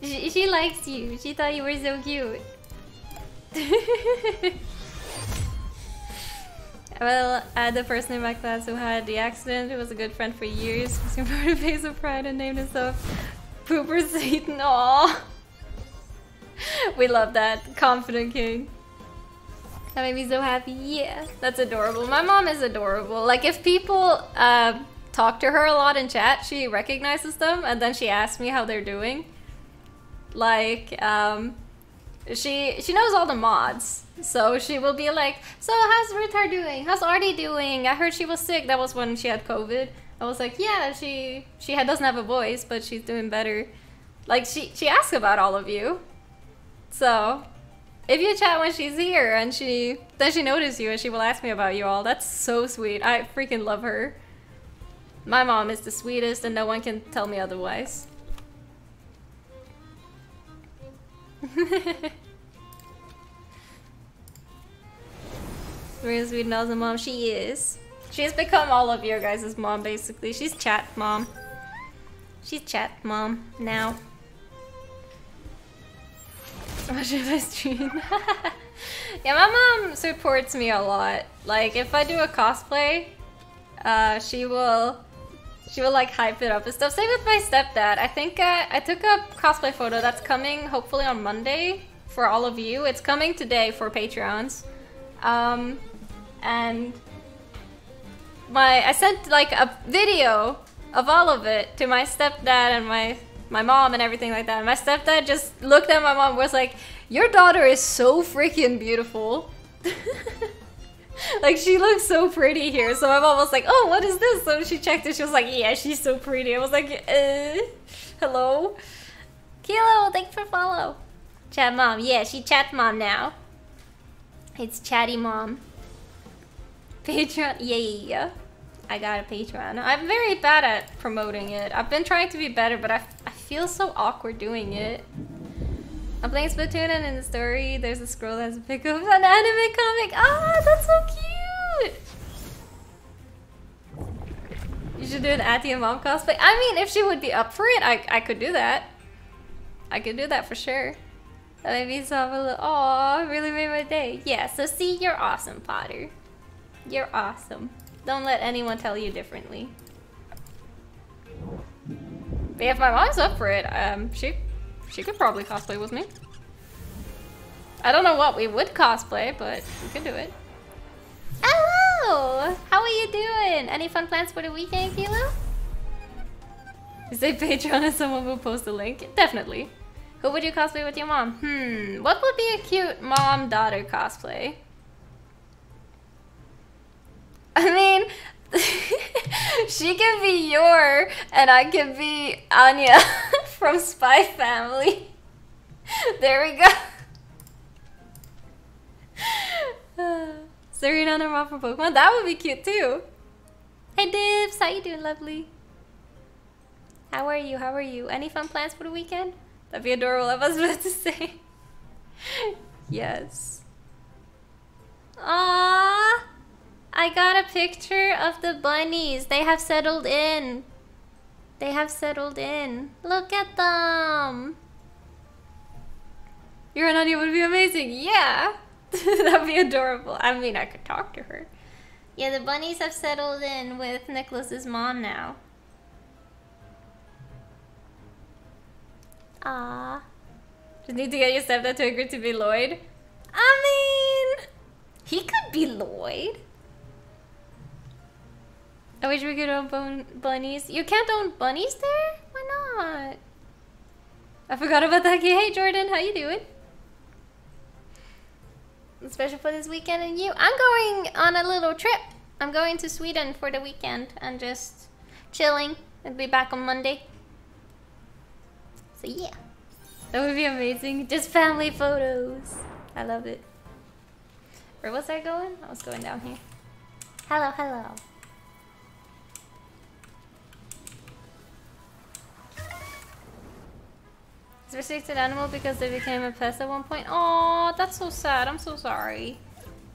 She, she likes you. She thought you were so cute. Well, had the person in my class who had the accident, who was a good friend for years, was converted a face of pride and named himself Pooper Satan. Aww. we love that. Confident king. That made me so happy. Yeah, that's adorable. My mom is adorable. Like, if people uh, talk to her a lot in chat, she recognizes them and then she asks me how they're doing. Like, um, she she knows all the mods. So she will be like, so how's Ritar doing? How's Artie doing? I heard she was sick. That was when she had COVID. I was like, yeah, she she doesn't have a voice, but she's doing better. Like she she asks about all of you. So if you chat when she's here and she then she notices you and she will ask me about you all. That's so sweet. I freaking love her. My mom is the sweetest and no one can tell me otherwise. Very sweet awesome mom. She is. She's become all of your guys' mom, basically. She's chat mom. She's chat mom now. What should I stream? yeah, my mom supports me a lot. Like, if I do a cosplay, uh, she will she will like hype it up and stuff. Same with my stepdad. I think uh, I took a cosplay photo that's coming hopefully on Monday for all of you. It's coming today for Patreons. Um, and my I sent like a video of all of it to my stepdad and my my mom and everything like that. And my stepdad just looked at my mom was like, "Your daughter is so freaking beautiful." like she looks so pretty here. So mom was like, "Oh, what is this?" So she checked it. She was like, "Yeah, she's so pretty." I was like, uh, "Hello, Kilo, thanks for follow." Chat mom, yeah, she chat mom now. It's chatty mom. Patreon, yeah. I got a Patreon. I'm very bad at promoting it. I've been trying to be better, but I, I feel so awkward doing it. I'm playing Splatoon and in the story there's a scroll that has a pic of an anime comic. Ah, that's so cute! You should do an Auntie and Mom cosplay. I mean, if she would be up for it, I, I could do that. I could do that for sure. That made me so little, aw, really made my day. Yeah, so see, you're awesome, Potter. You're awesome. Don't let anyone tell you differently. But if my mom's up for it, um, she she could probably cosplay with me. I don't know what we would cosplay, but we could do it. Hello! How are you doing? Any fun plans for the weekend, Kilo? You say Patreon and someone will post a link? Definitely. Who would you cosplay with your mom? Hmm, what would be a cute mom-daughter cosplay? I mean, she can be Yor, and I can be Anya from Spy Family. There we go. Serena and mom from Pokemon. That would be cute too. Hey Dibs, how you doing, lovely? How are you? How are you? Any fun plans for the weekend? That'd be adorable. I was about to say. yes. Aww. I got a picture of the bunnies. They have settled in. They have settled in. Look at them. Yor and Anya would be amazing. Yeah. That'd be adorable. I mean, I could talk to her. Yeah, the bunnies have settled in with Nicholas's mom now. Ah. Just need to get your stepdad to agree to be Lloyd. I mean, he could be Lloyd. I wish we could own bun bunnies. You can't own bunnies there? Why not? I forgot about that. Hey, Jordan, how you doing? Special for this weekend and you. I'm going on a little trip. I'm going to Sweden for the weekend and just chilling. I'll be back on Monday. So yeah. That would be amazing. Just family photos. I love it. Where was I going? I was going down here. Hello, hello. It's restricted animal because they became a pest at one point. Oh, that's so sad. I'm so sorry.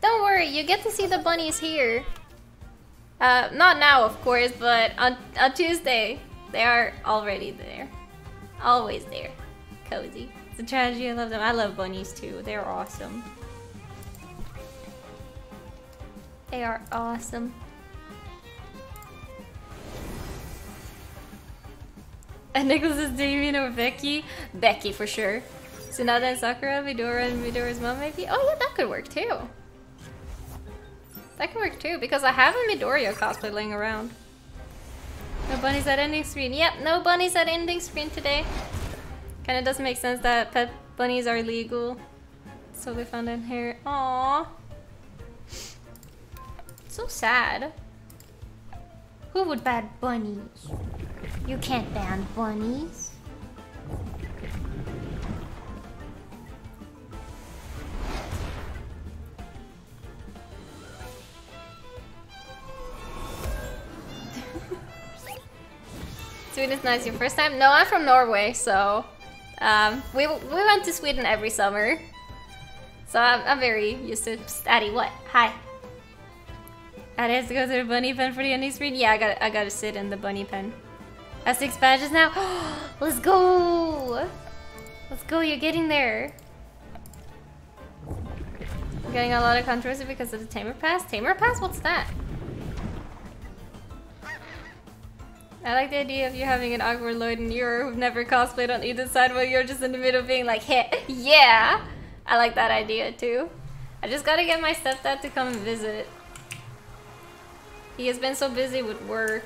Don't worry, you get to see the bunnies here. Uh, not now, of course, but on, on Tuesday, they are already there. Always there. Cozy. It's a tragedy, I love them. I love bunnies too. They're awesome. They are awesome. And Nicholas is Damian or Becky? Becky for sure. Tsunade and Sakura, Midoriya and Midoriya's mom maybe? Oh yeah, that could work too. That could work too, because I have a Midoriya cosplay laying around. No bunnies at ending screen. Yep, no bunnies at ending screen today. Kinda doesn't make sense that pet bunnies are legal. So they found in here. Aww. So sad. Who would bad bunnies? You can't ban bunnies. Sweden is nice. Your first time? No, I'm from Norway, so um, we we went to Sweden every summer. So I'm, I'm very used to. Ati, what? Hi. Ati has to go to the bunny pen for the ending screen. Yeah, I got I got to sit in the bunny pen. I have six badges now. Let's go. Let's go. You're getting there. I'm getting a lot of controversy because of the Tamer Pass. Tamer Pass? What's that? I like the idea of you having an awkward Lloyd and you're who've never cosplayed on either side while you're just in the middle being like, hey, yeah! I like that idea too. I just gotta get my stepdad to come and visit. He has been so busy with work.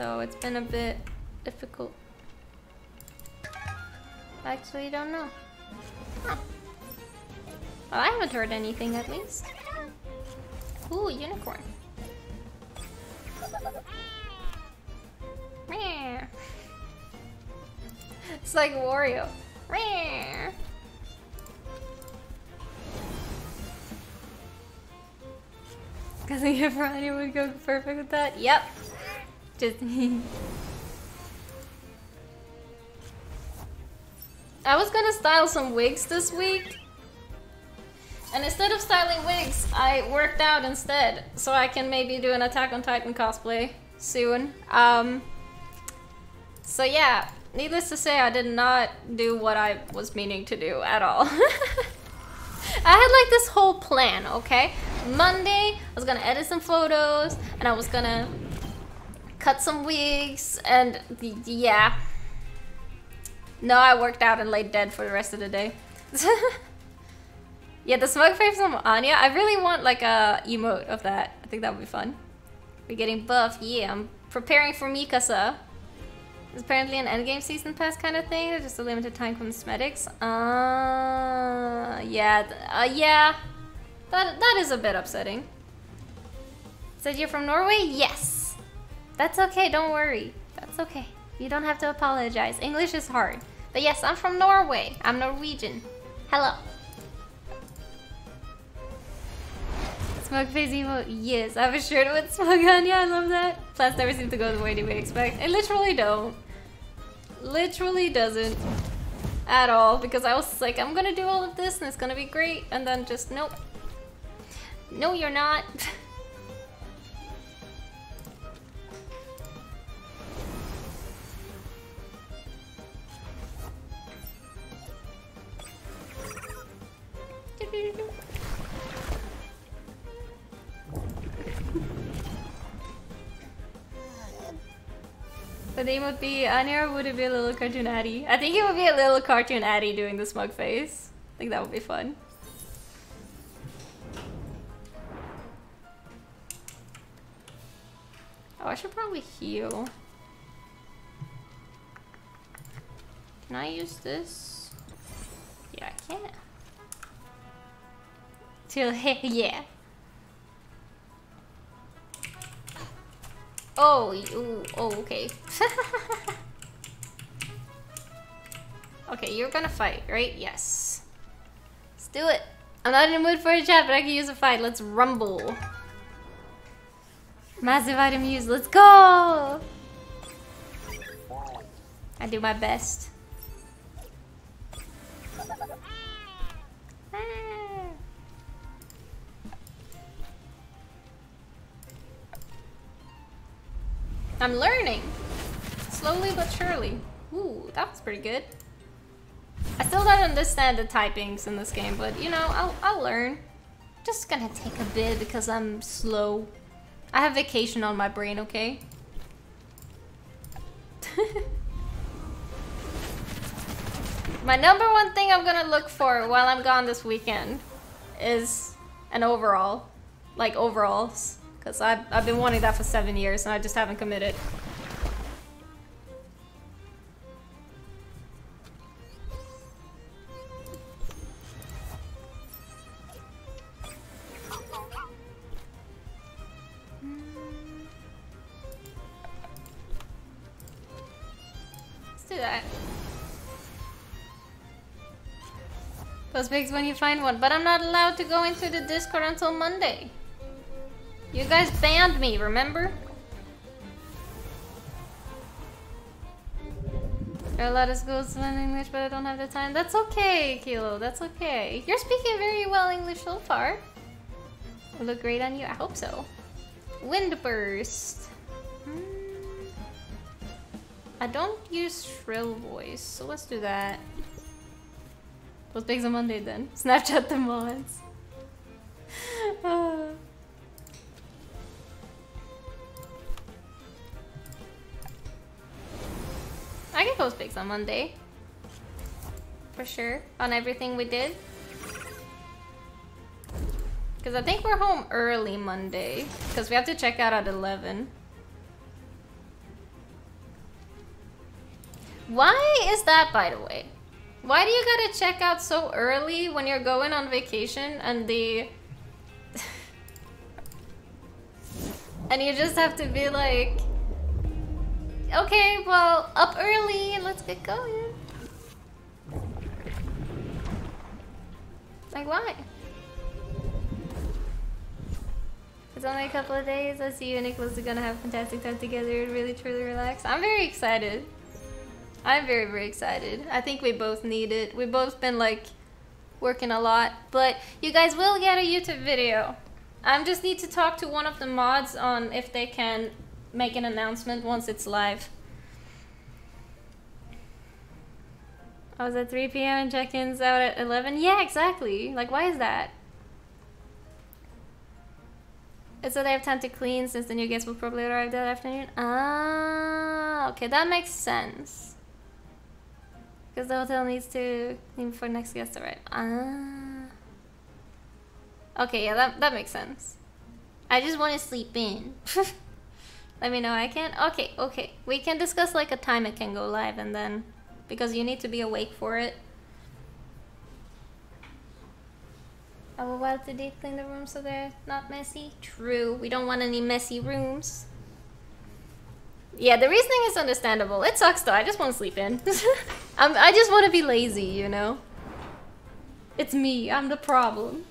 So it's been a bit difficult. Actually, don't know. Well, I haven't heard anything at least. Ooh, unicorn. It's like Wario. Cause I get Friday would go perfect with that. Yep. Just I was gonna style some wigs this week. And instead of styling wigs, I worked out instead. So I can maybe do an Attack on Titan cosplay soon. Um, so yeah, needless to say, I did not do what I was meaning to do at all. I had like this whole plan, okay? Monday, I was gonna edit some photos, and I was gonna cut some wigs, and yeah. No, I worked out and laid dead for the rest of the day. yeah, the smug face from Anya, I really want like a emote of that. I think that would be fun. We're getting buff, yeah. I'm preparing for Mikasa. It's apparently an endgame season pass kind of thing, just a limited time cosmetics. Uh, yeah, uh, yeah. That, that is a bit upsetting. Said you're from Norway? Yes. That's okay, don't worry. That's okay. You don't have to apologize. English is hard. But yes, I'm from Norway. I'm Norwegian. Hello. Smug face emote, yes. I have a shirt with smug on, yeah, I love that. Plans never seem to go the way would expect. It literally don't. Literally doesn't. At all, because I was like, I'm gonna do all of this and it's gonna be great, and then just, nope. No, you're not. The name would be Anya would it be a little cartoon Ati? I think it would be a little cartoon Ati doing the smug face. I think that would be fun. Oh, I should probably heal. Can I use this? Yeah, I can. Till yeah. Oh, oh, okay. okay, you're gonna fight, right? Yes. Let's do it. I'm not in the mood for a chat, but I can use a fight. Let's rumble. Massive item use. Let's go! I do my best. I'm learning. Slowly but surely. Ooh, that was pretty good. I still don't understand the typings in this game, but you know, I'll, I'll learn. Just gonna take a bit because I'm slow. I have vacation on my brain, okay? my number one thing I'm gonna look for while I'm gone this weekend is an overall. Like overalls. Because I've, I've been wanting that for seven years and I just haven't committed. Let's do that. Post pics when you find one, but I'm not allowed to go into the Discord until Monday. You guys banned me, remember? There are a lot of schools in English, but I don't have the time. That's okay, Kilo. That's okay. You're speaking very well English so far. Will look great on you. I hope so. Windburst. Hmm. I don't use shrill voice, so let's do that. Post pics on Monday then. Snapchat the mods. I can post pics on Monday. For sure. On everything we did. Because I think we're home early Monday. Because we have to check out at 11. Why is that, by the way? Why do you gotta check out so early when you're going on vacation and the... and you just have to be like... Okay, well, up early. Let's get going. Like, why? It's only a couple of days. I see you and Nicholas are gonna have a fantastic time together and really truly relax. I'm very excited. I'm very, very excited. I think we both need it. We've both been like working a lot, but you guys will get a YouTube video. I just need to talk to one of the mods on if they can make an announcement once it's live. I was at 3 p.m. and check-ins out at 11. Yeah, exactly. Like, why is that? So they have time to clean since the new guests will probably arrive that afternoon. Ah, okay, that makes sense. Because the hotel needs to clean before next guest arrive. Ah. Okay, yeah, that, that makes sense. I just want to sleep in. Let me know I can't. Okay, okay. We can discuss like a time it can go live and then because you need to be awake for it. I will wipe to deep clean the room so they're not messy. True, we don't want any messy rooms. Yeah, the reasoning is understandable. It sucks though, I just want to sleep in. I'm, I just want to be lazy, you know? It's me, I'm the problem.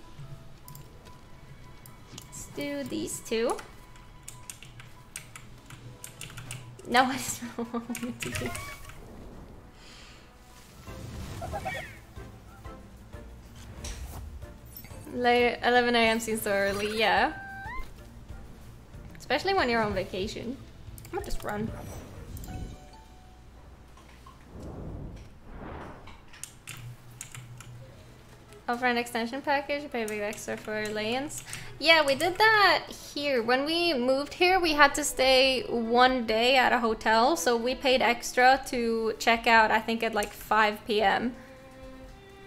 Let's do these two. No, I just want to do. Late 11 a.m. seems so early, yeah. Especially when you're on vacation. I'm gonna just run. Offer an extension package, pay a big extra for lay-ins. Yeah, we did that here. When we moved here, we had to stay one day at a hotel, so we paid extra to check out, I think at like 5 p.m.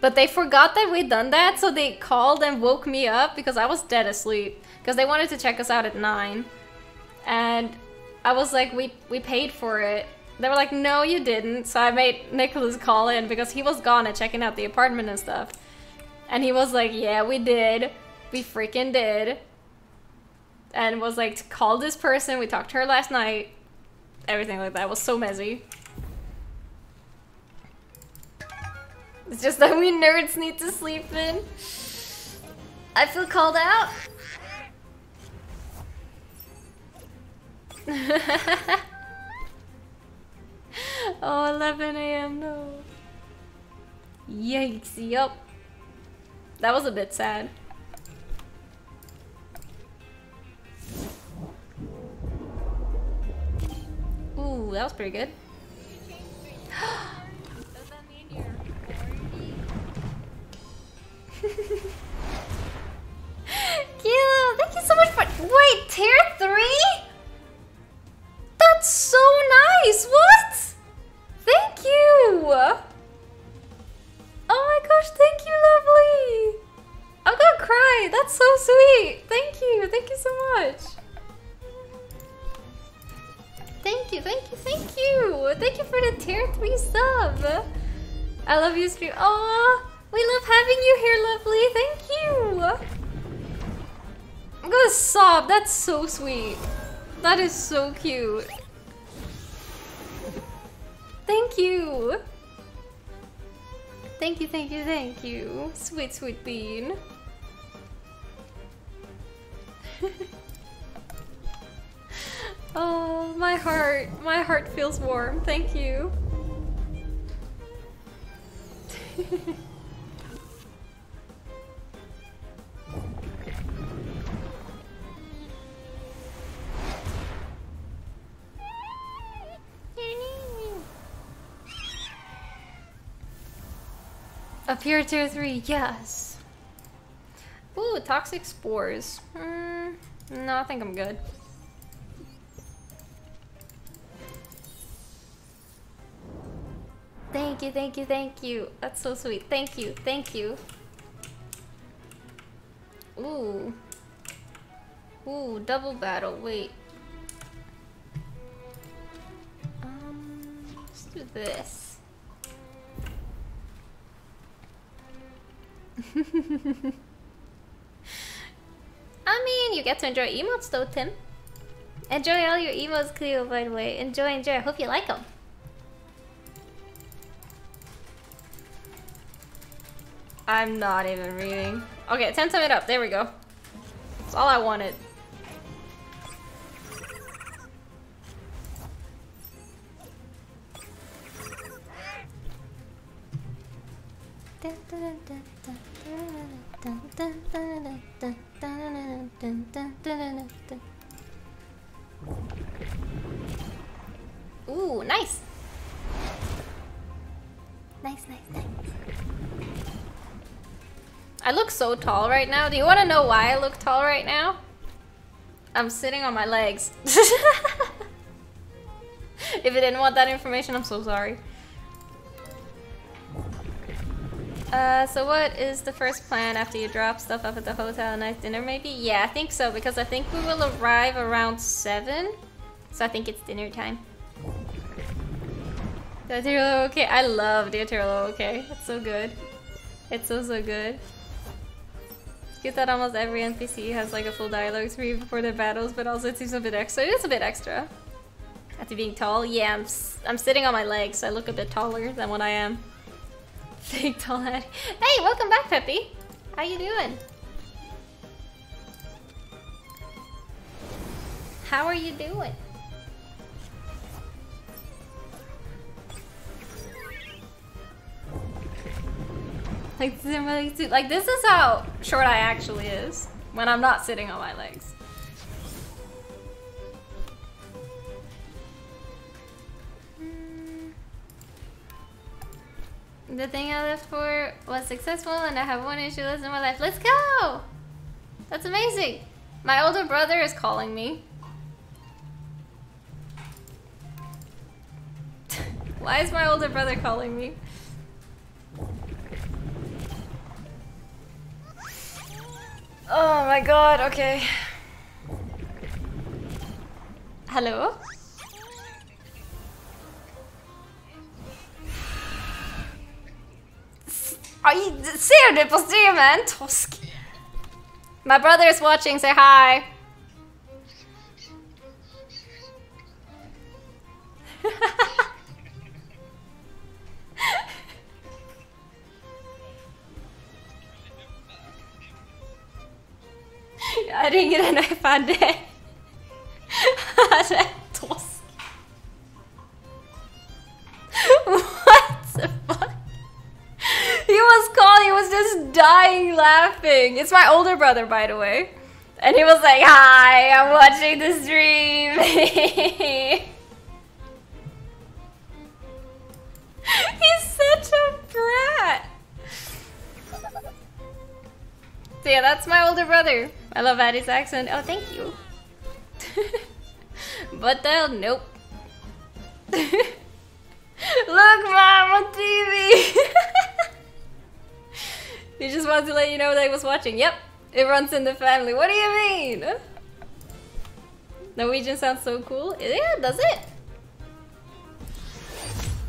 But they forgot that we'd done that, so they called and woke me up because I was dead asleep. Because they wanted to check us out at 9. And I was like, we, we paid for it. They were like, no, you didn't. So I made Nicholas call in because he was gone and checking out the apartment and stuff. And he was like, yeah, we did. We freaking did. And was like, call this person. We talked to her last night. Everything like that. Was so messy. It's just that we nerds need to sleep in. I feel called out. oh, 11 a.m. No. Yikes. Yup. That was a bit sad. Ooh, that was pretty good. Kilo, thank you so much for- Wait, tier 3? That's so nice! What? Thank you! Oh my gosh, thank you, lovely! I'm gonna cry! That's so sweet! Thank you, thank you so much! Thank you, thank you, thank you! Thank you for the tier 3 sub! I love you, stream. Oh, we love having you here, lovely. Thank you. I'm gonna sob. That's so sweet. That is so cute. Thank you. Thank you, thank you, thank you. Sweet, sweet bean. oh, my heart. My heart feels warm. Thank you. Up here, tier 3, yes. Ooh, toxic spores. Mm, no, I think I'm good. Thank you, thank you, thank you. That's so sweet. Thank you, thank you. Ooh. Ooh, double battle. Wait. Um, let's do this. I mean, you get to enjoy emotes though, Tim. Enjoy all your emotes, Cleo, by the way. Enjoy, enjoy. I hope you like them. I'm not even reading. Okay, 10 time it up. There we go. That's all I wanted. Ooh, nice. Nice, nice, nice. I look so tall right now. Do you want to know why I look tall right now? I'm sitting on my legs. if you didn't want that information, I'm so sorry. Uh, so what is the first plan after you drop stuff off at the hotel? Nice dinner maybe? Yeah, I think so, because I think we will arrive around 7. So I think it's dinner time. Dieterlo okay. I love Dieterlo okay. It's so good. It's so so good. It's good that almost every NPC has like a full dialogue tree before their battles, but also it seems a bit extra. It is a bit extra. After being tall, yeah, I'm, I'm sitting on my legs, so I look a bit taller than what I am. Fake tall. Hey, welcome back, Peppy. How you doing? How are you doing? Like, like this is how short I actually is when I'm not sitting on my legs. The thing I left for was successful and I have one issue left in my life. Let's go! That's amazing! My older brother is calling me. Why is my older brother calling me? Oh my god, okay. Hello? You, ser du på streamen? Tosk. My brother is watching, say hi. Jag ringer henne när jag är färdig. Tosk. What the fuck? He was calling, he was just dying laughing. It's my older brother, by the way. And he was like, Hi, I'm watching the stream. He's such a brat. So yeah, that's my older brother. I love Ati's accent. Oh, thank you. but uh, nope. Look, mom, on TV. He just wanted to let you know that he was watching. Yep, it runs in the family. What do you mean? Norwegian sounds so cool. Yeah, does it?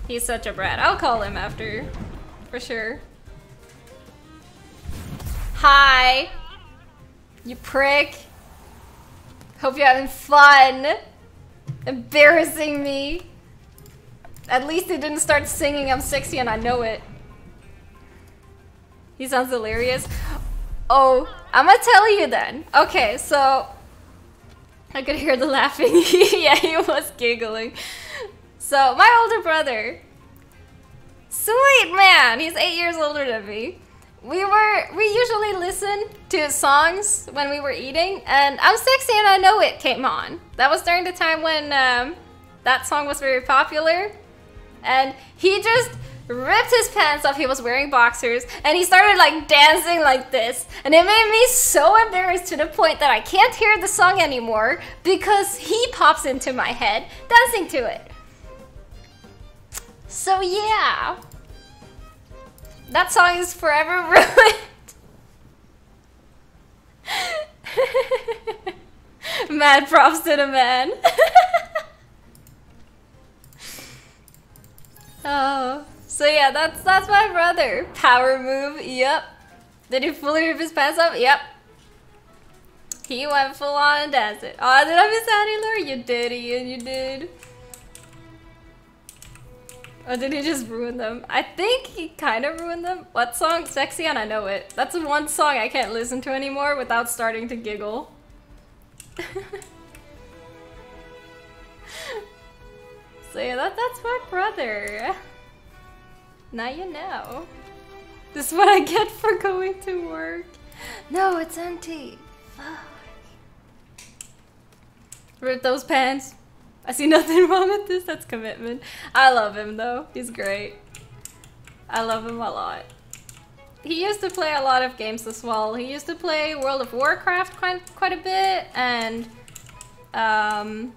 He's such a brat. I'll call him after, for sure. Hi. You prick. Hope you're having fun. Embarrassing me. At least he didn't start singing I'm sexy and I know it. He sounds hilarious. Oh, I'm gonna tell you then. Okay, so... I could hear the laughing. yeah, he was giggling. So, my older brother. Sweet man! He's eight years older than me we were we usually listen to his songs when we were eating and i'm sexy and i know it came on that was during the time when um, that song was very popular and he just ripped his pants off. He was wearing boxers and he started like dancing like this. And it made me so embarrassed to the point that i can't hear the song anymore because he pops into my head dancing to it. So yeah. That song is forever ruined. Mad props to the man. oh, so yeah, that's that's my brother. Power move. Yep. Did he fully rip his pants off? Yep. He went full on and it. Oh, did I miss Annie You did, Ian. You did. Or did he just ruin them? I think he kind of ruined them. What song? Sexy and I know it. That's one song I can't listen to anymore without starting to giggle. so yeah, that, that's my brother. Now you know. This is what I get for going to work. No, it's empty. Fuck. Rip those pants. I see nothing wrong with this. That's commitment. I love him though. He's great. I love him a lot. He used to play a lot of games as well. He used to play World of Warcraft quite, quite a bit and um,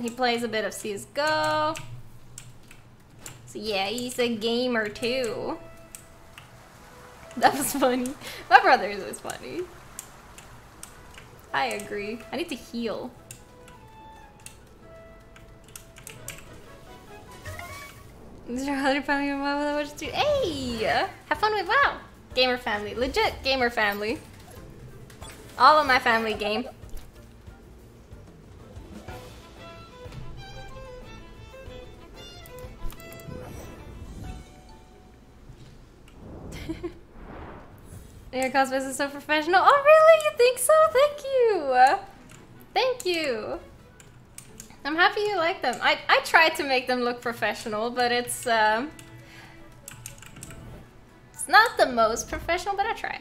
he plays a bit of CSGO. Yeah, he's a gamer too. That was funny. My brother's was funny. I agree. I need to heal. Is your other family your mom what to do? Hey! Have fun with WoW! Gamer family. Legit gamer family. All of my family game. Your cosplays is so professional. Oh, really? You think so? Thank you. Thank you. I'm happy you like them. I, I tried to make them look professional, but it's, um... It's not the most professional, but I try.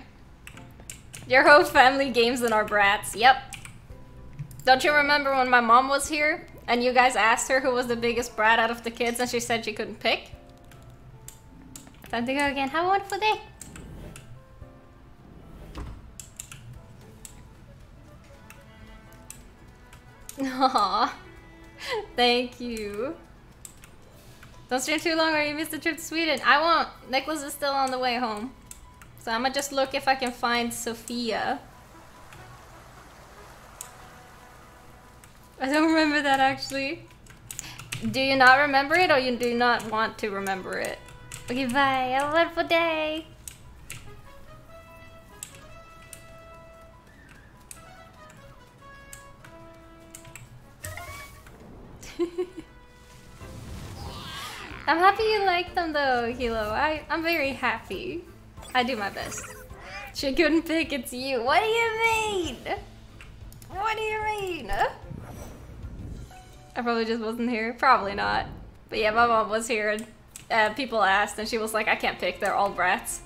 Your whole family games and our brats. Yep. Don't you remember when my mom was here? And you guys asked her who was the biggest brat out of the kids and she said she couldn't pick? Time to go again. Have a wonderful day. Aww. Thank you. Don't stream too long or you miss the trip to Sweden. I won't. Nicholas is still on the way home. So I'm gonna just look if I can find Sophia. I don't remember that actually. Do you not remember it or you do not want to remember it? Okay, bye. Have a wonderful day. I'm happy you like them though, Hilo. I, I'm very happy. I do my best. She couldn't pick, it's you. What do you mean? What do you mean? I probably just wasn't here. Probably not. But yeah, my mom was here and uh, people asked and she was like, I can't pick, they're all brats.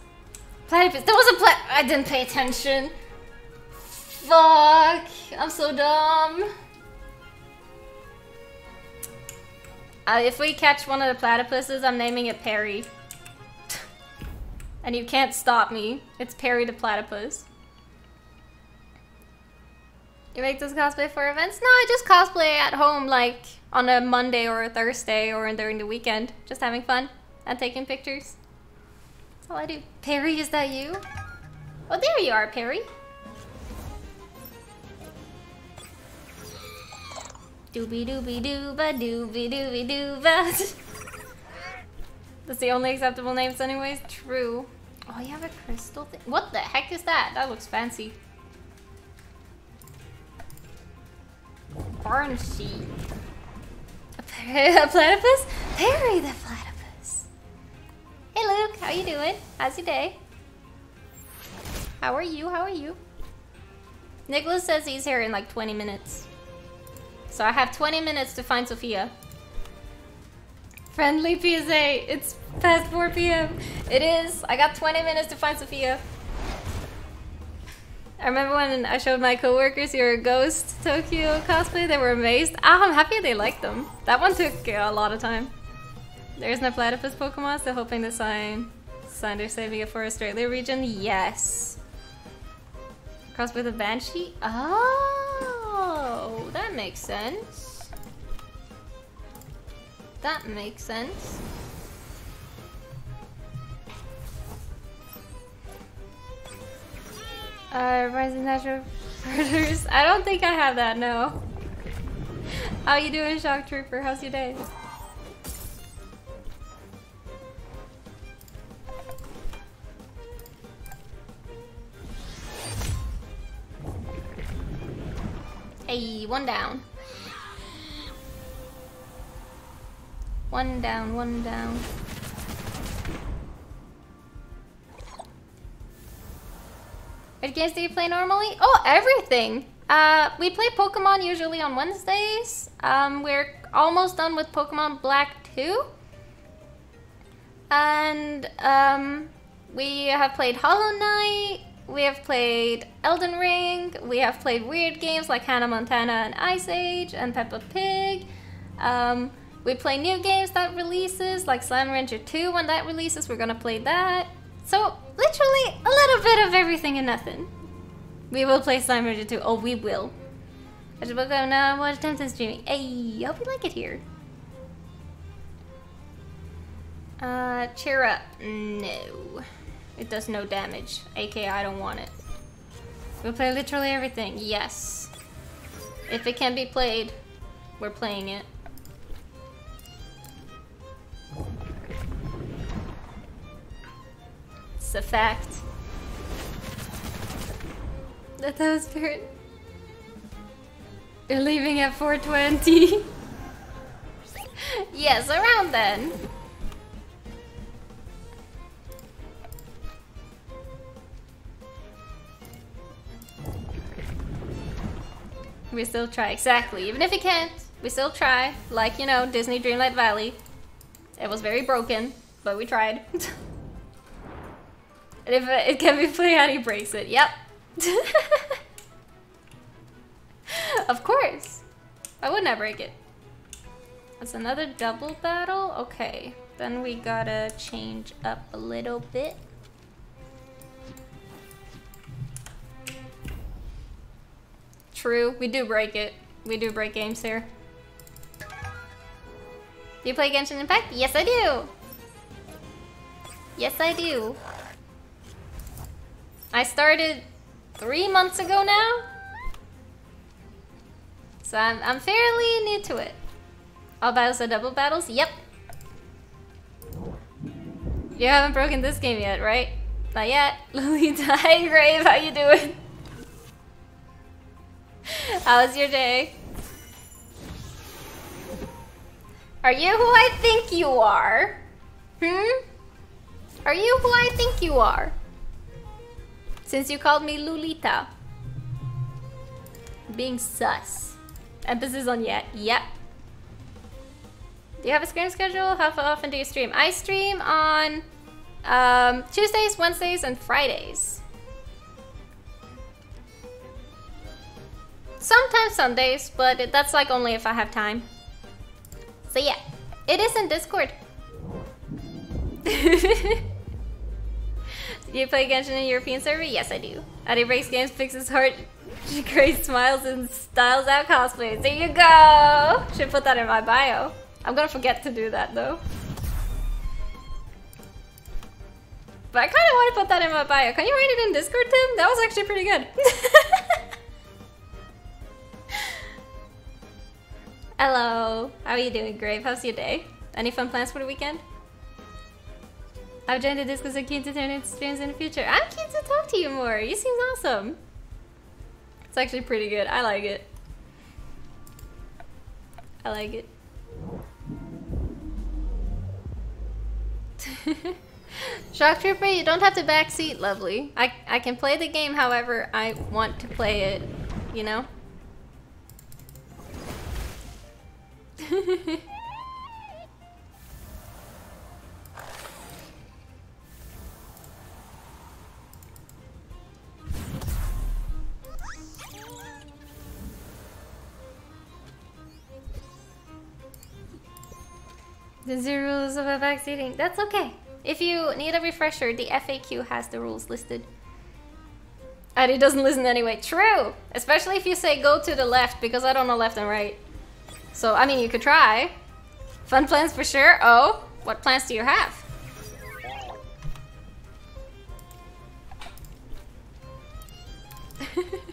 Platypus, there was a plat- I didn't pay attention. Fuck, I'm so dumb. Uh, if we catch one of the platypuses, I'm naming it Perry. and you can't stop me. It's Perry the platypus. You make this cosplay for events? No, I just cosplay at home, like on a Monday or a Thursday or during the weekend. Just having fun and taking pictures. That's all I do. Perry, is that you? Oh, there you are, Perry. Doobie doobie dooba doobie doobie dooba. That's the only acceptable names anyways? True. Oh, you have a crystal thing? What the heck is that? That looks fancy. Barn sheep. A, a platypus? Perry the platypus. Hey Luke, how you doing? How's your day? How are you? How are you? Nicholas says he's here in like 20 minutes. So I have 20 minutes to find Sophia. Friendly PSA, it's past 4 p.m. It is. I got 20 minutes to find Sophia. I remember when I showed my coworkers your Ghost Tokyo cosplay, they were amazed. Ah, I'm happy they liked them. That one took a lot of time. There's no platypus Pokemon, so hoping to sign Sign saving it for Australia region. Yes. Cross with a Banshee? Oh, that makes sense. That makes sense. Uh, Rising Natural Predators. I don't think I have that, no. How you doing, Shock Trooper? How's your day? Hey, one down. One down, one down. What games do you play normally? Oh, everything! Uh, we play Pokemon usually on Wednesdays. Um, we're almost done with Pokemon Black 2. And, um, we have played Hollow Knight, we have played Elden Ring, we have played weird games like Hannah Montana and Ice Age and Peppa Pig. Um, we play new games that releases, like Slime Rancher 2 when that releases, we're gonna play that. So, literally, a little bit of everything and nothing. We will play Slime Rancher 2. Oh, we will. I should book out now. What attempt is streaming? Hey, hope you like it here. Uh, cheer up. No. It does no damage. AK, I don't want it. We'll play literally everything. Yes. If it can be played, we're playing it. It's a fact. That that was spirit. You're leaving at 420. yes, around then. We still try, exactly. Even if we can't, we still try. Like, you know, Disney Dreamlight Valley. It was very broken, but we tried. and if it, can be played, you breaks it? Yep. of course. Why wouldn't I break it? That's another double battle? Okay. Then we gotta change up a little bit. True, we do break it. We do break games here. Do you play Genshin Impact? Yes, I do! Yes, I do. I started three months ago now. So I'm, I'm fairly new to it. All battles are double battles? Yep. You haven't broken this game yet, right? Not yet. Lolita, hi Grave, how you doing? How was your day? Are you who I think you are? Hmm? Are you who I think you are? Since you called me Lulita. Being sus. Emphasis on yet. Yep. Do you have a stream schedule? How often do you stream? I stream on um, Tuesdays, Wednesdays, and Fridays. Sometimes Sundays, but that's like only if I have time. So yeah, it is in Discord. do you play Genshin in European server? Yes, I do. Ati breaks games, fixes heart, creates smiles and styles out cosplays. There you go! Should put that in my bio. I'm gonna forget to do that though. But I kind of want to put that in my bio. Can you write it in Discord, Tim? That was actually pretty good. Hello. How are you doing, Grave? How's your day? Any fun plans for the weekend? I've joined the Discord so keen to turn into streams in the future. I'm keen to talk to you more. You seem awesome. It's actually pretty good. I like it. I like it. Shock Trooper, you don't have to backseat, lovely. I, I can play the game however I want to play it, you know? The zero rules about backseating. That's okay. If you need a refresher, the FAQ has the rules listed. And it doesn't listen anyway. True! Especially if you say go to the left, because I don't know left and right. So, I mean, you could try. Fun plans for sure. Oh, what plans do you have?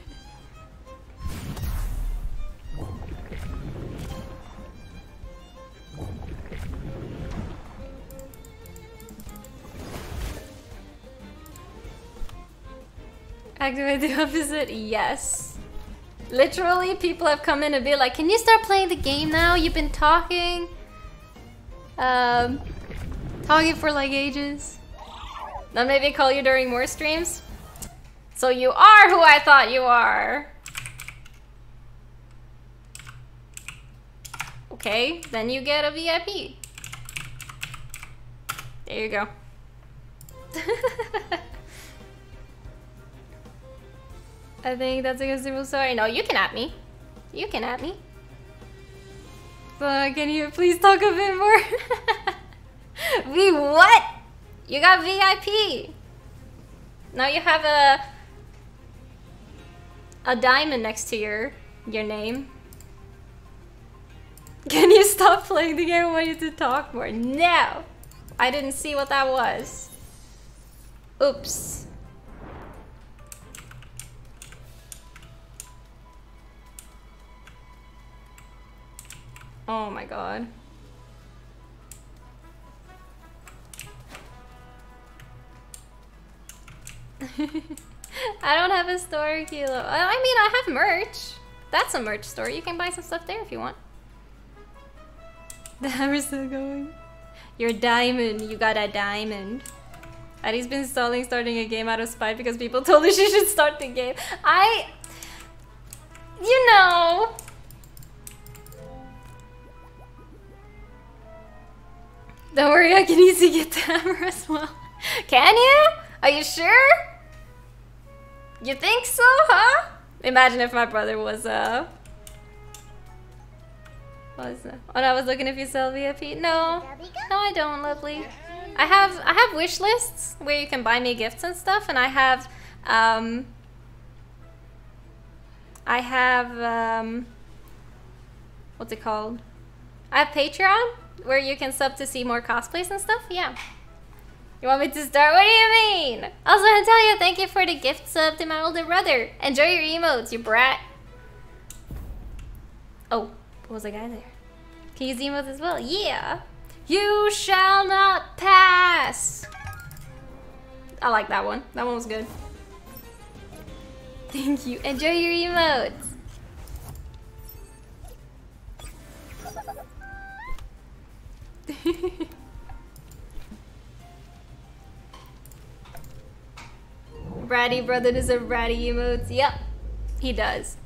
Activate the opposite? Yes. Literally, people have come in and be like, can you start playing the game now? You've been talking. Um, talking for like ages. Then maybe call you during more streams. So you are who I thought you are. Okay, then you get a VIP. There you go. I think that's a simple story. No, you can at me. You can at me. But can you please talk a bit more? v what? You got VIP. Now you have a a diamond next to your your name. Can you stop playing the game? I want you to talk more. No! I didn't see what that was. Oops. Oh my god. I don't have a store, Kilo. I mean, I have merch. That's a merch store. You can buy some stuff there if you want. The hammer's still going. Your diamond. You got a diamond. Ati's been stalling starting a game out of spite because people told her she should start the game. I... You know... Don't worry, I can easily get the hammer as well. Can you? Are you sure? You think so, huh? Imagine if my brother was, uh... Was that? Oh, no, I was looking if you sell VIP. No. No, I don't, lovely. I have I have wish lists where you can buy me gifts and stuff, and I have um I have um what's it called? I have Patreon where you can sub to see more cosplays and stuff. Yeah. You want me to start? What do you mean? Also, you, thank you for the gift sub to my older brother. Enjoy your emotes, you brat. Oh, what was the guy there? Can you use emotes as well? Yeah. You shall not pass. I like that one. That one was good. Thank you. Enjoy your emotes. Bratty brother does a bratty emotes. Yep. He does.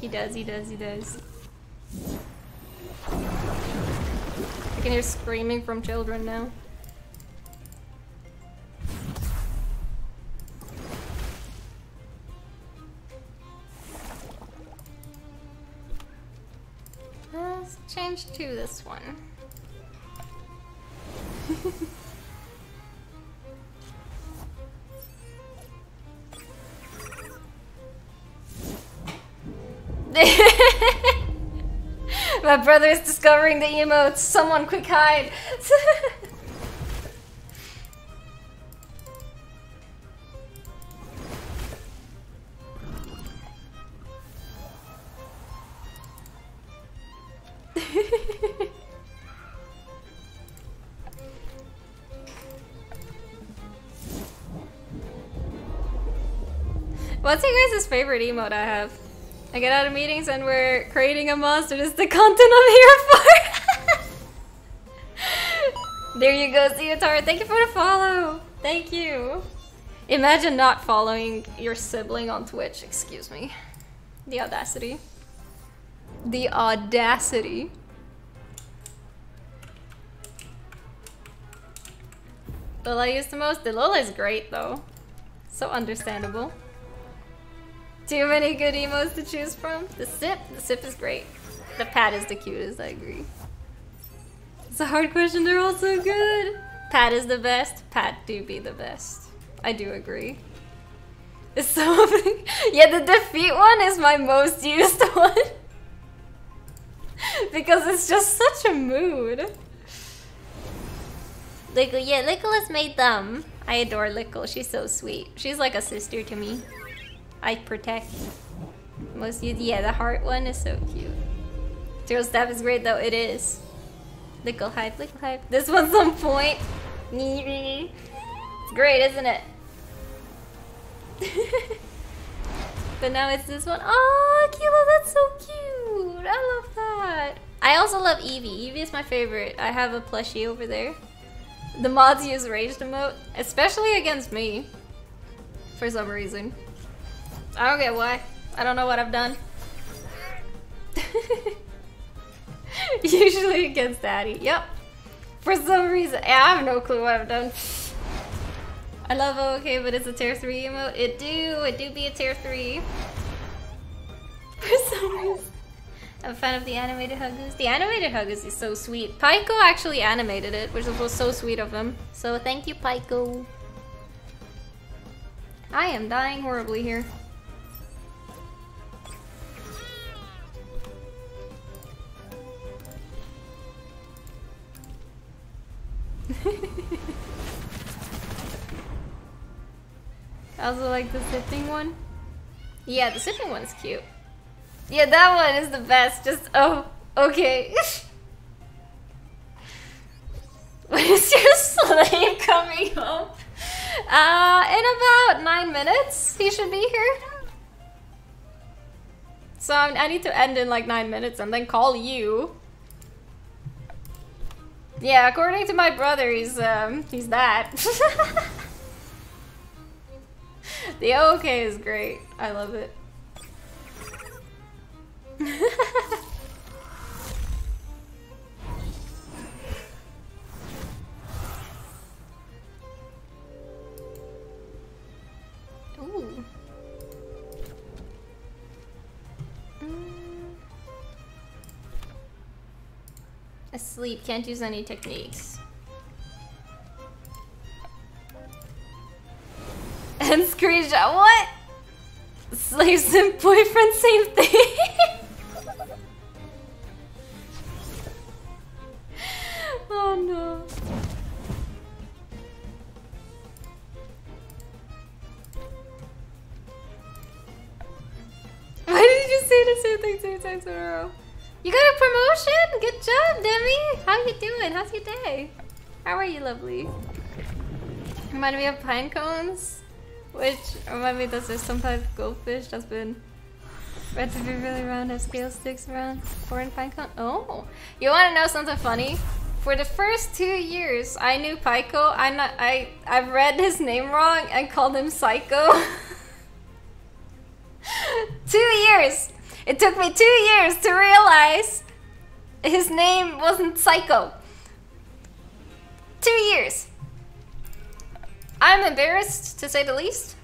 He does, he does, he does. I can hear screaming from children now. Let's change to this one. My brother is discovering the emotes. Someone quick hide. What's your guys' favorite emote I have? I get out of meetings and we're creating a monster. This is the content I'm here for. there you go, Theotara. Thank you for the follow. Thank you. Imagine not following your sibling on Twitch. Excuse me. The audacity. The audacity. Lola I use the most. The Lola is great though. So understandable. Too many good emotes to choose from. The sip, the sip is great. The pat is the cutest, I agree. It's a hard question, they're all so good. Pat is the best. Pat do be the best. I do agree. It's so Yeah, the defeat one is my most used one. because it's just such a mood. Lickle, yeah, Lickle has made them. I adore Lickle, she's so sweet. She's like a sister to me. I protect. Most yeah, the heart one is so cute. Zero staff is great though, it is. Lickle hype, lickle hype. This one's on point. It's great, isn't it? but now it's this one. Oh, Kilo, that's so cute. I love that. I also love Eevee. Eevee is my favorite. I have a plushie over there. The mods use raged emote, especially against me. For some reason. I don't get why. I don't know what I've done. Usually against Daddy. Yep. For some reason. I have no clue what I've done. I love OK, but it's a tier 3 emote. It do, it do be a tier 3. For some reason. I'm a fan of the animated Huggus. The animated Huggus is so sweet. Pyko actually animated it, which was so sweet of him. So thank you, Pyko. I am dying horribly here. I also like the sifting one. Yeah, the sifting one's cute. Yeah, that one is the best. Just, oh, okay. when is your slave coming home? Uh, in about nine minutes, he should be here. So I need to end in like nine minutes and then call you. Yeah, according to my brother, he's um, he's that. the OK is great. I love it. Ooh. Asleep, can't use any techniques. And screenshot, what? Slaves and boyfriend, same thing. oh no. Why did you say the same thing two times in a row? You got a promotion? Good job, Demi. How are you doing? How's your day? How are you, lovely? Remind me of pine cones, which remind me that there's some type of goldfish that's been bred to be really round, have scale sticks around, foreign pine cone. Oh, you want to know something funny? For the first two years, I knew Pyko. I not I I read his name wrong and called him Psycho. two years. It took me two years to realize his name wasn't Psycho. Two years. I'm embarrassed, to say the least.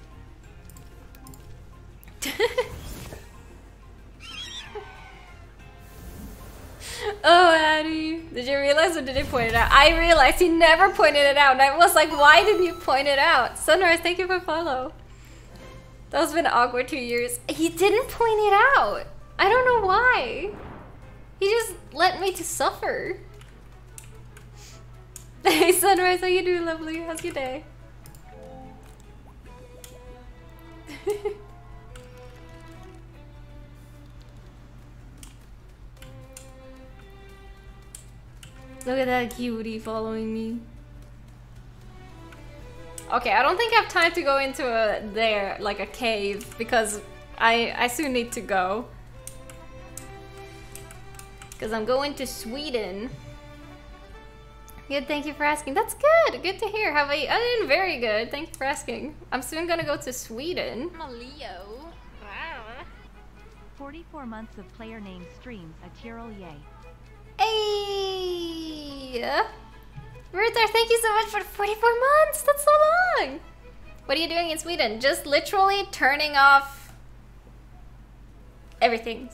oh, Ati. Did you realize or did he point it out? I realized he never pointed it out. And I was like, why didn't you point it out? Sunrise, thank you for follow. That's been awkward two years. He didn't point it out. I don't know why. He just let me to suffer. Hey Sunrise, how you doing, lovely? How's your day? Look at that cutie following me. Okay, I don't think I have time to go into a there, like a cave, because I I soon need to go. Because I'm going to Sweden. Good, thank you for asking. That's good. Good to hear. How about you? I'm very good. Thank you for asking. I'm soon gonna go to Sweden. I'm a Leo. Wow. 44 months of player name streams at Atirel Yay. Hey! Ruther, thank you so much for 44 months! That's so long! What are you doing in Sweden? Just literally turning off everything.